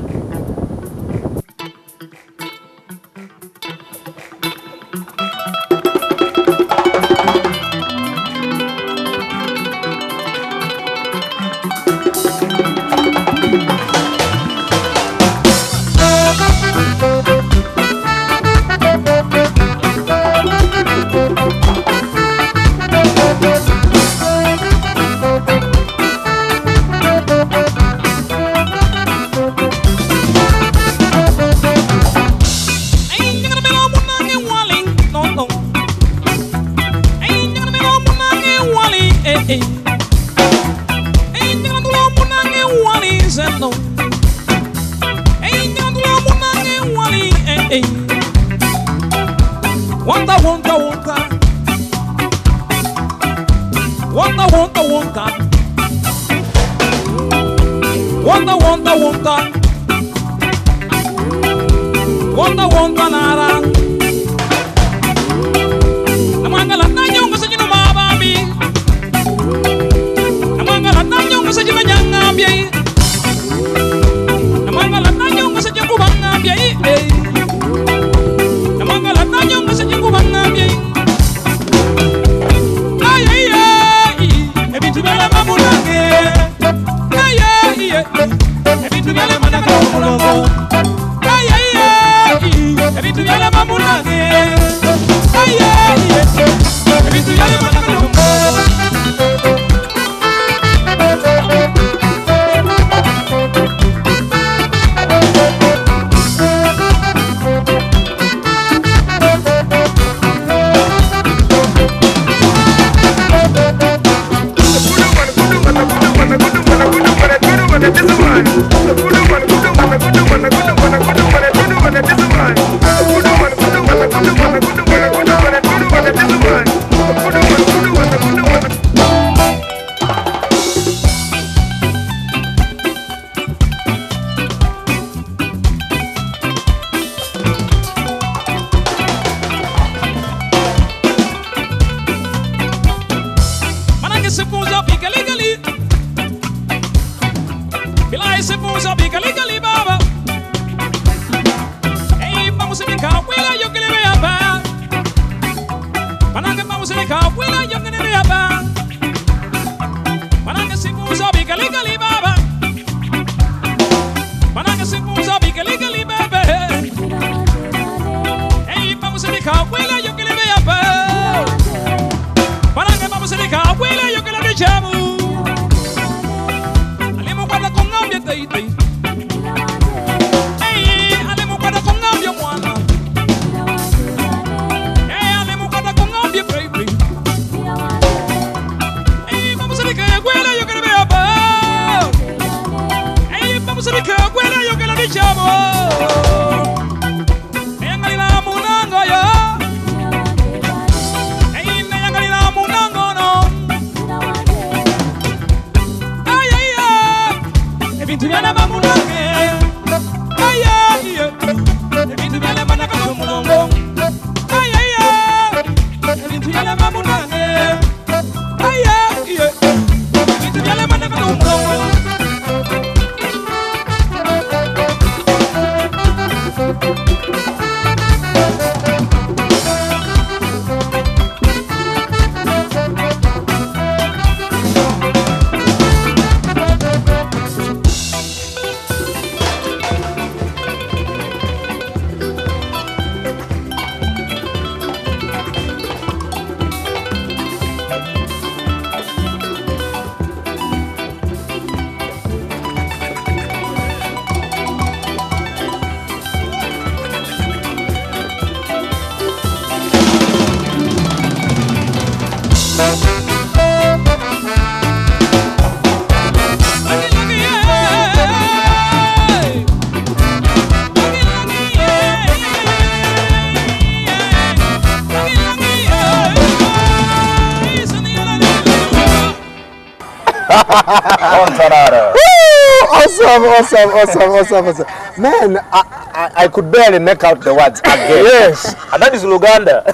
Awesome, awesome, awesome, awesome. Man, I, I, I could barely make out the words again. Yes, and that is Luganda.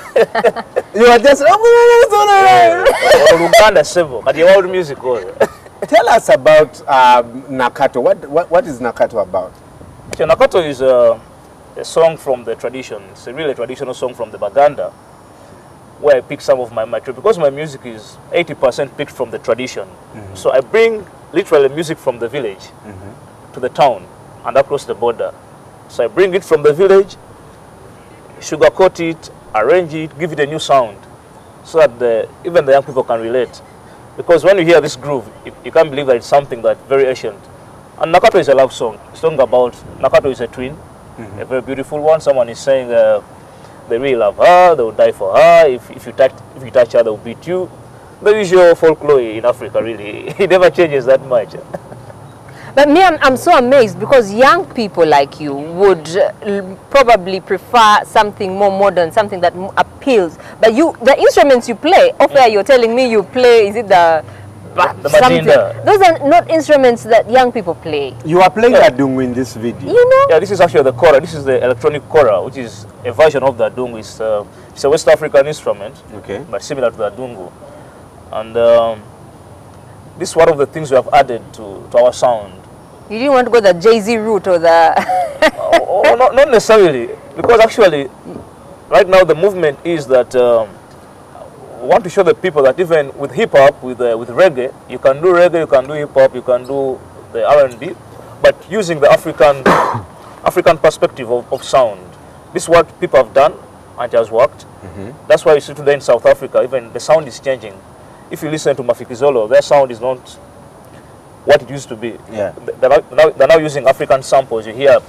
you are just. Luganda Sevo, but the old music goes. Tell us about um, Nakato. What, what, what is Nakato about? So Nakato is a, a song from the tradition. It's a really traditional song from the Baganda, where I pick some of my, my because my music is 80% picked from the tradition. So I bring literally music from the village to the town and across the border. So I bring it from the village, sugarcoat it, arrange it, give it a new sound, so that the, even the young people can relate. Because when you hear this groove, you, you can't believe that it's something that's very ancient. And Nakato is a love song. It's song about Nakato is a twin, a very beautiful one. Someone is saying uh, they really love her, they will die for her. If, if you touch if you touch her, they will beat you. The usual folklore in Africa, really, it never changes that much. But me, I'm, I'm so amazed because young people like you would uh, probably prefer something more modern, something that appeals. But you, the instruments you play, off air you're telling me you play, is it the, the something? Those are not instruments that young people play. You are playing the Adungu in this video. You know? Yeah, this is actually the kora. This is the electronic kora, which is a version of the dungu. It's, uh, it's a West African instrument, okay. but similar to the dungu. And um, this is one of the things we have added to, to our sound. You didn't want to go the Jay Z route or the. oh, not, not necessarily, because actually, right now the movement is that um, we want to show the people that even with hip hop, with uh, with reggae, you can do reggae, you can do hip hop, you can do the R and B, but using the African African perspective of, of sound. This is what people have done and it has worked. That's why you see today in South Africa, even the sound is changing. If you listen to Mafikizolo, their sound is not what it used to be. Yeah. They're now, they're now using African samples. You hear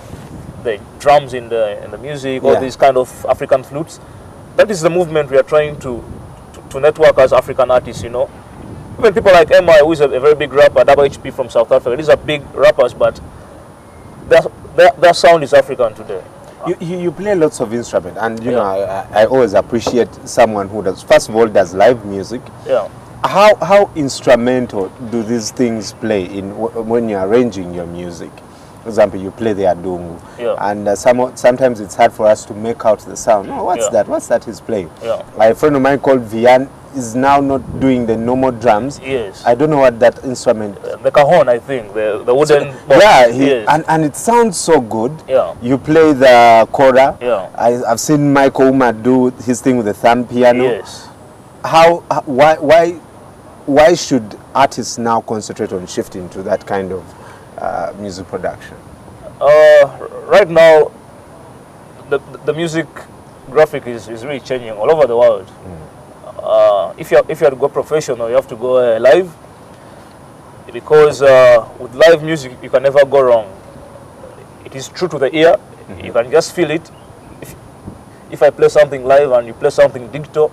the drums in the in the music, all Yeah. these kind of African flutes. That is the movement we are trying to, to, to network as African artists, you know. Even people like MI, who is a, a very big rapper, Double HP from South Africa, these are big rappers, but their, their, their sound is African today. You, you, you play lots of instruments, and you know I, I I always appreciate someone who does. First of all, does live music. Yeah. How how instrumental do these things play in w- when you're arranging your music? For example, you play the adungu, Yeah. and uh, some, sometimes it's hard for us to make out the sound. Oh, what's Yeah. that? What's that he's playing? Yeah. Like a friend of mine called Vian is now not doing the normal drums. Yes. I don't know what that instrument. The cajon, I think, the, the wooden box. yeah, he, yes. and, and it sounds so good. Yeah. You play the kora. Yeah. I, I've seen Michael Ouma do his thing with the thumb piano. Yes. how, h- why, why, why should artists now concentrate on shifting to that kind of uh, music production? Uh, right now, the, the music graphic is, is really changing all over the world. Uh, if, you if you have to go professional, you have to go uh, live. Because uh, with live music, you can never go wrong. It is true to the ear. You can just feel it. If, if I play something live and you play something digital,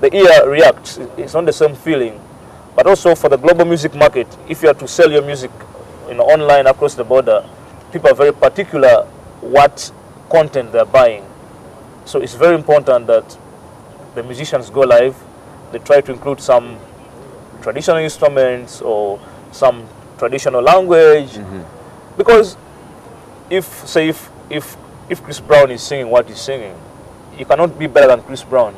the ear reacts. It's not the same feeling. But also for the global music market, if you are to sell your music you know, online across the border, people are very particular what content they're buying. So it's very important that the musicians go live. They try to include some traditional instruments or some traditional language. Mm-hmm. Because if, say, if, if, if Chris Brown is singing what he's singing, you cannot be better than Chris Brown.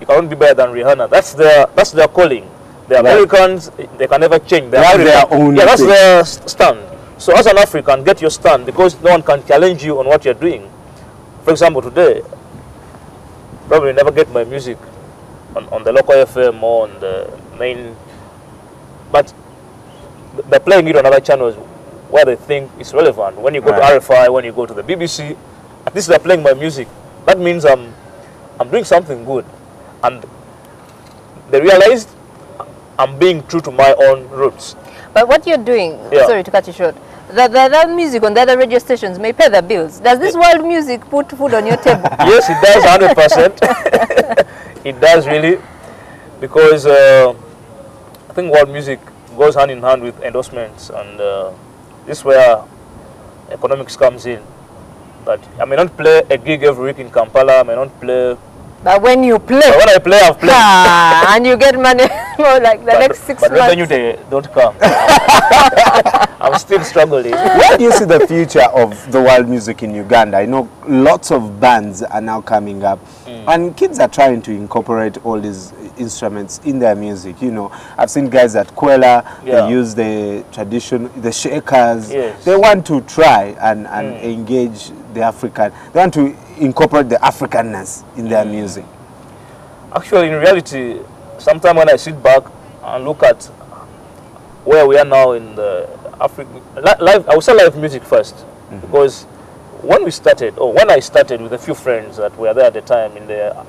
You cannot be better than Rihanna. That's their, that's their calling. The Right. Americans, they can never change. They have their own Yeah, that's thing. their stand. So as an African, get your stand because no one can challenge you on what you're doing. For example, today, probably never get my music on, on the local FM or on the main, but they're playing it on other channels where they think it's relevant. When you go Right. to RFI, when you go to the BBC, at least they're playing my music. That means I'm, I'm doing something good. And they realized I'm being true to my own roots. But what you're doing, Yeah. sorry to cut you short, the, the, the music on the other radio stations may pay the bills. Does this world music put food on your table? yes, it does 100%. it does really. Because uh, I think world music goes hand in hand with endorsements, and uh, this is where economics comes in. But I may not play a gig every week in Kampala, I may not play. But when you play, But when I play, I've played. ah, and you get money for like the but, next six but months. revenue they don't come. I'm still struggling. Where do you see the future of the world music in Uganda? I know lots of bands are now coming up, Mm. and kids are trying to incorporate all these instruments in their music. You know, I've seen guys at Kwela, Yeah. they use the tradition, the shakers. Yes. They want to try and, and engage the African, they want to incorporate the Africanness in their music. Actually, in reality, sometimes when I sit back and look at where we are now in the African live, I would say live music 1st mm-hmm. because when we started, or when I started with a few friends that were there at the time in the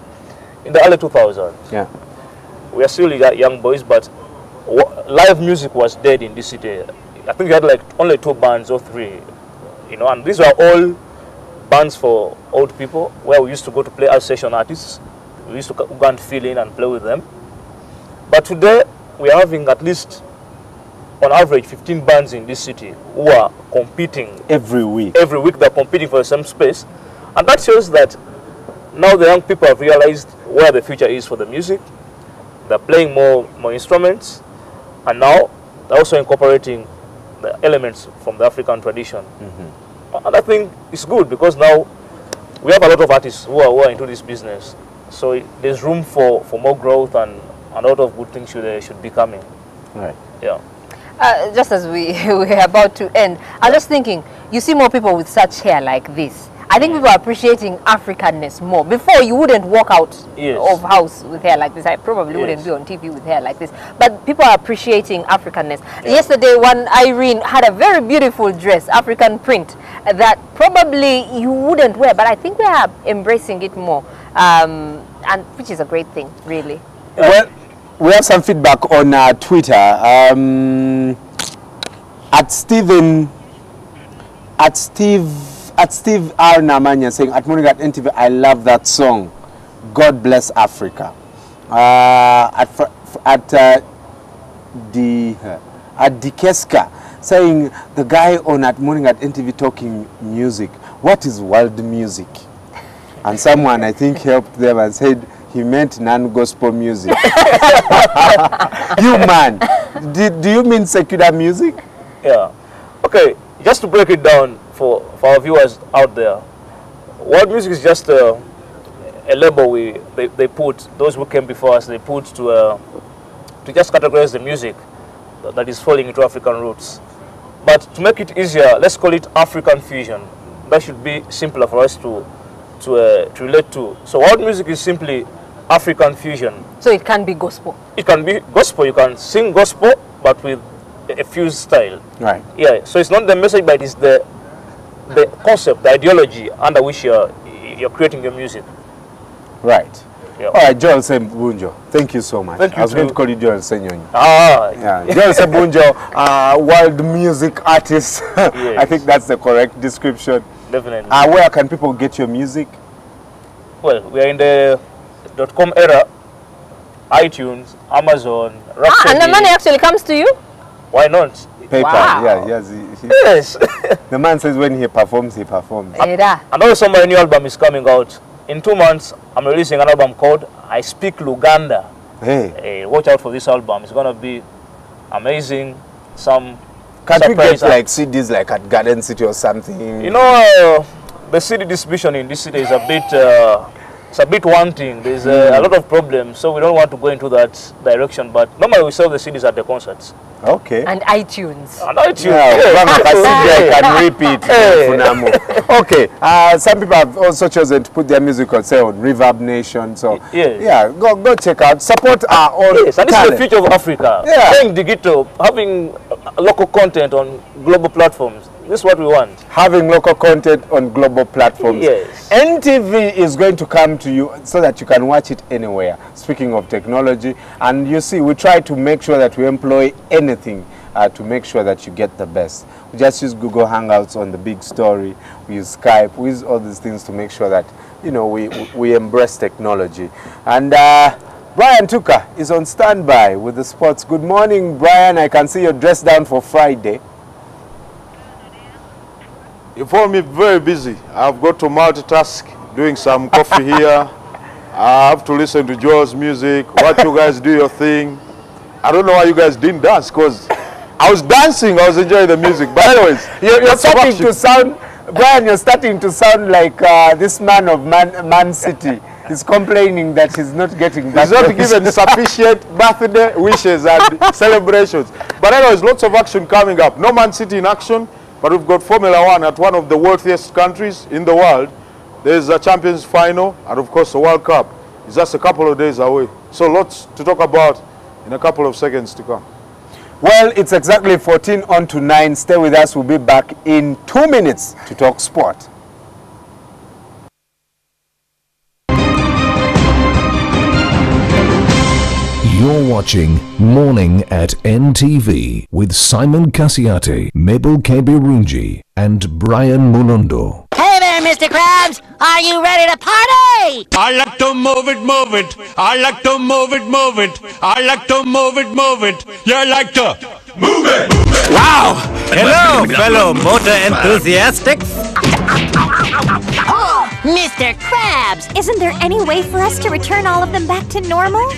in the early 2000s, Yeah. we are still young boys, but live music was dead in this city. I think we had like only two bands or three, you know, and these were all bands for old people where we used to go to play as session artists. We used to go and fill in and play with them. But today we are having at least on average 15 bands in this city who are competing Every week. every week. They're competing for the same space. And that shows that now the young people have realized where the future is for the music. They're playing more more instruments. And now they're also incorporating the elements from the african tradition. Mm-hmm. And i think it's good because now we have a lot of artists who are, who are into this business. So it- there's room for, for more growth and a lot of good things should, uh, should be coming Right. yeah Uh, just as we we're about to end, I was just thinking, you see more people with such hair like this. I think people are appreciating Africanness more. Before, you wouldn't walk out Yes. of house with hair like this. I probably wouldn't be on TV with hair like this. But people are appreciating Africanness. Yesterday, one Irene had a very beautiful dress, African print, that probably you wouldn't wear. But I think we are embracing it more, um, and which is a great thing, really. Well, we have some feedback on uh, Twitter. Um, at Stephen, at Steve, at Steve R. Namanya saying, at morning at NTV, I love that song. God bless Africa. Uh, at at uh, the at Dikeska saying the guy on at morning at NTV talking music. What is world music? And someone I think helped them and said he meant non-gospel music. you man, do, do you mean secular music? Yeah. Okay, just to break it down for, for our viewers out there, world music is just a, a label we they, they put, those who came before us, they put to, uh, to just categorize the music that- is falling into African roots. But to make it easier, let's call it African fusion. That should be simpler for us to, to, uh, to relate to. So world music is simply African fusion. So it can be gospel. It can be gospel. You can sing gospel, but with a a fused style. Right. Yeah. So it's not the message, but it's the the concept, the ideology under which you're you're creating your music. Right. Yeah. All right, Joel Sebunjo, thank you so much. Thank you I was going to call you Joel Ssenyonyi. Ah. Yeah, Joel Sebunjo, uh, world music artist. I think that's the correct description. Definitely. Uh, where can people get your music? Well, we are in the dot com era. iTunes, Amazon, Ah, and the money actually comes to you? Why not? PayPal. Wow. Yeah, yes. he- he- Yes. the man says when he performs, he performs. Era. And also my new album is coming out. In two months, I'm releasing an album called I Speak Luganda. Hey. Hey, watch out for this album. It's gonna be amazing. Some Can we get like CDs like at Garden City or something? You know, uh, the CD distribution in this city is a bit, uh, it's a bit wanting. There's uh, a lot of problems, so we don't want to go into that direction. But normally we sell the CDs at the concerts. Okay. And iTunes. And iTunes. Yeah, yeah. Bwana I can repeat. Hey. Okay, uh, some people have also chosen to put their music on, say, on Reverb Nation. So, Yes. yeah, go go check out. Support our own Yes, and this is the future of Africa. Yeah. Playing digital, having uh, local content on global platforms. This is what we want. Having local content on global platforms. Yes. NTV is going to come to you so that you can watch it anywhere. Speaking of technology, and you see, we try to make sure that we employ anything uh, to make sure that you get the best. We just use Google Hangouts on the big story. We use Skype. We use all these things to make sure that you know we we embrace technology. And uh, Brian Tuka is on standby with the sports. Good morning, Brian. I can see you're dressed down for Friday. You found me very busy. I've got to multitask, doing some coffee here. I have to listen to Joel's music, watch you guys do your thing. I don't know why you guys didn't dance, because I was dancing, I was enjoying the music. But anyways, You're, you're starting to sound, Brian, you're starting to sound like uh, this man of Man, Man City. He's complaining that he's not getting He's not given sufficient birthday wishes and celebrations. But anyways, lots of action coming up. No Man City in action, but we've got Formula One at one of the wealthiest countries in the world. There's a Champions Final, and of course the World Cup. It's just a couple of days away. So lots to talk about in a couple of seconds to come. Well, it's exactly 14 on to 9. Stay with us. We'll be back in two minutes to talk sport. You're watching Morning at NTV with Simon Kasyate, Mabel Kebirunji, and Brian Mulundo. Hey there, Mr. Krabs. Are you ready to party? I like to move it, move it. I like to move it, move it. I like to move it, move it. You like to move it. Wow! Hello, fellow motor enthusiastics. Mr. Krabs, isn't there any way for us to return all of them back to normal?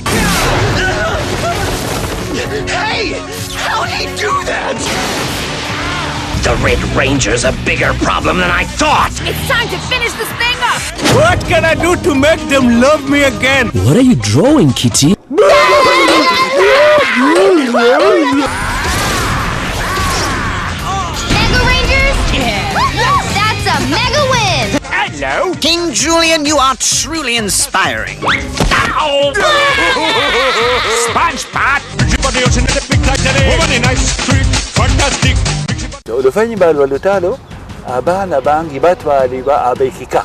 Hey! How'd he do that? The Red Ranger's a bigger problem than I thought! It's time to finish this thing up! What can I do to make them love me again? What are you drawing, Kitty? Hello? King Julian, you are truly inspiring. Ow! SpongeBob. Fantastic. oluvannyuma lwa lutalo abaana bangi batwalibwa ab'ekika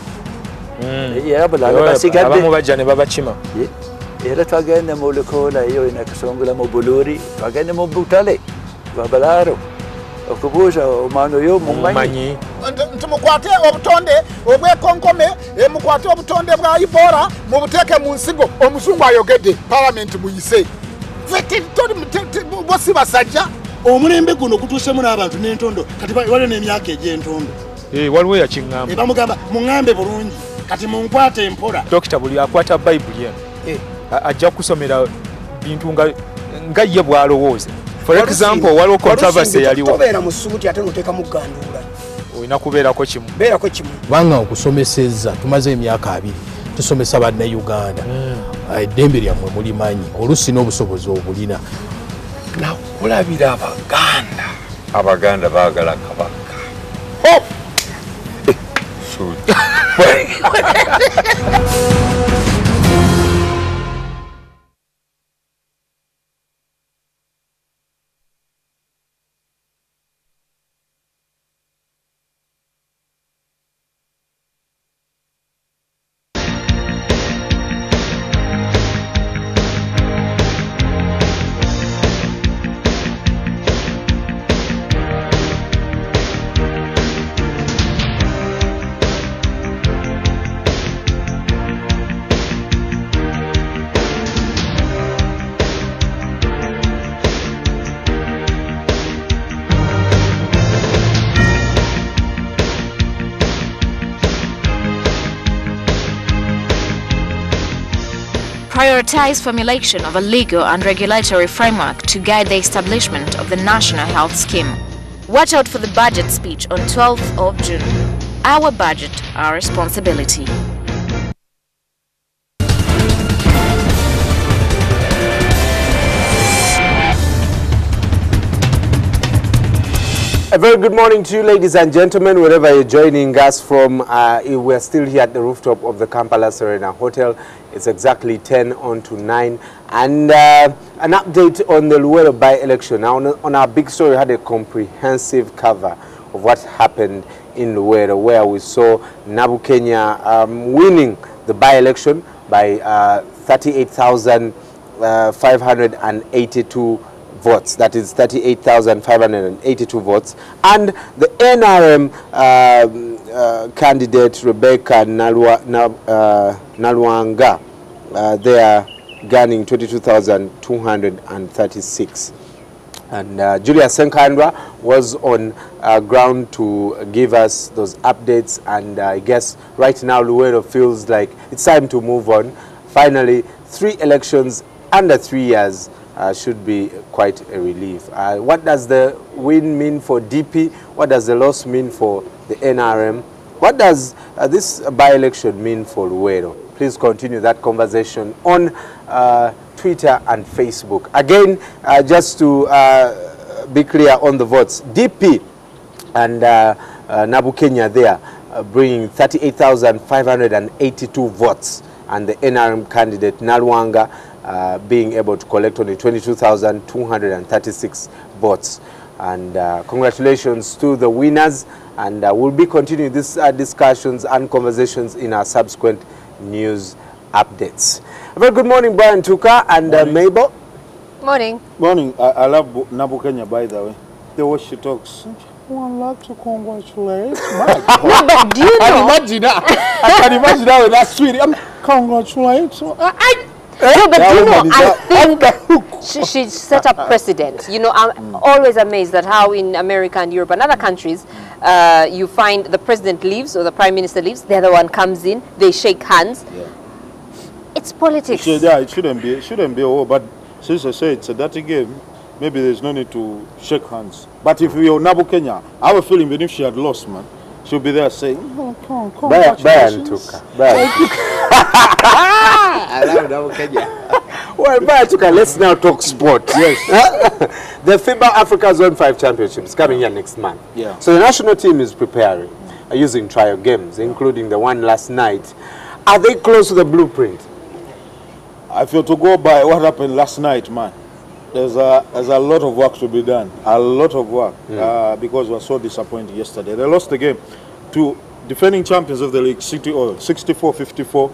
hmm. era bulala basigadde abamu bajja ne babakima era twagende mu lukoola eyo ina kasongola mu buluuri twagende mu butale babalaaro okubuuza omwana oyo mumanyi nti mukwate obutonde obwekonkome eh, mukwate obutonde bwa ibola mubuteeke mu nsigo omuzungu ayogedde palamenti muyise. Ffe ti- toli mu- ti- ti- bo si basajja. Omulembe guno gutuusemu n'abantu n'entondo kati waliwo n'emyaka egy'entondo. Waliwo eyakiŋŋamba. Eh, bamugamba muŋŋambe bulungi kati munkwate empola dokita buli akwata bayibuli eno ajja kusomera bintu nga nga ye bw'alowooza for example waliwo controversy eyaliwo tobeera mu suuti ate noteekamu gandula olina kubeerako kimu. Beerako kimu. Kubanga okusomeseza tumaze emyaka abiri tusomesa bannayuganda. Ah, eddembe lyammwe mulimanyi oluusi n'obusobozi obulina. Nakulabira abaganda. Abaganda baagala kabaka prioritize formulation of a legal and regulatory framework to guide the establishment of the National Health Scheme. Watch out for the budget speech on 12th of June. Our budget, our responsibility. A very good morning to you, ladies and gentlemen, wherever you're joining us from. Uh, we're still here at the rooftop of the Kampala Serena Hotel. It's exactly 10 on to 9. And uh, an update on the Luweero by-election. Now, on, on, our big story, we had a comprehensive cover of what happened in Luweero, where we saw Nabukenya um, winning the by-election by uh, 38,582 votes, that is 38,582 votes, and the NRM uh, uh, candidate Rebecca uh, Nalwanga, uh, they are gaining 22,236. And uh, Julius Senkandwa was on uh, ground to give us those updates, and I guess right now Luwero feels like it's time to move on. Finally, three elections under three years uh, should be quite a relief. Uh, what does the win mean for DP? What does the loss mean for the NRM? What does uh, this by-election mean for Luwero? Please continue that conversation on uh, Twitter and Facebook. Again, uh, just to uh, be clear on the votes, DP and Nabukenya there bringing 38,582 votes and the NRM candidate Nalwanga uh, being able to collect only 22,236 votes. And uh, congratulations to the winners. And uh, we'll be continuing these uh, discussions and conversations in our subsequent news updates. A very good morning, Brian Tuka and uh, Mabel. Morning. Morning. I, I love Nabukenya, by the way. The way she talks. One like to congratulate. No, but do you know? I can imagine that. I can imagine that with that sweet. I'm congratulate. I, I no, but you know, I think she, she set up precedent. You know, I'm mm. always amazed at how in America and Europe and other countries, uh, you find the president leaves or the prime minister leaves, the other one comes in, they shake hands. Yeah. It's politics. It should, yeah, it shouldn't be. It shouldn't be. Oh, but since I say it's a dirty game, maybe there's no need to shake hands. But if you're Nabukenya, I have a feeling even if she had lost, man, she'll be there saying, oh, come on, come on, Brian Tuka. Brian. well, Batuka, let's now talk sport. Yes. the FIBA Africa Zone 5 Championship is coming here next month. Yeah. So the national team is preparing uh, using trial games, including the one last night. Are they close to the blueprint? I feel to go by what happened last night, man. There's a, there's a lot of work to be done. A lot of work. Mm. Uh, because we were so disappointed yesterday. They lost the game to defending champions of the league, City Oil, 64-54.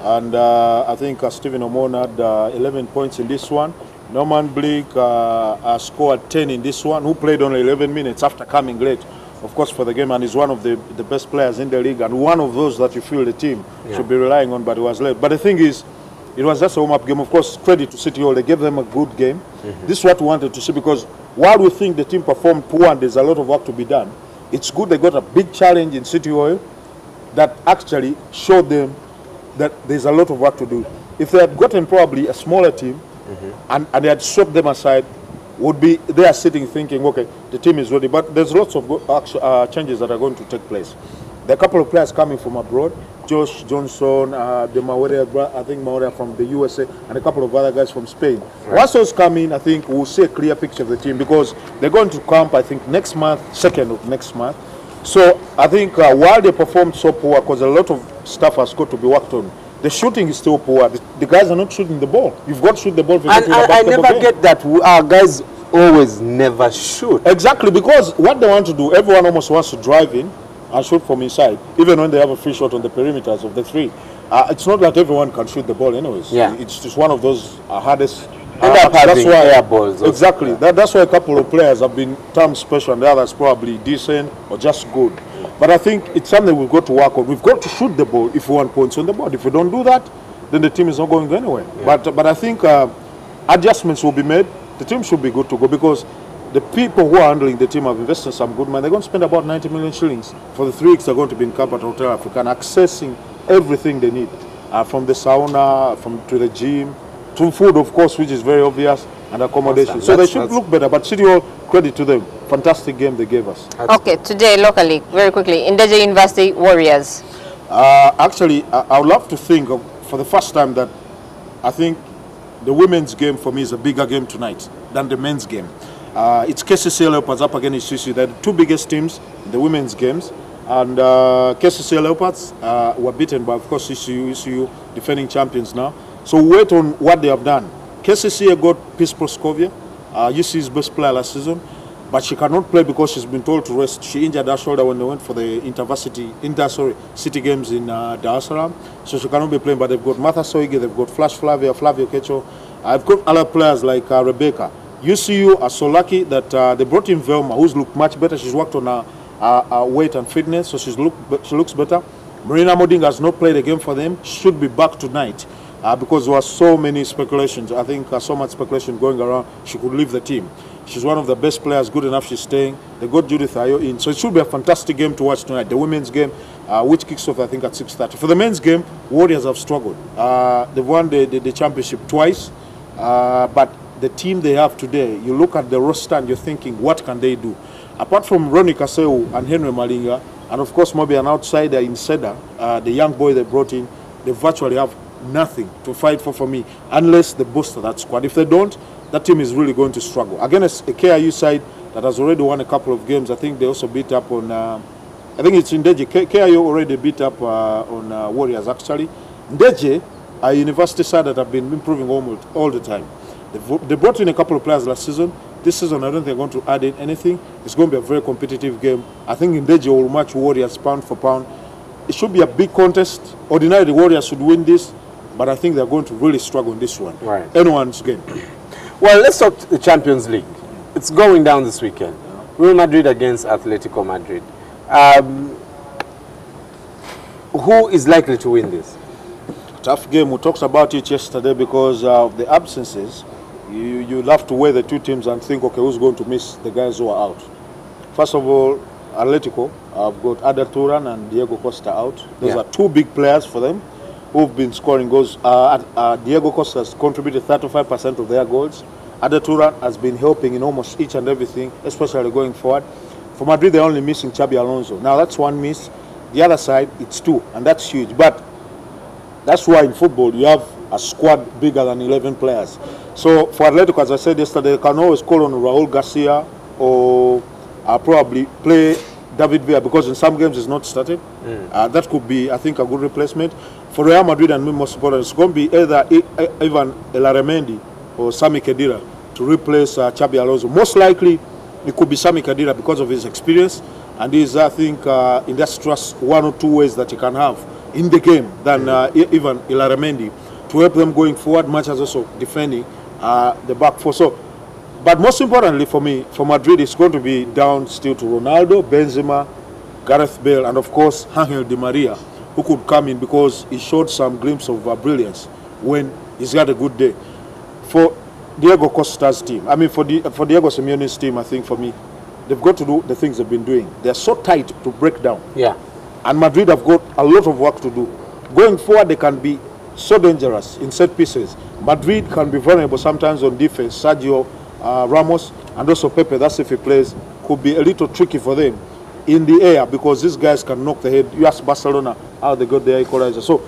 And uh, I think uh, Stephen Omona had uh, 11 points in this one. Norman Blake uh, scored 10 in this one, who played only 11 minutes after coming late, of course, for the game, and is one of the, the best players in the league, and one of those that you feel the team yeah. should be relying on, but he was late. But the thing is, it was just a warm-up game. Of course, credit to City Hall. They gave them a good game. Mm -hmm. This is what we wanted to see because while we think the team performed poor and there's a lot of work to be done, it's good they got a big challenge in City Hall that actually showed them that there's a lot of work to do. If they had gotten probably a smaller team mm -hmm. and, and they had swept them aside, would be they are sitting thinking, okay, the team is ready. But there's lots of uh, changes that are going to take place. There are a couple of players coming from abroad. Josh Johnson, uh, the Maoria, I think Maoria from the USA, and a couple of other guys from Spain. Right. Once those come in, I think we'll see a clear picture of the team because they're going to camp, I think, next month, second of next month. So I think uh, while they performed so poor, because a lot of stuff has got to be worked on, the shooting is still poor. The, the guys are not shooting the ball. You've got to shoot the ball. And, and I never game. get that our guys always never shoot. Exactly, because what they want to do, everyone almost wants to drive in and shoot from inside, even when they have a free shot on the perimeters of the three. Uh, it's not that everyone can shoot the ball anyways. Yeah. It's just one of those uh, hardest uh, that's why air balls. Exactly. That, that's why a couple of players have been termed special and the others probably decent or just good. But I think it's something we've got to work on. We've got to shoot the ball if we want points on the board. If we don't do that, then the team is not going anywhere. Yeah. But but I think uh, adjustments will be made. The team should be good to go because the people who are handling the team have invested some good money. They're going to spend about 90 million shillings for the three weeks they're going to be in Kampala Hotel Africa and accessing everything they need. uh, from the sauna, from to the gym, to food, of course, which is very obvious, and accommodation. So they should look better. But City Hall, credit to them. Fantastic game they gave us. Okay, today locally, very quickly, Ndejje University Warriors. Uh, actually, I, I would love to think of, for the first time that I think the women's game for me is a bigger game tonight than the men's game. Uh, it's KCC Leopards up against CC. They're the two biggest teams in the women's games. And uh, KCC Leopards uh, were beaten by, of course, UCU, UCU, defending champions now. So wait on what they have done. KCC got Peace Proskovia, uh, best player last season, but she cannot play because she's been told to rest. She injured her shoulder when they went for the intervarsity, inter sorry, city games in uh, so she cannot be playing. But they've got Martha Soige, they've got Flash Flavia, Flavio Kecho. I've got other players like uh, Rebecca. UCU are so lucky that uh, they brought in Velma, who's looked much better. She's worked on her, her, her weight and fitness, so she's look, she looks better. Marina Moding has not played a game for them. Should be back tonight uh, because there were so many speculations. I think uh, so much speculation going around. She could leave the team. She's one of the best players. Good enough. She's staying. They got Judith Ayo in, so it should be a fantastic game to watch tonight. The women's game, uh, which kicks off I think at 6:30. For the men's game, Warriors have struggled. Uh, they've won the, the, the championship twice, uh, but the team they have today, you look at the roster and you're thinking, what can they do? Apart from Ronnie Kaseu and Henry Malinga, and of course maybe an outsider in Seda, uh, the young boy they brought in, they virtually have nothing to fight for for me unless they boost that squad. If they don't, that team is really going to struggle. Against a KIU side that has already won a couple of games, I think they also beat up on, uh, I think it's. K- KIU already beat up uh, on uh, Warriors actually. Deji, a university side that have been improving almost all the time. They've, they brought in a couple of players last season. This season, I don't think they're going to add in anything. It's going to be a very competitive game. I think Ndejje will match Warriors pound for pound. It should be a big contest. Ordinarily, the Warriors should win this, but I think they're going to really struggle in this one. Right. Anyone's game. Well, let's talk the Champions League. It's going down this weekend. Real Madrid against Atletico Madrid. Um, who is likely to win this? Tough game. We talked about it yesterday because of the absences. You, you'll have to weigh the two teams and think, okay, who's going to miss the guys who are out? First of all, Atletico, I've got Arda Turan and Diego Costa out. Those Yeah. are two big players for them who've been scoring goals. Uh, uh, Diego Costa has contributed 35% of their goals. Arda Turan has been helping in almost each and everything, especially going forward. For Madrid, they're only missing Xabi Alonso. Now, that's one miss. The other side, it's two, and that's huge. But that's why in football you have a squad bigger than 11 players. So for Atletico, as I said yesterday, they can always call on Raul Garcia or uh, probably play David Villa because in some games he's not started. Uh, that could be, I think, a good replacement. For Real Madrid and me, most important, it's going to be either Ivan Illarramendi or Sami Khedira to replace uh, Xabi Alonso. Most likely, it could be Sami Khedira because of his experience and his, I think, uh, industrious one or two ways that he can have in the game than uh, I- Ivan to help them going forward, much as also defending uh, the back four. So, but most importantly for me, for Madrid, it's going to be down still to Ronaldo, Benzema, Gareth Bale, and of course Angel Di Maria, who could come in because he showed some glimpse of uh, brilliance when he's got a good day. For Diego Costa's team, I mean for Di- for Diego Simeone's team, I think for me, they've got to do the things they've been doing. They're so tight to break down. Yeah. And Madrid have got a lot of work to do. Going forward, they can be so dangerous in set pieces. Madrid can be vulnerable sometimes on defense. Sergio uh, Ramos and also Pepe, that's if he plays, could be a little tricky for them in the air because these guys can knock the head. You ask Barcelona how they got their equalizer. So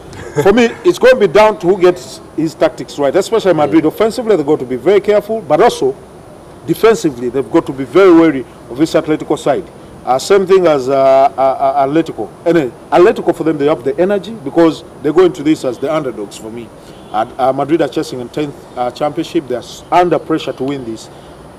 for me, it's going to be down to who gets his tactics right, especially Madrid. Offensively, they've got to be very careful, but also defensively, they've got to be very wary of this Atletico side. Uh, same thing as uh, uh, uh, Atletico. Anyway, Atletico for them, they have the energy because they go into this as the underdogs for me. Uh, uh, Madrid are chasing a 10th uh, championship. They're under pressure to win this.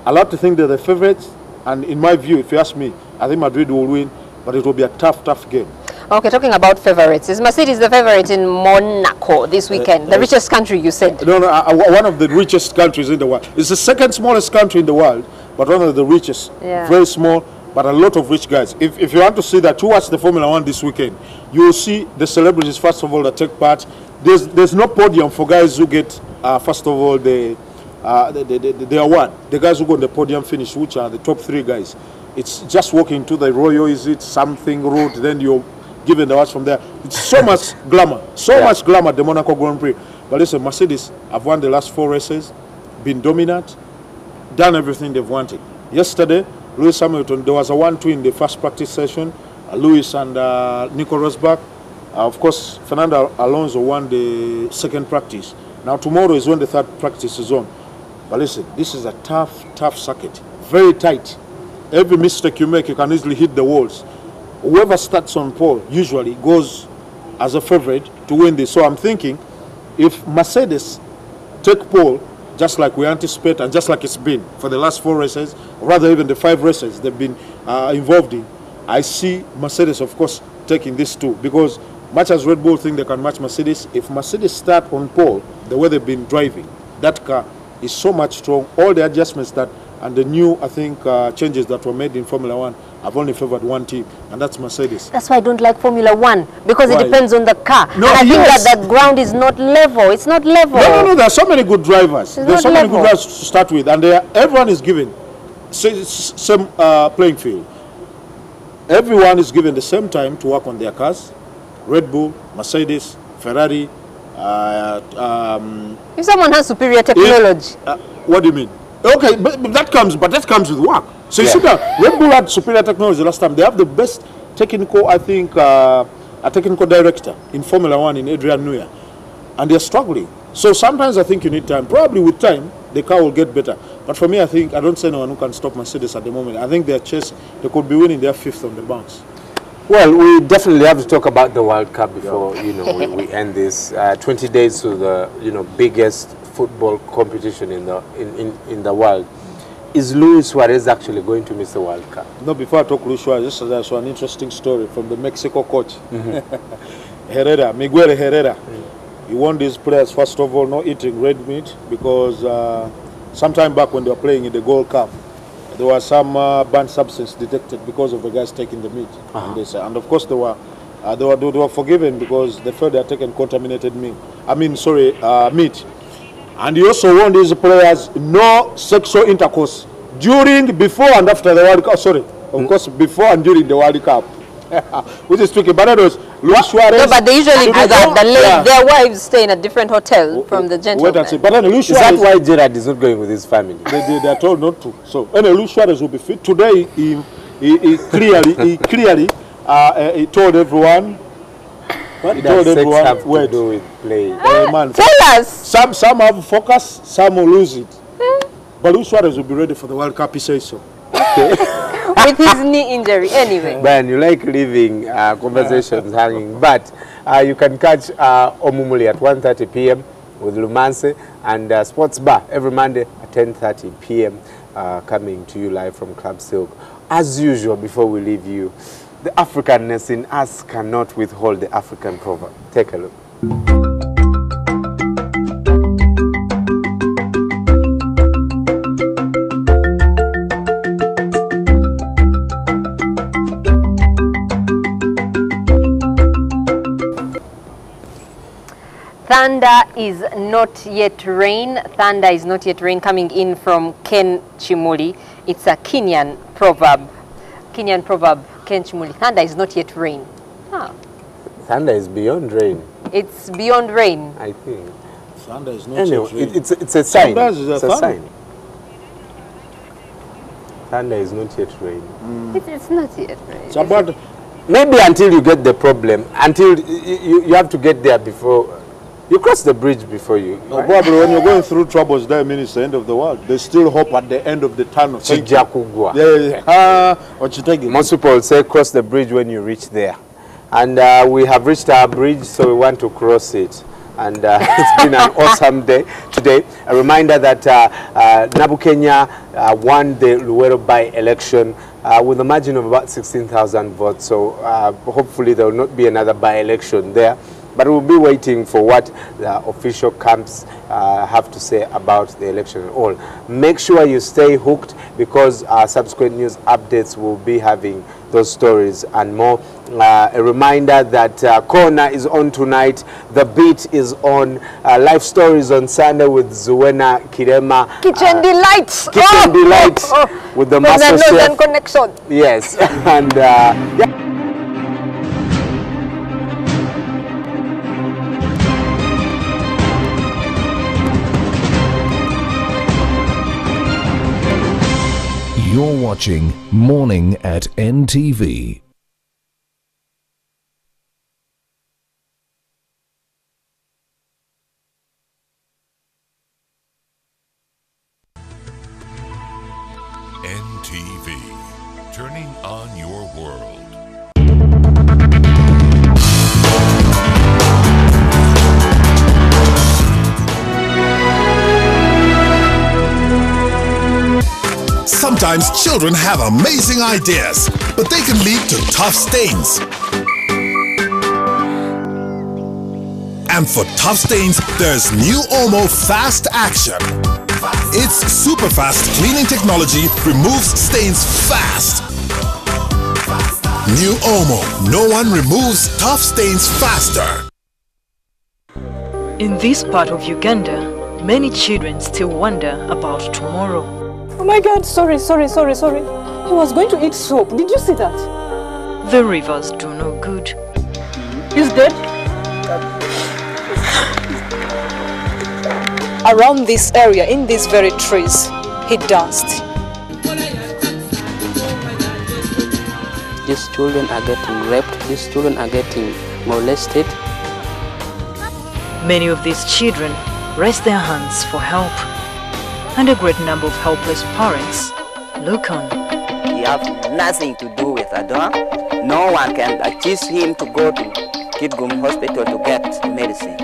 I like to think they're the favorites. And in my view, if you ask me, I think Madrid will win, but it will be a tough, tough game. Okay, talking about favorites. Is Mercedes the favorite in Monaco this weekend? the richest country, you said. No, no, one of the richest countries in the world. It's the second smallest country in the world, but one of the richest. Yeah. Very small, but a lot of rich guys. If, if you want to see that, you watch the Formula One this weekend. You will see the celebrities, first of all, that take part. There's, there's no podium for guys who get, uh, first of all, the, uh, the, the, the, the award. The guys who go on the podium finish, which are the top three guys. It's just walking to the Royal, is it something route, then you're given the awards from there. It's so much glamour, so Yeah. much glamour, the Monaco Grand Prix. But listen, Mercedes have won the last four races, been dominant, done everything they've wanted. Yesterday, Lewis Hamilton, there was a 1 2 in the first practice session. Uh, Lewis and uh, Nico Rosberg. Uh, of course, Fernando Alonso won the second practice. Now, tomorrow is when the third practice is on. But listen, this is a tough, tough circuit. Very tight. Every mistake you make, you can easily hit the walls. Whoever starts on pole usually goes as a favorite to win this. So I'm thinking if Mercedes take pole, just like we anticipate and just like it's been for the last four races, or rather even the five races they've been uh, involved in, I see Mercedes, of course, taking this too. Because much as Red Bull think they can match Mercedes, if Mercedes start on pole, the way they've been driving, that car is so much strong. All the adjustments that and the new, I think, uh, changes that were made in Formula One have only favored one team, and that's Mercedes. That's why I don't like Formula One because Why? it depends on the car. No, and I think yes. that the ground is not level. It's not level. No, no, no. There are so many good drivers. It's There's so not many good drivers to start with, and they are, everyone is given same uh, playing field. Everyone is given the same time to work on their cars. Red Bull, Mercedes, Ferrari. Uh, um, If someone has superior technology, uh, what do you mean? Okay, but, but that comes, but that comes with work. So you Yeah. see that Red Bull had superior technology last time. They have the best technical, I think, uh, a technical director in Formula One in Adrian Newey, and they're struggling. So sometimes I think you need time. Probably with time, the car will get better. But for me, I think I don't see anyone who can stop Mercedes at the moment. I think they're chase. They could be winning their fifth on the bounce. Well, we definitely have to talk about the World Cup before you know we, we end this. Uh, 20 days to the you know biggest football competition in the in, in, in the world. Is Luis Suarez actually going to miss the World Cup? No, before I talk Luis Suarez, just I saw an interesting story from the Mexico coach, Herrera, Miguel Herrera. He warned his players, first of all, not eating red meat because uh, sometime back when they were playing in the Gold Cup, there was some uh, banned substance detected because of the guys taking the meat. And, they said- and of course, they were, uh, they, were, they were forgiven because they felt they had taken contaminated meat. I mean, sorry, uh, meat. And he also warned his players no sexual intercourse during, before, and after the World Cup. Sorry, of course, before and during the World Cup. Which is tricky. But anyways, Luis Suarez. no, but they usually do that. The la- Yeah. Their wives stay in a different hotel from the gentlemen. Wait and see. But then Luis Is that why Gerard is not going with his family? They, they, they are told not to. So anyway, Luis Suarez will be fit today. He, he, he clearly, he clearly, uh, uh, he told everyone. What he does sex everyone. have to wait, do with play? Uh, man, Tell us. Some some have focus, some will lose it. But Luis Suarez will be ready for the World Cup. He says so. with his knee injury. Anyway. Brian, you like leaving uh, conversations hanging, but uh, you can catch uh, Omumuli at 1.30 p.m. with Lumanse and uh, Sports Bar every Monday at 10.30 p.m. Uh, coming to you live from Club Silk. As usual, before we leave you, the Africanness in us cannot withhold the African proverb. Take a look. Thunder is not yet rain. Thunder is not yet rain coming in from Ken Chimuli. It's a Kenyan proverb. Kenyan proverb, Ken Chimuli. Thunder is not yet rain. Ah, Thunder is beyond rain, it's beyond rain. I think. Thunder is not Anyway, yet rain. it, it's, it's a sign. Sometimes it's a it's a thunder. sign. Thunder is not yet rain. It's, it's not yet rain. It's about Maybe until you get the problem, until y- y- you, you have to get there before you cross the bridge before you. No, probably when you're going through troubles, that means it's the end of the world. There's still hope at the end of the tunnel. Chijakugwa. Yeah, yeah, yeah. Ah, what you taking? Most people say cross the bridge when you reach there. And uh, we have reached our bridge, so we want to cross it. And uh, it's been an awesome day today. A reminder that uh, uh, Nabukenya uh, won the Luwero by-election uh, with a margin of about 16,000 votes. So uh, hopefully there will not be another by-election there. But we'll be waiting for what the official camps uh, have to say about the election and all. Make sure you stay hooked because our subsequent news updates will be having those stories and more. Uh, a reminder that uh, Corner is on tonight. The Beat is on. Uh, live stories on Sunday with Zuena Kirema. Kitchen delights. Kitchen oh, Delights oh, oh. with the master chef. Connection. Yes, and uh, yeah. Watching Morning at NTV. Sometimes children have amazing ideas, but they can lead to tough stains. And for tough stains, there's new Omo Fast Action. Its super fast cleaning technology removes stains fast. New Omo, no one removes tough stains faster. In this part of Uganda, many children still wonder about tomorrow. Oh my god, sorry, sorry, sorry, sorry. He was going to eat soap. Did you see that? The rivers do no good. He's dead? Around this area, in these very trees, he danced. These children are getting raped, these children are getting molested. Many of these children raise their hands for help, and a great number of helpless parents look on. He have nothing to do with Adon. No one can accuse him to go to Kitgum Hospital to get medicine.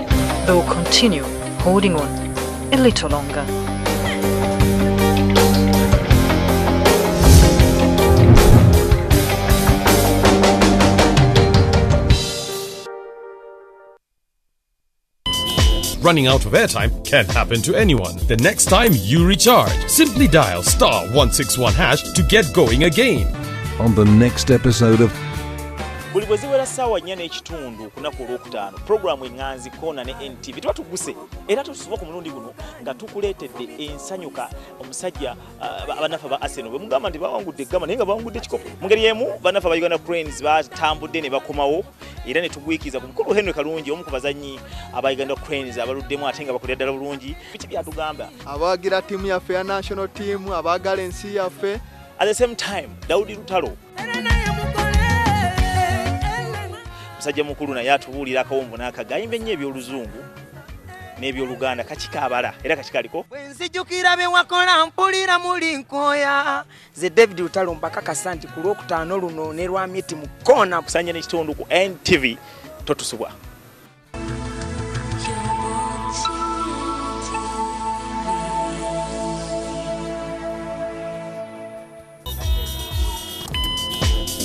They will continue holding on a little longer. Running out of airtime can happen to anyone. The next time you recharge, simply dial star 161 hash to get going again. On the next episode of buli bwe ziwera ssaawa nnya n'ekitundu ku lunaku olwokutaano pulogulaamu eŋŋanzi koona ne ntv tuba tuguse era tusuba ku mulundi guno nga tukuleetedde ensanyuka. Omusajja uh, abannaffe ba arsenal bwe mugamba nti bawangudde eggama naye nga bawangudde ekikopo. Mu ngeri emu bannaffe ba uganda cranes batambudde ne bakomawo era ne tugwikiza ku mukulu henry kalungi omu ku bazannyi aba uganda cranes abaluddemu ate nga bakolera ddala bulungi. Biki byatugamba? Abawagira ttiimu yaffe ya national team abaagala ensi yaffe. At the same time daudi lutalo musajja mukulu naye atubuulira akawombo n'akagayimba ennyo ebyoluzungu n'ebyoluganda kakikaabala. Era kakikaliko? Nzijukira bye wakola mpulira muli nkooya. Ze david lutalo mbakakasa nti ku lwokutaano luno ne lwamiti mu koona kusanja n'ekitundu ku ntv totusubwa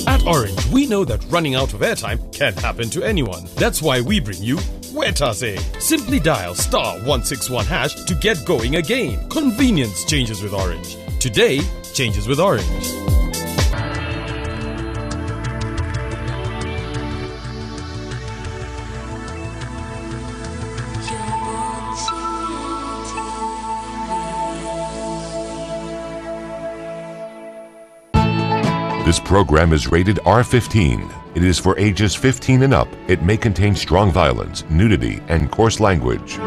At Orange, we know that running out of airtime can happen to anyone. That's why we bring you Wetase. Simply dial star 161 hash to get going again. Convenience changes with Orange. Today changes with Orange. This program is rated R15. It is for ages 15 and up. It may contain strong violence, nudity, and coarse language.